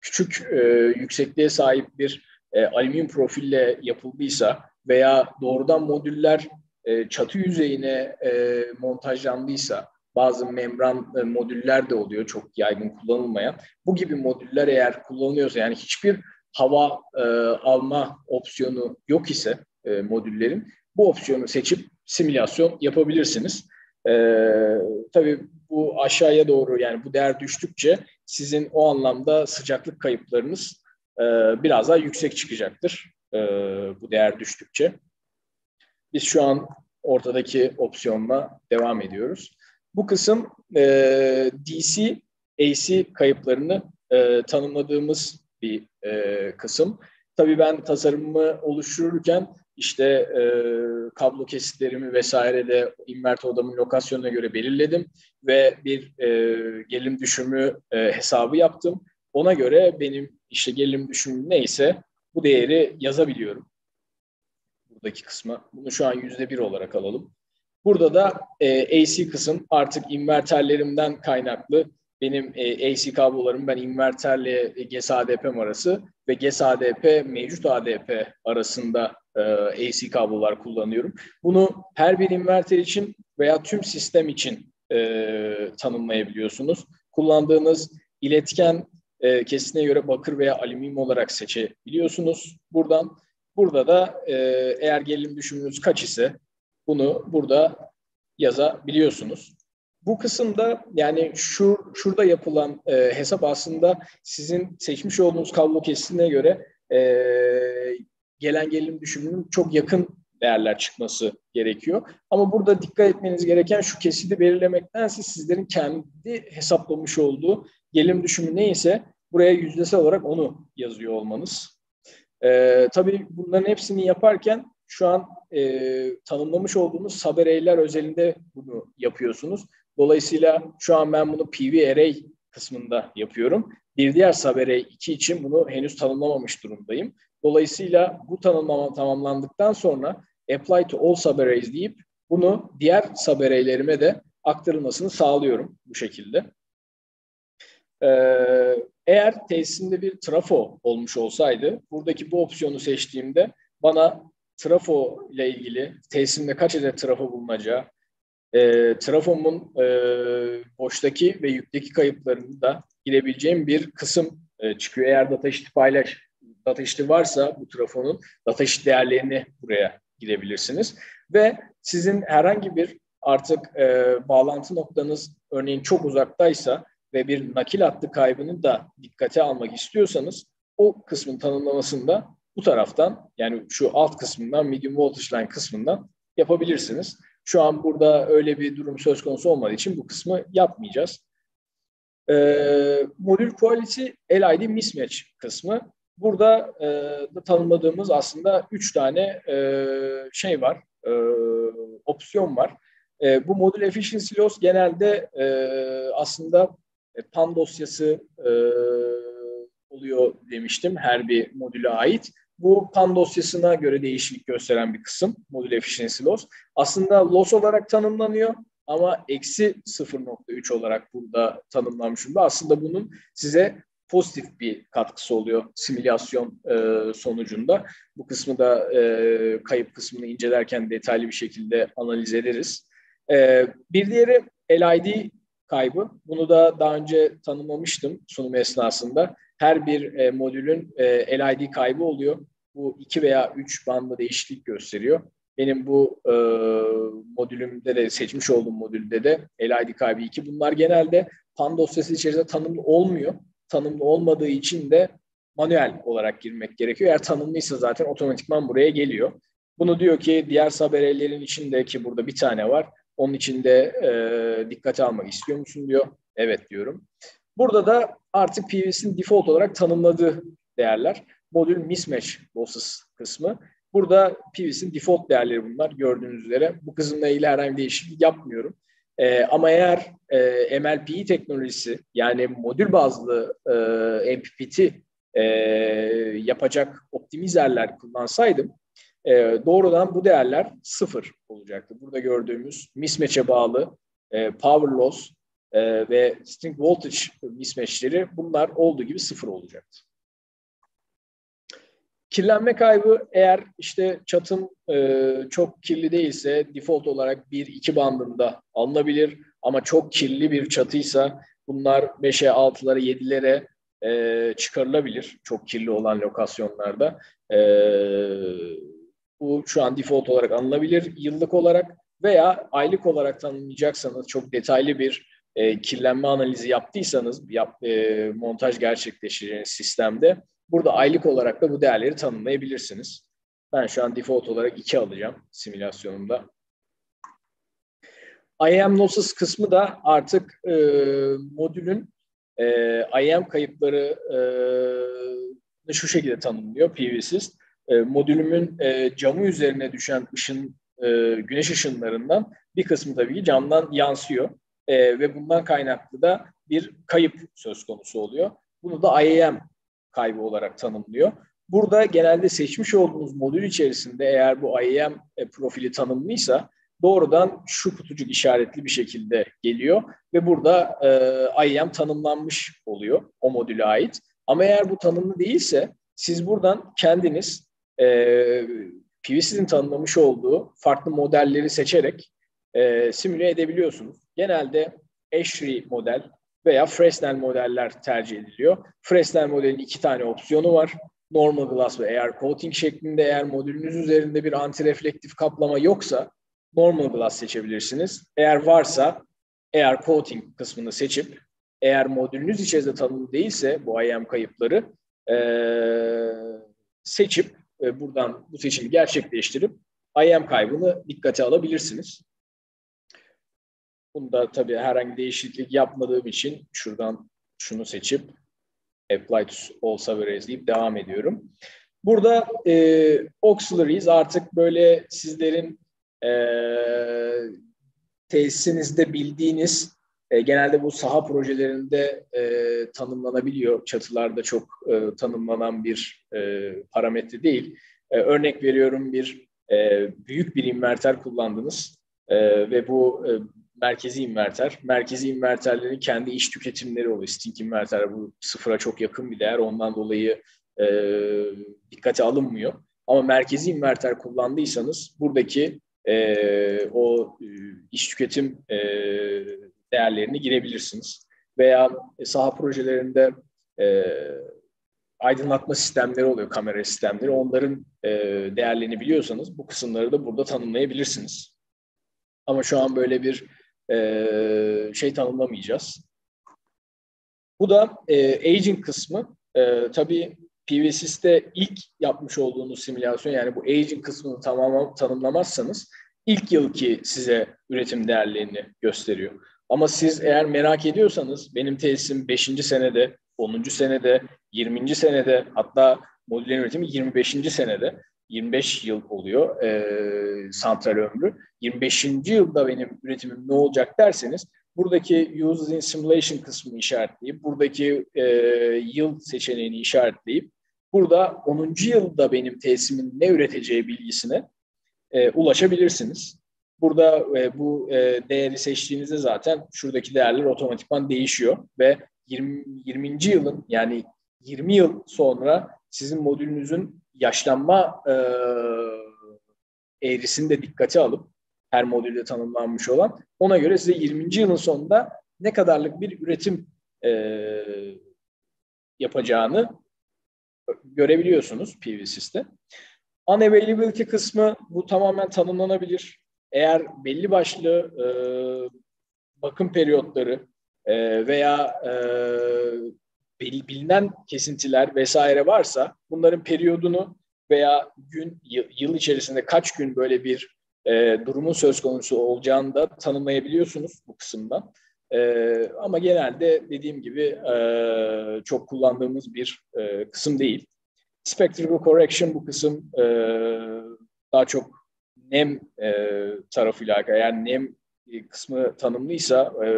küçük e, yüksekliğe sahip bir e, alüminyum profille yapıldıysa veya doğrudan modüller e, çatı yüzeyine e, montajlandıysa bazı membran e, modüller de oluyor çok yaygın kullanılmayan. Bu gibi modüller eğer kullanılıyorsa yani hiçbir hava e, alma opsiyonu yok ise e, modüllerin bu opsiyonu seçip simülasyon yapabilirsiniz. E, tabii bu aşağıya doğru yani bu değer düştükçe sizin o anlamda sıcaklık kayıplarınız e, biraz daha yüksek çıkacaktır e, bu değer düştükçe. Biz şu an ortadaki opsiyonla devam ediyoruz. Bu kısım e, DC, AC kayıplarını e, tanımladığımız bir e, kısım. Tabii ben tasarımımı oluştururken işte e, kablo kesitlerimi vesaire de inverter odamın lokasyonuna göre belirledim ve bir e, gerilim düşümü e, hesabı yaptım. Ona göre benim işte gerilim düşümüm neyse bu değeri yazabiliyorum. Buradaki kısmı. Bunu şu an yüzde bir olarak alalım. Burada da e, AC kısım artık inverterlerimden kaynaklı benim e, AC kablolarım ben inverterle e, GSADP arası ve GSADP mevcut ADP arasında e, AC kablolar kullanıyorum. Bunu her bir inverter için veya tüm sistem için e, tanımlayabiliyorsunuz. Kullandığınız iletken e, kesitine göre bakır veya alüminyum olarak seçebiliyorsunuz buradan. Burada da e, eğer gerilim düşümünüz kaç ise bunu burada yazabiliyorsunuz. Bu kısımda yani şu şurada yapılan e, hesap aslında sizin seçmiş olduğunuz kablo kesitine göre e, gelen gerilim düşümünün çok yakın değerler çıkması gerekiyor. Ama burada dikkat etmeniz gereken şu kesidi belirlemektense sizlerin kendi hesaplamış olduğu gerilim düşümü neyse buraya yüzdesel olarak onu yazıyor olmanız. Ee, tabii bunların hepsini yaparken şu an e, tanımlamış olduğunuz sabereyler özelinde bunu yapıyorsunuz. Dolayısıyla şu an ben bunu PV array kısmında yapıyorum. Bir diğer saberey 2 için bunu henüz tanımlamamış durumdayım. Dolayısıyla bu tanımlama tamamlandıktan sonra apply to all subarrays deyip bunu diğer subarray'lerime de aktarılmasını sağlıyorum bu şekilde. Ee, eğer tesisimde bir trafo olmuş olsaydı, buradaki bu opsiyonu seçtiğimde bana trafo ile ilgili tesisimde kaç adet trafo bulunacağı, e, trafomun e, boştaki ve yükteki kayıplarını da girebileceğim bir kısım e, çıkıyor. Eğer data sheet paylaş, data sheet'i varsa bu trafonun data sheet değerlerini buraya girebilirsiniz. Ve sizin herhangi bir artık e, bağlantı noktanız örneğin çok uzaktaysa ve bir nakil hattı kaybını da dikkate almak istiyorsanız o kısmın tanımlamasında bu taraftan yani şu alt kısmından medium voltage line kısmından yapabilirsiniz. Şu an burada öyle bir durum söz konusu olmadığı için bu kısmı yapmayacağız. Ee, modül quality LID mismatch kısmı. Burada e, da tanımladığımız aslında üç tane e, şey var, e, opsiyon var. E, bu modül efficiency loss genelde e, aslında e, PAN dosyası e, oluyor demiştim her bir modüle ait. Bu PAN dosyasına göre değişiklik gösteren bir kısım modül efficiency loss. Aslında loss olarak tanımlanıyor ama eksi 0.3 olarak burada tanımlanmış durumda. Aslında bunun size pozitif bir katkısı oluyor simülasyon e, sonucunda. Bu kısmı da e, kayıp kısmını incelerken detaylı bir şekilde analiz ederiz. E, bir diğeri LID kaybı. Bunu da daha önce tanımlamıştım sunum esnasında. Her bir e, modülün e, LID kaybı oluyor. Bu iki veya üç bandlı değişiklik gösteriyor. Benim bu e, modülümde de seçmiş olduğum modülde de LID kaybı 2. Bunlar genelde PAN dosyası içerisinde tanımlı olmuyor. Tanımlı olmadığı için de manuel olarak girmek gerekiyor. Eğer tanımlıysa zaten otomatikman buraya geliyor. Bunu diyor ki diğer saberelerin içinde ki burada bir tane var. Onun içinde e, dikkate almak istiyor musun diyor. Evet diyorum. Burada da artık PVS'in default olarak tanımladığı değerler. Modül mismatch losses kısmı. Burada PVS'in default değerleri bunlar gördüğünüz üzere. Bu kısımla ilgili herhangi bir değişiklik yapmıyorum. E, ama eğer e, MLPE teknolojisi yani modül bazlı e, MPPT e, yapacak optimizerler kullansaydım e, doğrudan bu değerler sıfır olacaktı. Burada gördüğümüz mismatch'e bağlı e, power loss e, ve string voltage mismatch'leri bunlar olduğu gibi sıfır olacaktı. Kirlenme kaybı eğer işte çatım e, çok kirli değilse default olarak 1-2 bandında alınabilir. Ama çok kirli bir çatıysa bunlar 5'e 6'lara 7'lere e, çıkarılabilir. Çok kirli olan lokasyonlarda. E, bu şu an default olarak alınabilir yıllık olarak veya aylık olarak tanımlayacaksanız çok detaylı bir e, kirlenme analizi yaptıysanız yap, e, montaj gerçekleştireceğiniz sistemde burada aylık olarak da bu değerleri tanımlayabilirsiniz. Ben şu an default olarak 2 alacağım simülasyonumda. IAM losses kısmı da artık e, modülün e, IAM kayıpları e, şu şekilde tanımlıyor PVSys. E, modülümün e, camı üzerine düşen ışın, e, güneş ışınlarından bir kısmı tabii ki camdan yansıyor. E, ve bundan kaynaklı da bir kayıp söz konusu oluyor. Bunu da IAM kaybı olarak tanımlıyor. Burada genelde seçmiş olduğunuz modül içerisinde eğer bu IAM e, profili tanımlıysa doğrudan şu kutucuk işaretli bir şekilde geliyor ve burada e, IAM tanımlanmış oluyor o modüle ait. Ama eğer bu tanımlı değilse siz buradan kendiniz e, PVC'nin tanımlamış olduğu farklı modelleri seçerek e, simüle edebiliyorsunuz. Genelde Esri model veya Fresnel modeller tercih ediliyor. Fresnel modelin iki tane opsiyonu var. Normal glass ve air coating şeklinde eğer modülünüz üzerinde bir antireflektif kaplama yoksa normal glass seçebilirsiniz. Eğer varsa air coating kısmını seçip eğer modülünüz içerisinde tanımlı değilse bu IM kayıpları e, seçip e, buradan bu seçimi gerçekleştirip IM kaybını dikkate alabilirsiniz. Bunda tabii herhangi değişiklik yapmadığım için şuradan şunu seçip apply to all surveys deyip devam ediyorum. Burada e, auxiliaries artık böyle sizlerin e, tesisinizde bildiğiniz e, genelde bu saha projelerinde e, tanımlanabiliyor. Çatılarda çok e, tanımlanan bir e, parametre değil. E, örnek veriyorum bir e, büyük bir inverter kullandınız e, ve bu e, merkezi inverter. Merkezi inverterlerin kendi iş tüketimleri oluyor. Sting inverter bu sıfıra çok yakın bir değer. Ondan dolayı e, dikkate alınmıyor. Ama merkezi inverter kullandıysanız buradaki e, o e, iş tüketim e, değerlerini girebilirsiniz. Veya saha projelerinde e, aydınlatma sistemleri oluyor, kamera sistemleri. Onların e, değerlerini biliyorsanız bu kısımları da burada tanımlayabilirsiniz. Ama şu an böyle bir e, şey tanımlamayacağız. Bu da e, aging kısmı. E, tabii PVSys'te ilk yapmış olduğunuz simülasyon yani bu aging kısmını tamamen tanımlamazsanız ilk yılki size üretim değerlerini gösteriyor. Ama siz eğer merak ediyorsanız benim tesisim 5. senede, 10. senede, 20. senede hatta modüler üretimi 25. senede 25 yıl oluyor e, santral ömrü. 25. yılda benim üretimim ne olacak derseniz buradaki Uses in Simulation kısmını işaretleyip buradaki e, yıl seçeneğini işaretleyip burada 10. yılda benim tesisimin ne üreteceği bilgisine e, ulaşabilirsiniz. Burada e, bu e, değeri seçtiğinizde zaten şuradaki değerler otomatikman değişiyor ve 20, 20. yılın yani 20 yıl sonra sizin modülünüzün yaşlanma e, eğrisini de dikkate alıp her modülde tanımlanmış olan ona göre size 20. yılın sonunda ne kadarlık bir üretim e, yapacağını görebiliyorsunuz PVSys'te. Unavailability kısmı bu tamamen tanımlanabilir. Eğer belli başlı e, bakım periyotları e, veya e, bilinen kesintiler vesaire varsa bunların periyodunu veya gün yıl, içerisinde kaç gün böyle bir e, durumun söz konusu olacağını da tanımlayabiliyorsunuz bu kısımdan. E, ama genelde dediğim gibi e, çok kullandığımız bir e, kısım değil. Spectral correction bu kısım e, daha çok nem e, tarafıyla yani nem kısmı tanımlıysa e,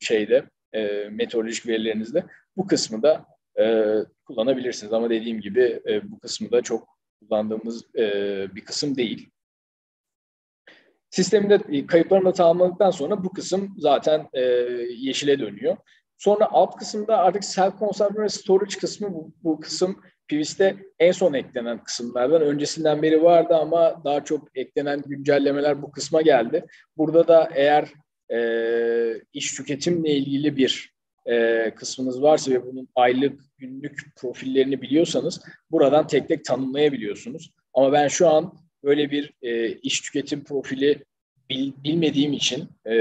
şeyde e, meteorolojik verilerinizde bu kısmı da e, kullanabilirsiniz. Ama dediğim gibi e, bu kısmı da çok kullandığımız e, bir kısım değil. Sistemde e, kayıplarını da tamamladıktan sonra bu kısım zaten e, yeşile dönüyor. Sonra alt kısımda artık self conservation ve storage kısmı bu, bu kısım PVS'te en son eklenen kısımlardan. Öncesinden beri vardı ama daha çok eklenen güncellemeler bu kısma geldi. Burada da eğer e, iş tüketimle ilgili bir e, kısmınız varsa ve bunun aylık, günlük profillerini biliyorsanız buradan tek tek tanımlayabiliyorsunuz. Ama ben şu an böyle bir e, iş tüketim profili bil, bilmediğim için e,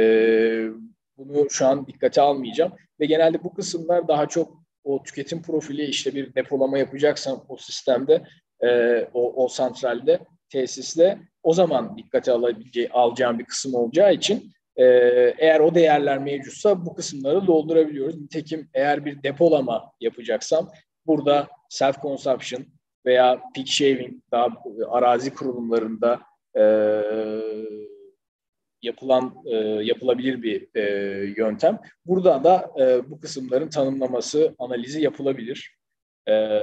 bunu şu an dikkate almayacağım. Ve genelde bu kısımlar daha çok o tüketim profili işte bir depolama yapacaksam o sistemde, e, o, o santralde, tesiste o zaman dikkate alabileceği, alacağım bir kısım olacağı için e, eğer o değerler mevcutsa bu kısımları doldurabiliyoruz. Nitekim eğer bir depolama yapacaksam burada self consumption veya peak shaving daha arazi kurulumlarında e, yapılan e, yapılabilir bir e, yöntem. Burada da e, bu kısımların tanımlaması, analizi yapılabilir. E,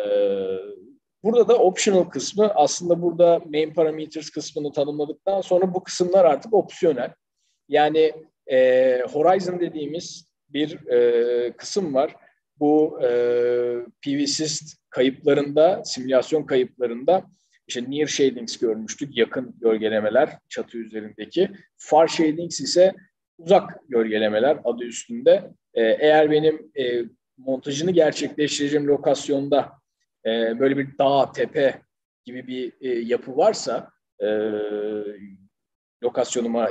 burada da optional kısmı aslında burada main parameters kısmını tanımladıktan sonra bu kısımlar artık opsiyonel. Yani e, Horizon dediğimiz bir e, kısım var. Bu e, PVSys kayıplarında, simülasyon kayıplarında işte near shadings görmüştük, yakın gölgelemeler çatı üzerindeki. Far shadings ise uzak gölgelemeler adı üstünde. E, eğer benim e, montajını gerçekleştireceğim lokasyonda e, böyle bir dağ, tepe gibi bir e, yapı varsa e, lokasyonuma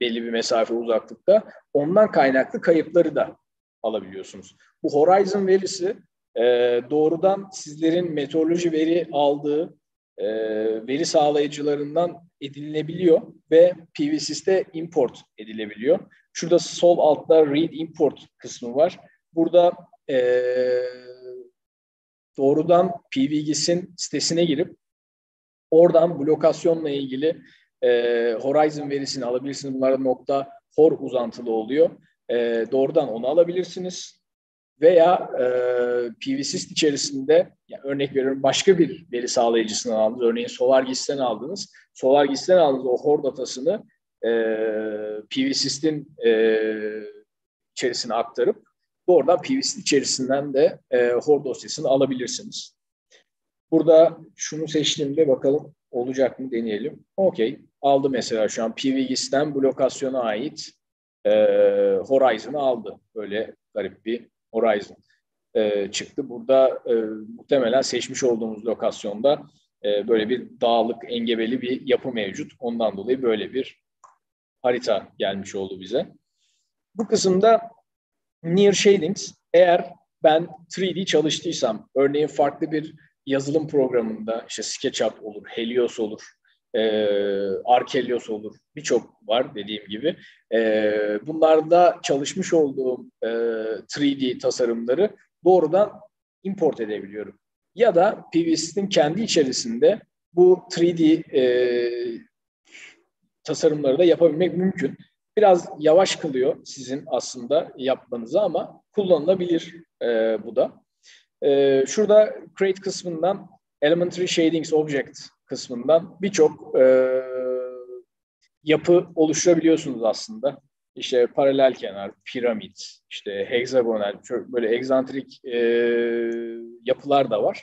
belli bir mesafe uzaklıkta ondan kaynaklı kayıpları da alabiliyorsunuz. Bu Horizon verisi e, doğrudan sizlerin meteoroloji veri aldığı e, veri sağlayıcılarından edinilebiliyor ve PVSys'te import edilebiliyor. Şurada sol altta read import kısmı var. Burada e, doğrudan PVGIS'in sitesine girip oradan bu lokasyonla ilgili e, Horizon verisini alabilirsiniz. Bunlar nokta hor uzantılı oluyor. E, doğrudan onu alabilirsiniz. Veya e, PVSys içerisinde yani örnek veriyorum başka bir veri sağlayıcısından aldınız. Örneğin SolarGIS'ten aldınız. SolarGIS'ten aldığınız o hor datasını e, PVSys'in e, içerisine aktarıp doğrudan PVC içerisinden de e, hor dosyasını alabilirsiniz. Burada şunu seçtiğimde bakalım olacak mı deneyelim. Okey. Aldı mesela şu an PVGIS'ten bu lokasyona ait e, Horizon'ı aldı. Böyle garip bir Horizon e, çıktı. Burada e, muhtemelen seçmiş olduğumuz lokasyonda e, böyle bir dağlık, engebeli bir yapı mevcut. Ondan dolayı böyle bir harita gelmiş oldu bize. Bu kısımda Near Shadings eğer ben 3D çalıştıysam, örneğin farklı bir yazılım programında işte SketchUp olur, Helios olur, e, Archelios olur, birçok var dediğim gibi. E, bunlarda çalışmış olduğum e, 3D tasarımları doğrudan import edebiliyorum. Ya da PVSys'in kendi içerisinde bu 3D e, tasarımları da yapabilmek mümkün. Biraz yavaş kılıyor sizin aslında yapmanızı ama kullanılabilir e, bu da. E, şurada create kısmından elementary shadings object kısmından birçok e, yapı oluşturabiliyorsunuz aslında. İşte paralel kenar, piramit, işte hexagonal, böyle egzantrik e, yapılar da var.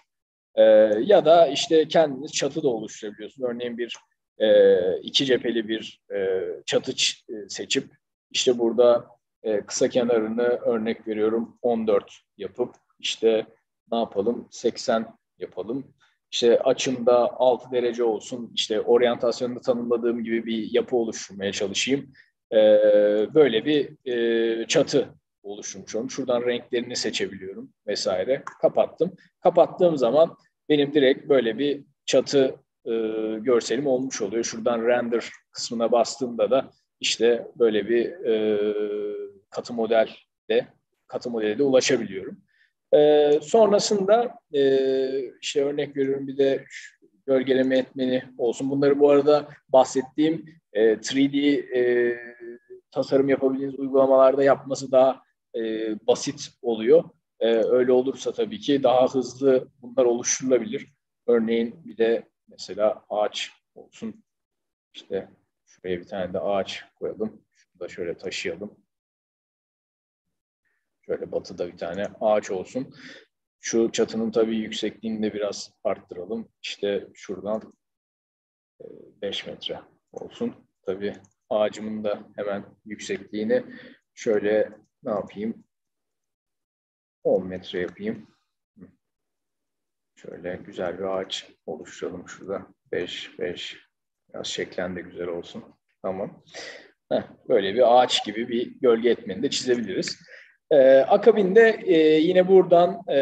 E, ya da işte kendiniz çatı da oluşturabiliyorsunuz. Örneğin bir e, iki cepheli bir e, çatı e, seçip işte burada e, kısa kenarını örnek veriyorum 14 yapıp işte ne yapalım 80 yapalım. İşte açımda 6 derece olsun işte oryantasyonunu tanımladığım gibi bir yapı oluşturmaya çalışayım. E, böyle bir e, çatı oluşturmuş oldum. Şuradan renklerini seçebiliyorum vesaire. Kapattım. Kapattığım zaman benim direkt böyle bir çatı e, görselim olmuş oluyor. Şuradan render kısmına bastığımda da işte böyle bir e, katı modelde katı modele de ulaşabiliyorum. E, sonrasında e, işte örnek veriyorum bir de gölgeleme etmeni olsun. Bunları bu arada bahsettiğim e, 3D e, tasarım yapabildiğiniz uygulamalarda yapması daha e, basit oluyor. E, öyle olursa tabii ki daha hızlı bunlar oluşturulabilir. Örneğin bir de Mesela ağaç olsun. İşte şuraya bir tane de ağaç koyalım. Şunu da şöyle taşıyalım. Şöyle batıda bir tane ağaç olsun. Şu çatının tabii yüksekliğini de biraz arttıralım. İşte şuradan 5 e, metre olsun. Tabii ağacımın da hemen yüksekliğini şöyle ne yapayım? 10 metre yapayım. Şöyle güzel bir ağaç oluşturalım şurada. 5, 5. Biraz şeklen de güzel olsun. Tamam. Heh, böyle bir ağaç gibi bir gölge etmeni de çizebiliriz. Ee, akabinde e, yine buradan e,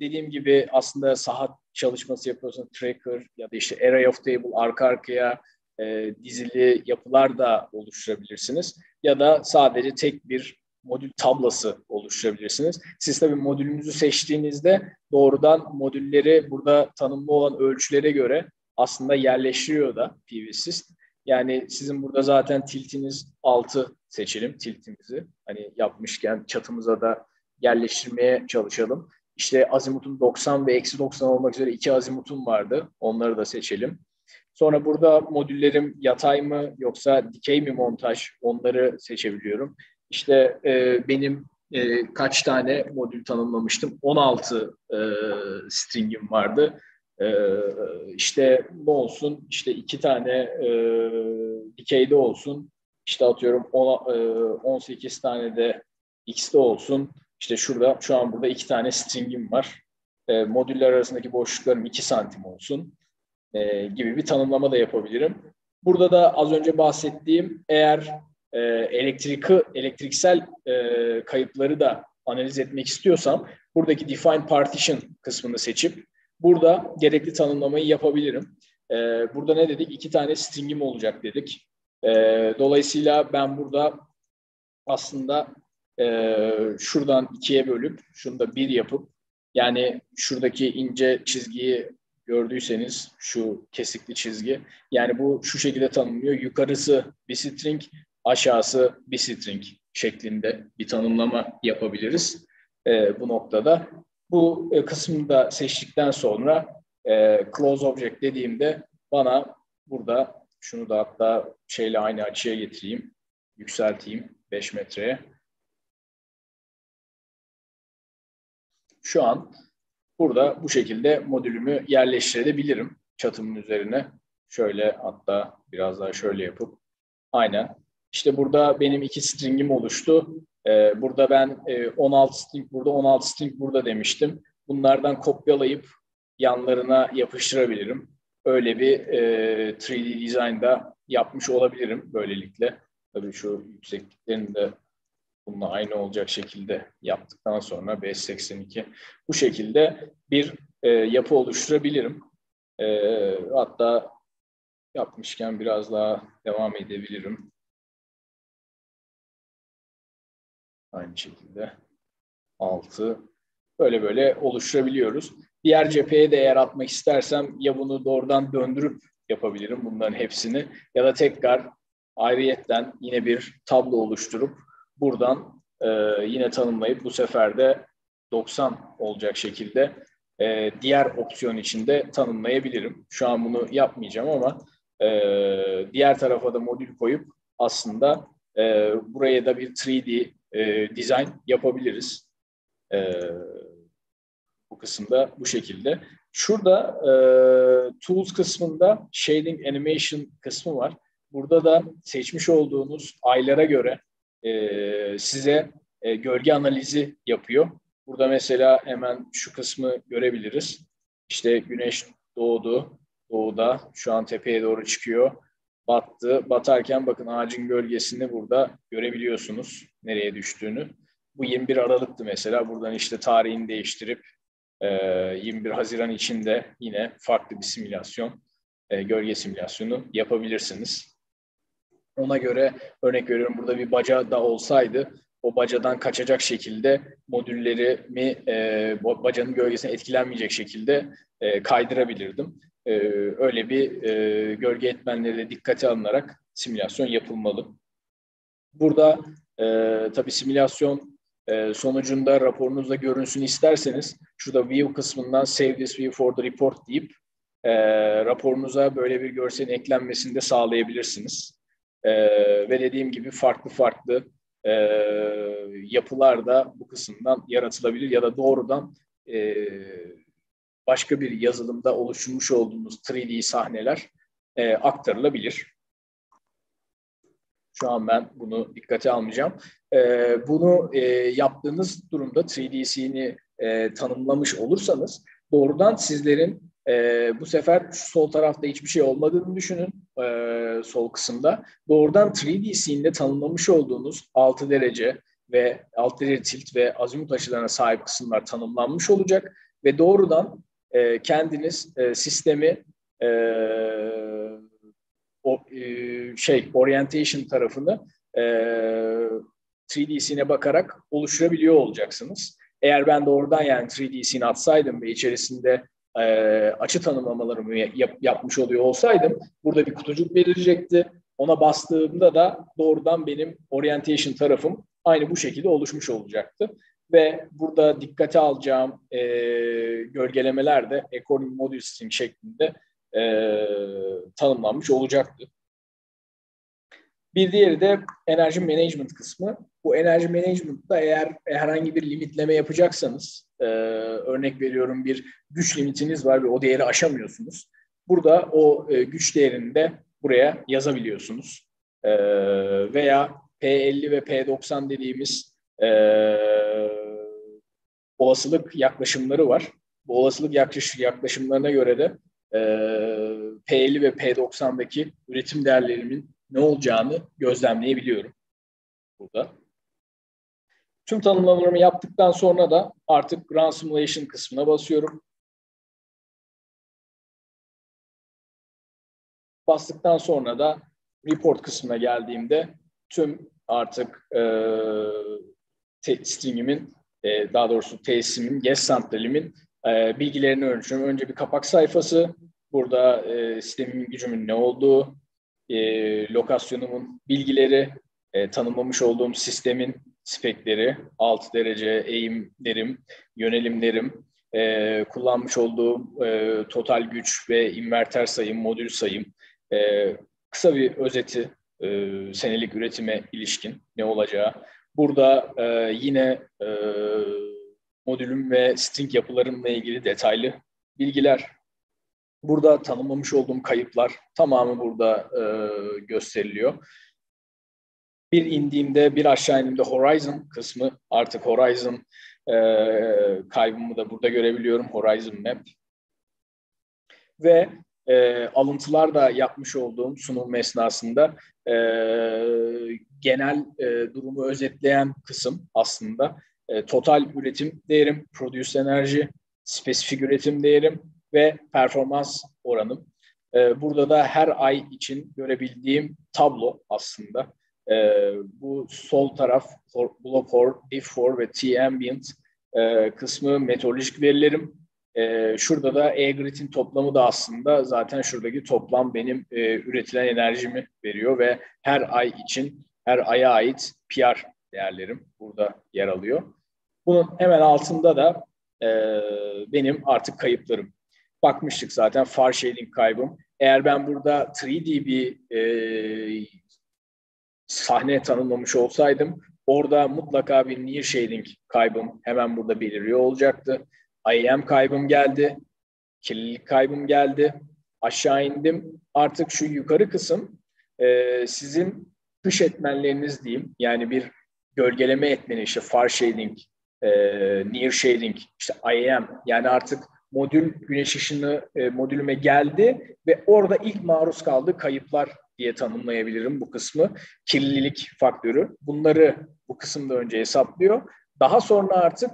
dediğim gibi aslında saha çalışması yapıyorsanız tracker ya da işte array of table arka arkaya e, dizili yapılar da oluşturabilirsiniz. Ya da sadece tek bir modül tablası oluşturabilirsiniz. Siz tabii modülünüzü seçtiğinizde doğrudan modülleri burada tanımlı olan ölçülere göre aslında yerleştiriyor da PVSys. Yani sizin burada zaten tiltiniz 6 seçelim tiltimizi. Hani yapmışken çatımıza da yerleştirmeye çalışalım. İşte azimutun 90 ve eksi 90 olmak üzere iki azimutum vardı. Onları da seçelim. Sonra burada modüllerim yatay mı yoksa dikey mi montaj onları seçebiliyorum. İşte e, benim e, kaç tane modül tanımlamıştım? 16 e, stringim vardı. E, işte ne olsun? İşte iki tane e, dikeyde olsun. İşte atıyorum 18 tane de x'te olsun. İşte şurada şu an burada iki tane string'im var. Modüller arasındaki boşluklarım 2 santim olsun gibi bir tanımlama da yapabilirim. Burada da az önce bahsettiğim eğer elektriki, elektriksel kayıpları da analiz etmek istiyorsam buradaki define partition kısmını seçip burada gerekli tanımlamayı yapabilirim. Burada ne dedik? İki tane string'im olacak dedik. Dolayısıyla ben burada aslında şuradan ikiye bölüp şunu da bir yapıp yani şuradaki ince çizgiyi gördüyseniz şu kesikli çizgi yani bu şu şekilde tanımlıyor. Yukarısı bir string, aşağısı bir string şeklinde bir tanımlama yapabiliriz e, bu noktada. Bu e, kısmını da seçtikten sonra e, close object dediğimde bana burada şunu da hatta şeyle aynı açıya getireyim, yükselteyim 5 metreye. Şu an burada bu şekilde modülümü yerleştirebilirim çatımın üzerine. Şöyle hatta biraz daha şöyle yapıp aynen işte burada benim iki stringim oluştu. Ee, burada ben e, 16 string burada, 16 string burada demiştim. Bunlardan kopyalayıp yanlarına yapıştırabilirim. Öyle bir e, 3D design'da yapmış olabilirim böylelikle. Tabii şu yüksekliklerini de bununla aynı olacak şekilde yaptıktan sonra 582 bu şekilde bir e, yapı oluşturabilirim. E, hatta yapmışken biraz daha devam edebilirim. Aynı şekilde 6 böyle böyle oluşturabiliyoruz. Diğer cepheye de eğer atmak istersem ya bunu doğrudan döndürüp yapabilirim bunların hepsini ya da tekrar ayrıyetten yine bir tablo oluşturup buradan e, yine tanımlayıp bu sefer de 90 olacak şekilde e, diğer opsiyon içinde tanımlayabilirim. Şu an bunu yapmayacağım ama e, diğer tarafa da modül koyup aslında e, buraya da bir 3D e, design yapabiliriz. E, bu kısımda bu şekilde. Şurada e, Tools kısmında Shading Animation kısmı var. Burada da seçmiş olduğunuz aylara göre e, size e, gölge analizi yapıyor. Burada mesela hemen şu kısmı görebiliriz. İşte güneş doğdu, doğuda şu an tepeye doğru çıkıyor battı. Batarken bakın ağacın gölgesini burada görebiliyorsunuz nereye düştüğünü. Bu 21 Aralık'tı mesela. Buradan işte tarihini değiştirip 21 e, Haziran içinde yine farklı bir simülasyon, e, gölge simülasyonu yapabilirsiniz. Ona göre örnek veriyorum burada bir baca da olsaydı o bacadan kaçacak şekilde modüllerimi e, bacanın gölgesine etkilenmeyecek şekilde e, kaydırabilirdim e, öyle bir e, gölge etmenleri de dikkate alınarak simülasyon yapılmalı. Burada e, tabii simülasyon e, sonucunda raporunuzda görünsün isterseniz şurada view kısmından save this view for the report deyip e, raporunuza böyle bir görselin eklenmesini de sağlayabilirsiniz. E, ve dediğim gibi farklı farklı e, yapılar da bu kısımdan yaratılabilir ya da doğrudan e, başka bir yazılımda oluşturmuş olduğumuz 3D sahneler e, aktarılabilir. Şu an ben bunu dikkate almayacağım. E, bunu e, yaptığınız durumda 3D'sini e, tanımlamış olursanız doğrudan sizlerin e, bu sefer sol tarafta hiçbir şey olmadığını düşünün e, sol kısımda. Doğrudan 3D tanımlamış olduğunuz 6 derece ve 6 derece tilt ve azimut açılarına sahip kısımlar tanımlanmış olacak ve doğrudan e, kendiniz e, sistemi e, o e, şey orientation tarafını e, 3D'sine bakarak oluşturabiliyor olacaksınız. Eğer ben doğrudan yani 3D'sini atsaydım ve içerisinde e, açı tanımlamalarımı yap, yapmış oluyor olsaydım burada bir kutucuk verilecekti. Ona bastığımda da doğrudan benim orientation tarafım aynı bu şekilde oluşmuş olacaktı ve burada dikkate alacağım e, gölgelemeler de according module string şeklinde e, tanımlanmış olacaktı. Bir diğeri de enerji management kısmı. Bu enerji management'ta eğer herhangi bir limitleme yapacaksanız, e, örnek veriyorum bir güç limitiniz var ve o değeri aşamıyorsunuz. Burada o e, güç değerini de buraya yazabiliyorsunuz. e, veya P50 ve P90 dediğimiz e, olasılık yaklaşımları var. Bu olasılık yaklaşımlarına göre de e, P50 ve P90'daki üretim değerlerimin ne olacağını gözlemleyebiliyorum burada. Tüm tanımlamalarımı yaptıktan sonra da artık Run Simulation kısmına basıyorum. Bastıktan sonra da report kısmına geldiğimde tüm artık e, stringimin e, daha doğrusu tesisimin, guest santralimin e, bilgilerini ölçüyorum. Önce bir kapak sayfası, burada e, sistemin gücümün ne olduğu, e, lokasyonumun bilgileri, e, tanımlamış olduğum sistemin spekleri, alt derece eğimlerim, yönelimlerim, kullanmış olduğum total güç ve inverter sayım, modül sayım, kısa bir özeti senelik üretime ilişkin ne olacağı. Burada e, yine e, modülüm ve string yapılarımla ilgili detaylı bilgiler. Burada tanımlamış olduğum kayıplar tamamı burada e, gösteriliyor. Bir indiğimde, bir aşağı indiğimde Horizon kısmı, artık Horizon e, kaybımı da burada görebiliyorum. Horizon Map. Ve e, alıntılar da yapmış olduğum sunum esnasında e, genel e, durumu özetleyen kısım aslında e, total üretim değerim, produce enerji, spesifik üretim değerim ve performans oranım. E, burada da her ay için görebildiğim tablo aslında. E, bu sol taraf 4, Diff 4 ve T-Ambient e, kısmı meteorolojik verilerim. E, şurada da E-Grid'in toplamı da aslında zaten şuradaki toplam benim e, üretilen enerjimi veriyor ve her ay için her aya ait PR değerlerim burada yer alıyor. Bunun hemen altında da e, benim artık kayıplarım. Bakmıştık zaten far shading kaybım. Eğer ben burada 3D bir e, sahne tanımlamış olsaydım orada mutlaka bir near shading kaybım hemen burada beliriyor olacaktı. IEM kaybım geldi. Kirlilik kaybım geldi. Aşağı indim. Artık şu yukarı kısım e, sizin dış etmenleriniz diyeyim. Yani bir gölgeleme etmeni işte far shading, e, near shading, işte IEM yani artık modül güneş ışını e, modülüme geldi ve orada ilk maruz kaldığı kayıplar diye tanımlayabilirim bu kısmı. Kirlilik faktörü. Bunları bu kısımda önce hesaplıyor. Daha sonra artık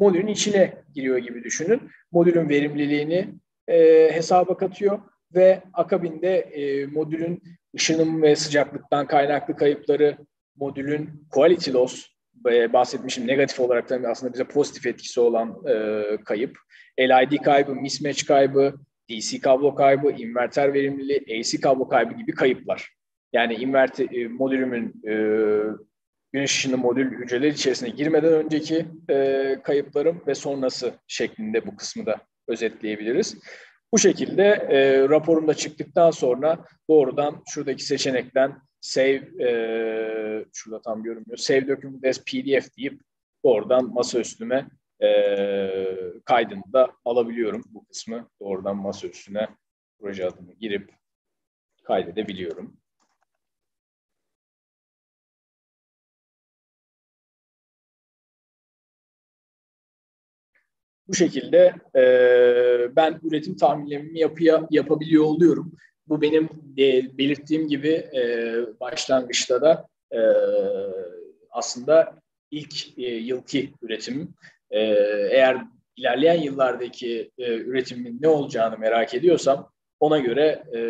modülün içine giriyor gibi düşünün. Modülün verimliliğini e, hesaba katıyor ve akabinde e, modülün ışınım ve sıcaklıktan kaynaklı kayıpları, modülün quality loss, e, bahsetmişim negatif olarak da aslında bize pozitif etkisi olan e, kayıp, LID kaybı, mismatch kaybı, DC kablo kaybı, inverter verimliliği, AC kablo kaybı gibi kayıplar. Yani inverter e, modülümün e, güneş ışını modül hücreler içerisine girmeden önceki e, kayıplarım ve sonrası şeklinde bu kısmı da özetleyebiliriz. Bu şekilde e, raporumda çıktıktan sonra doğrudan şuradaki seçenekten save, e, şurada tam görünmüyor, save document as pdf deyip doğrudan masa üstüme e, kaydını da alabiliyorum. Bu kısmı doğrudan masa üstüne proje adımı girip kaydedebiliyorum. Bu şekilde e, ben üretim tahminlerimi yapıya, yapabiliyor oluyorum. Bu benim e, belirttiğim gibi e, başlangıçta da e, aslında ilk e, yılki üretimim. E, eğer ilerleyen yıllardaki e, üretimin ne olacağını merak ediyorsam ona göre e,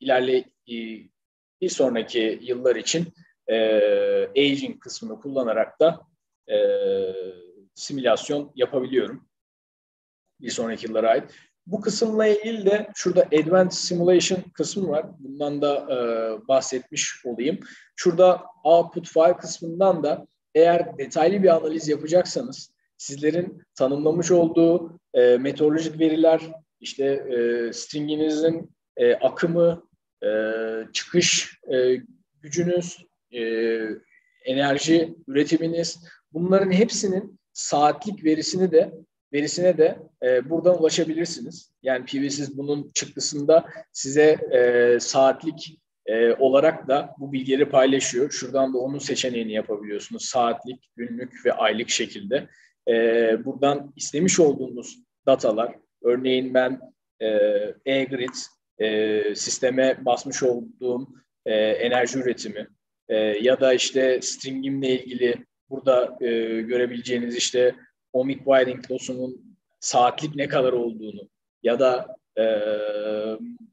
ilerle e, bir sonraki yıllar için e, aging kısmını kullanarak da e, simülasyon yapabiliyorum. Bir sonraki yıllara ait. Bu kısımla ilgili de şurada Advanced Simulation kısmı var. Bundan da e, bahsetmiş olayım. Şurada Output File kısmından da eğer detaylı bir analiz yapacaksanız sizlerin tanımlamış olduğu e, meteorolojik veriler, işte e, stringinizin e, akımı, e, çıkış e, gücünüz, e, enerji üretiminiz bunların hepsinin saatlik verisini de verisine de e, buradan ulaşabilirsiniz. Yani PVSiz bunun çıktısında size e, saatlik e, olarak da bu bilgileri paylaşıyor. Şuradan da onun seçeneğini yapabiliyorsunuz. Saatlik, günlük ve aylık şekilde. E, buradan istemiş olduğunuz datalar, örneğin ben e, e-grid, e, sisteme basmış olduğum e, enerji üretimi e, ya da işte stringimle ilgili burada e, görebileceğiniz işte ohmic wiring loss'unun saatlik ne kadar olduğunu ya da e,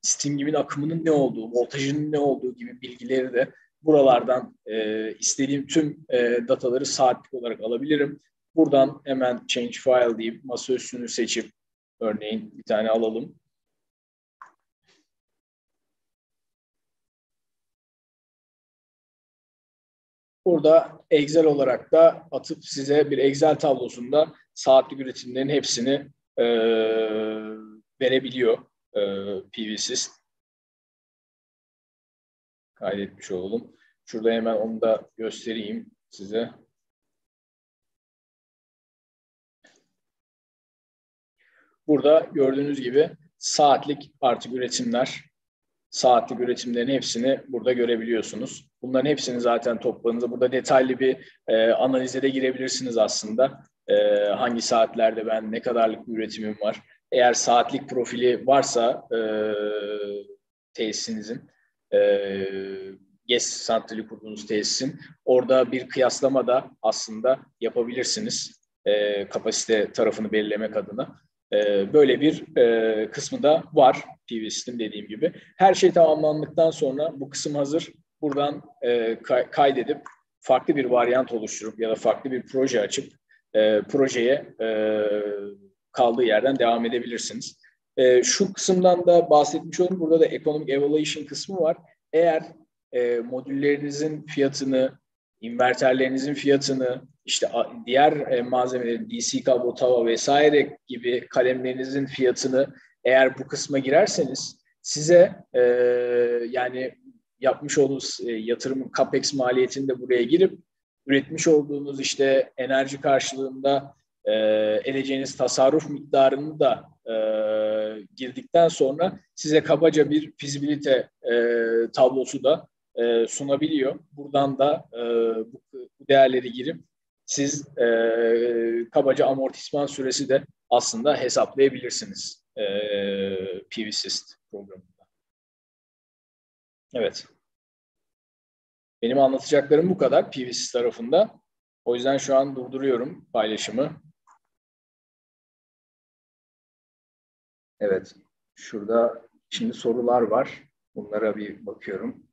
stringimin akımının ne olduğu, voltajının ne olduğu gibi bilgileri de buralardan e, istediğim tüm e, dataları saatlik olarak alabilirim. Buradan hemen change file deyip masa üstünü seçip örneğin bir tane alalım. Burada Excel olarak da atıp size bir Excel tablosunda saatlik üretimlerin hepsini e, verebiliyor e, PVSys. Kaydetmiş olalım. Şurada hemen onu da göstereyim size. Burada gördüğünüz gibi saatlik artık üretimler, saatlik üretimlerin hepsini burada görebiliyorsunuz. Bunların hepsini zaten topladığınızda burada detaylı bir e, analize de girebilirsiniz aslında. E, hangi saatlerde ben ne kadarlık bir üretimim var. Eğer saatlik profili varsa e, tesisinizin, e, GES santrali kurduğunuz tesisin, orada bir kıyaslama da aslında yapabilirsiniz. E, kapasite tarafını belirlemek adına. E, böyle bir e, kısmı da var PV System dediğim gibi. Her şey tamamlandıktan sonra bu kısım hazır. Buradan e, kaydedip farklı bir varyant oluşturup ya da farklı bir proje açıp e, projeye e, kaldığı yerden devam edebilirsiniz. E, şu kısımdan da bahsetmiş oldum. Burada da Economic Evaluation kısmı var. Eğer e, modüllerinizin fiyatını, inverterlerinizin fiyatını, işte diğer e, malzemelerin DC kablo, tava vesaire gibi kalemlerinizin fiyatını eğer bu kısma girerseniz size e, yani yapmış olduğunuz e, yatırımın capex maliyetini de buraya girip üretmiş olduğunuz işte enerji karşılığında e, edeceğiniz tasarruf miktarını da e, girdikten sonra size kabaca bir fizibilite e, tablosu da e, sunabiliyor. Buradan da e, bu, bu değerleri girip siz e, kabaca amortisman süresi de aslında hesaplayabilirsiniz e, PVSYST programında. Evet. Benim anlatacaklarım bu kadar PVSYST tarafında. O yüzden şu an durduruyorum paylaşımı. Evet. Şurada şimdi sorular var. Bunlara bir bakıyorum.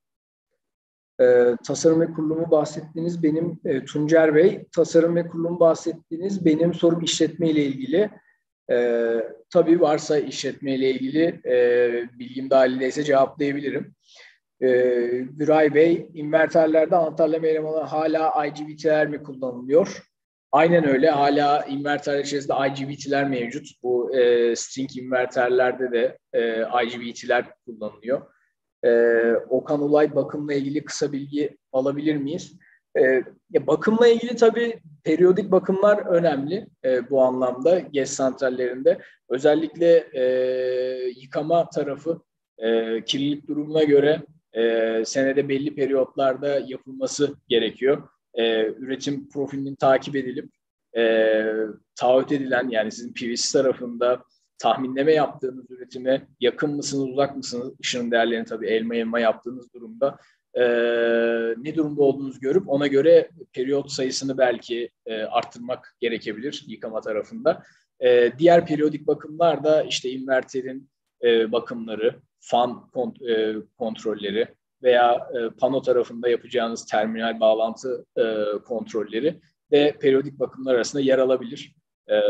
E, tasarım ve kurulumu bahsettiğiniz benim e, Tuncer Bey. Tasarım ve kurulumu bahsettiğiniz benim sorum işletme ile ilgili. E, tabii varsa işletme ile ilgili e, bilgim dahilindeyse cevaplayabilirim. E, Güray Bey, inverterlerde anahtarlama elemanı hala IGBT'ler mi kullanılıyor? Aynen öyle. Hala inverter içerisinde IGBT'ler mevcut. Bu e, string inverterlerde de e, IGBT'ler kullanılıyor. E, Okan Ulay bakımla ilgili kısa bilgi alabilir miyiz? E, bakımla ilgili tabii periyodik bakımlar önemli e, bu anlamda GES santrallerinde. Özellikle e, yıkama tarafı e, kirlilik durumuna göre e, senede belli periyotlarda yapılması gerekiyor. E, üretim profilinin takip edilip e, taahhüt edilen yani sizin PVC tarafında tahminleme yaptığınız üretime yakın mısınız, uzak mısınız? Işının değerlerini tabii elma elma yaptığınız durumda e, ne durumda olduğunuzu görüp ona göre periyot sayısını belki e, arttırmak gerekebilir yıkama tarafında. E, diğer periyodik bakımlar da işte inverterin e, bakımları, fan kont e, kontrolleri veya e, pano tarafında yapacağınız terminal bağlantı e, kontrolleri de periyodik bakımlar arasında yer alabilir. E,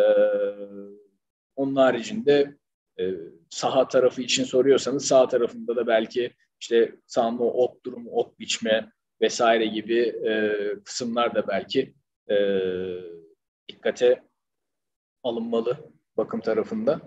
onun haricinde e, saha tarafı için soruyorsanız sağ tarafında da belki işte sahanın ot durumu, ot biçme vesaire gibi e, kısımlar da belki e, dikkate alınmalı bakım tarafında.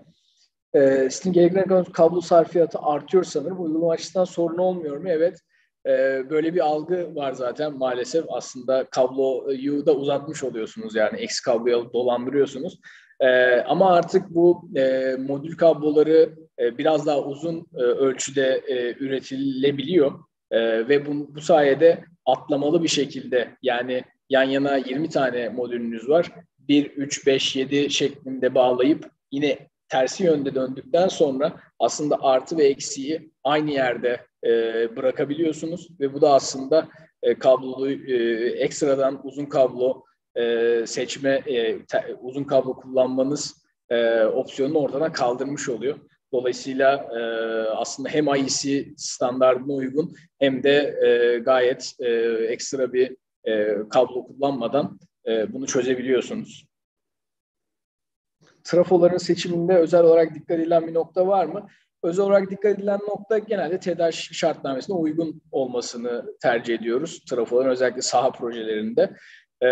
E, Sting Electronic kablo sarfiyatı artıyor sanırım. Uygulama açısından sorun olmuyor mu? Evet. E, böyle bir algı var zaten maalesef. Aslında kabloyu da uzatmış oluyorsunuz yani. X kabloyu dolandırıyorsunuz. E, ama artık bu e, modül kabloları e, biraz daha uzun e, ölçüde e, üretilebiliyor. Ve bu, bu sayede atlamalı bir şekilde yani yan yana 20 tane modülünüz var. 1, 3, 5, 7 şeklinde bağlayıp yine tersi yönde döndükten sonra aslında artı ve eksiği aynı yerde bırakabiliyorsunuz ve bu da aslında kablolu ekstradan uzun kablo seçme uzun kablo kullanmanız opsiyonunu ortadan kaldırmış oluyor. Dolayısıyla e, aslında hem IEC standartına uygun hem de e, gayet e, ekstra bir e, kablo kullanmadan e, bunu çözebiliyorsunuz. Trafoların seçiminde özel olarak dikkat edilen bir nokta var mı? Özel olarak dikkat edilen nokta genelde TEDAŞ şartnamesine uygun olmasını tercih ediyoruz. Trafoların özellikle saha projelerinde. Ee,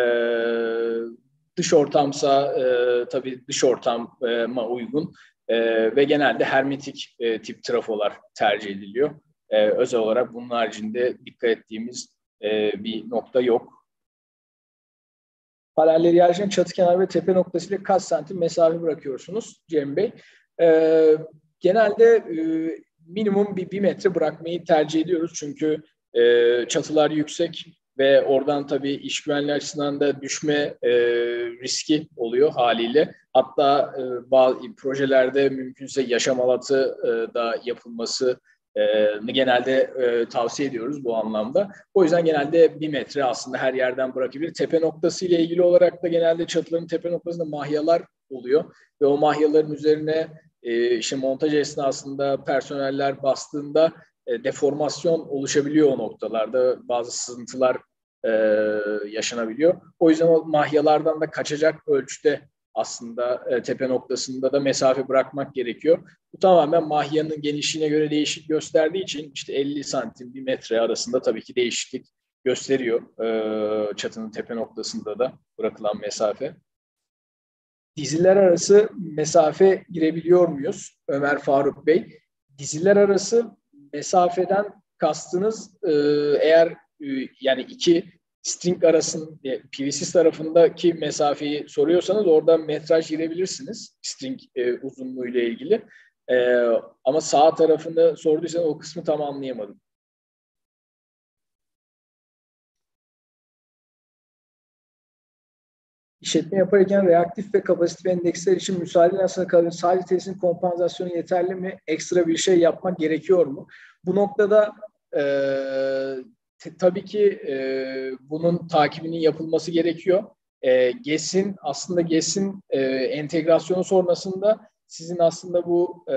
dış ortamsa e, tabii dış ortama uygun e, ve genelde hermetik e, tip trafolar tercih ediliyor. E, özel olarak bunun haricinde dikkat ettiğimiz e, bir nokta yok. Paralel yarışın çatı kenar ve tepe noktasıyla kaç santim mesafe bırakıyorsunuz Cem Bey? E, genelde e, minimum bir, bir metre bırakmayı tercih ediyoruz. Çünkü e, çatılar yüksek ve oradan tabii iş güvenliği açısından da düşme e, riski oluyor haliyle. Hatta e, bazı projelerde mümkünse yaşam alatı e, da yapılması e, genelde e, tavsiye ediyoruz bu anlamda. O yüzden genelde bir metre aslında her yerden bırakabilir. Tepe noktası ile ilgili olarak da genelde çatıların tepe noktasında mahyalar oluyor ve o mahyaların üzerine e, işte montaj esnasında personeller bastığında e, deformasyon oluşabiliyor o noktalarda. Bazı sızıntılar e, yaşanabiliyor. O yüzden o mahyalardan da kaçacak ölçüde aslında e, tepe noktasında da mesafe bırakmak gerekiyor. Bu tamamen mahyanın genişliğine göre değişik gösterdiği için işte 50 santim, 1 metre arasında tabii ki değişiklik gösteriyor e, çatının tepe noktasında da bırakılan mesafe. Diziler arası mesafe girebiliyor muyuz Ömer Faruk Bey? Diziler arası mesafeden kastınız e, eğer e, yani iki string arasının PVC tarafındaki mesafeyi soruyorsanız orada metraj girebilirsiniz string e, uzunluğu ile ilgili. E, ama sağ tarafını sorduysanız o kısmı tam anlayamadım. İşletme yaparken reaktif ve kapasitif endeksler için müsaade nasıl kalıyor? Sadece tesisin kompansasyonu yeterli mi? Ekstra bir şey yapmak gerekiyor mu? Bu noktada e, tabii ki e, bunun takibinin yapılması gerekiyor. E, GES'in aslında GES'in e, entegrasyonu sonrasında sizin aslında bu e,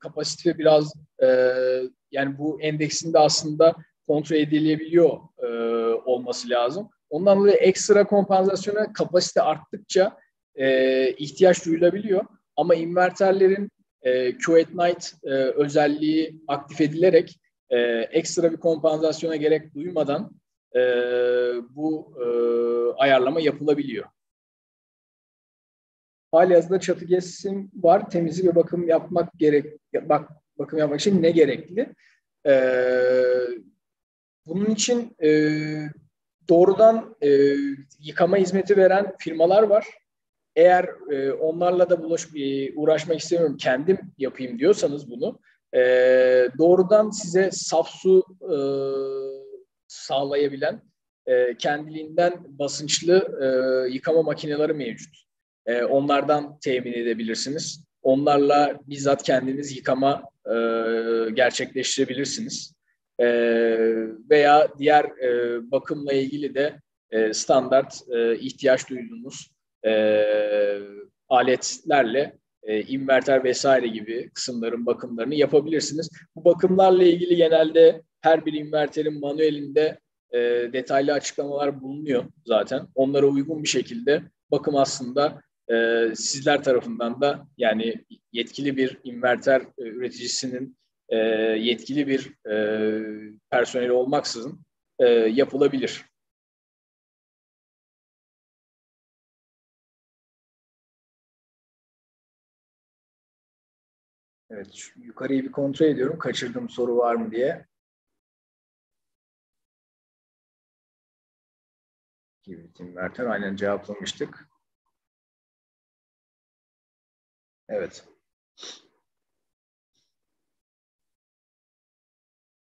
kapasite biraz e, yani bu endeksinde aslında kontrol edilebiliyor e, olması lazım. Ondan dolayı ekstra kompansasyona kapasite arttıkça e, ihtiyaç duyulabiliyor. Ama inverterlerin e, Q at Night e, özelliği aktif edilerek e, ekstra bir kompansasyona gerek duymadan e, bu e, ayarlama yapılabiliyor. Halihazırda çatı gesim var. Temizlik ve bakım yapmak gerek bak bakım yapmak için ne gerekli? Ee, bunun için e, doğrudan e, yıkama hizmeti veren firmalar var. Eğer e, onlarla da bulaş, e, uğraşmak istemiyorum, kendim yapayım diyorsanız bunu, e, doğrudan size saf su e, sağlayabilen e, kendiliğinden basınçlı e, yıkama makineleri mevcut. E, onlardan temin edebilirsiniz. Onlarla bizzat kendiniz yıkama e, gerçekleştirebilirsiniz. E, veya diğer e, bakımla ilgili de e, standart e, ihtiyaç duyduğunuz e, aletlerle e, inverter vesaire gibi kısımların bakımlarını yapabilirsiniz. Bu bakımlarla ilgili genelde her bir inverterin manuelinde e, detaylı açıklamalar bulunuyor zaten. Onlara uygun bir şekilde bakım aslında e, sizler tarafından da yani yetkili bir inverter e, üreticisinin e, yetkili bir e, personeli olmaksızın e, yapılabilir. Evet, yukarıyı bir kontrol ediyorum. Kaçırdığım soru var mı diye. Hibrit inverter aynen cevaplamıştık. Evet.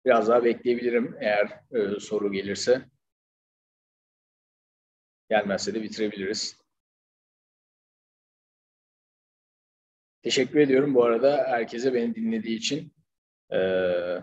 Biraz daha bekleyebilirim eğer e, soru gelirse. Gelmezse de bitirebiliriz. Teşekkür ediyorum bu arada herkese beni dinlediği için. Ee,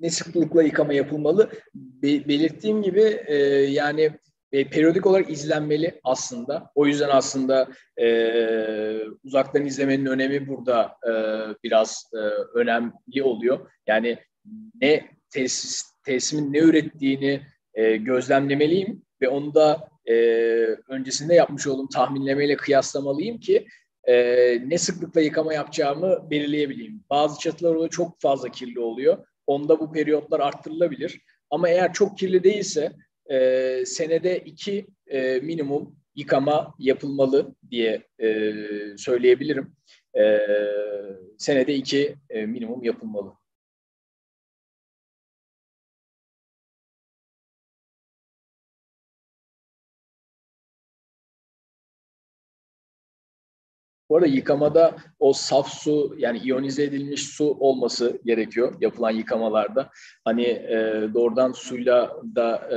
ne sıklıkla yıkama yapılmalı? Be- belirttiğim gibi e, yani e, periyodik olarak izlenmeli aslında. O yüzden aslında e, uzaktan izlemenin önemi burada e, biraz e, önemli oluyor. Yani ne tesis, tesimin ne ürettiğini e, gözlemlemeliyim ve onu da e, öncesinde yapmış olduğum tahminlemeyle kıyaslamalıyım ki e, ne sıklıkla yıkama yapacağımı belirleyebileyim. Bazı çatılar oluyor çok fazla kirli oluyor. Onda bu periyotlar arttırılabilir. Ama eğer çok kirli değilse e, senede iki e, minimum yıkama yapılmalı diye e, söyleyebilirim. E, senede iki e, minimum yapılmalı. Bu arada yıkamada o saf su yani iyonize edilmiş su olması gerekiyor yapılan yıkamalarda. Hani e, doğrudan suyla da e,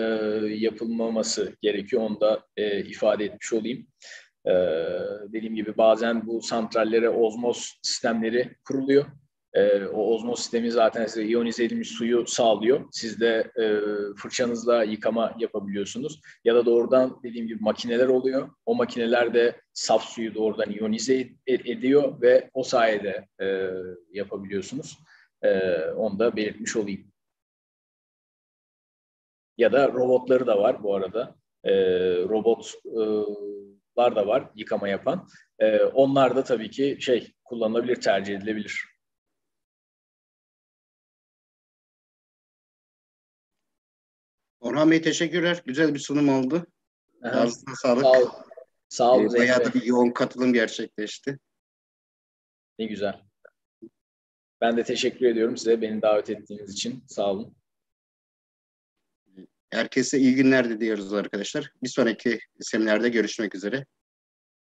yapılmaması gerekiyor. Onu da e, ifade etmiş olayım. E, dediğim gibi bazen bu santrallere ozmoz sistemleri kuruluyor. E, o ozmoz sistemi zaten size iyonize edilmiş suyu sağlıyor. Siz de e, fırçanızla yıkama yapabiliyorsunuz. Ya da doğrudan dediğim gibi makineler oluyor. O makineler de saf suyu doğrudan iyonize ed- ediyor ve o sayede e, yapabiliyorsunuz. E, onu da belirtmiş olayım. Ya da robotları da var bu arada. E, robotlar da var yıkama yapan. E, onlar da tabii ki şey kullanılabilir, tercih edilebilir. Orhan Bey teşekkürler. Güzel bir sunum oldu. Ağzına sağlık. Sağ ol. Sağ olun. Ee, bayağı da bir yoğun katılım gerçekleşti. Ne güzel. Ben de teşekkür ediyorum size beni davet ettiğiniz için. Sağ olun. Herkese iyi günler diliyoruz arkadaşlar. Bir sonraki seminerde görüşmek üzere.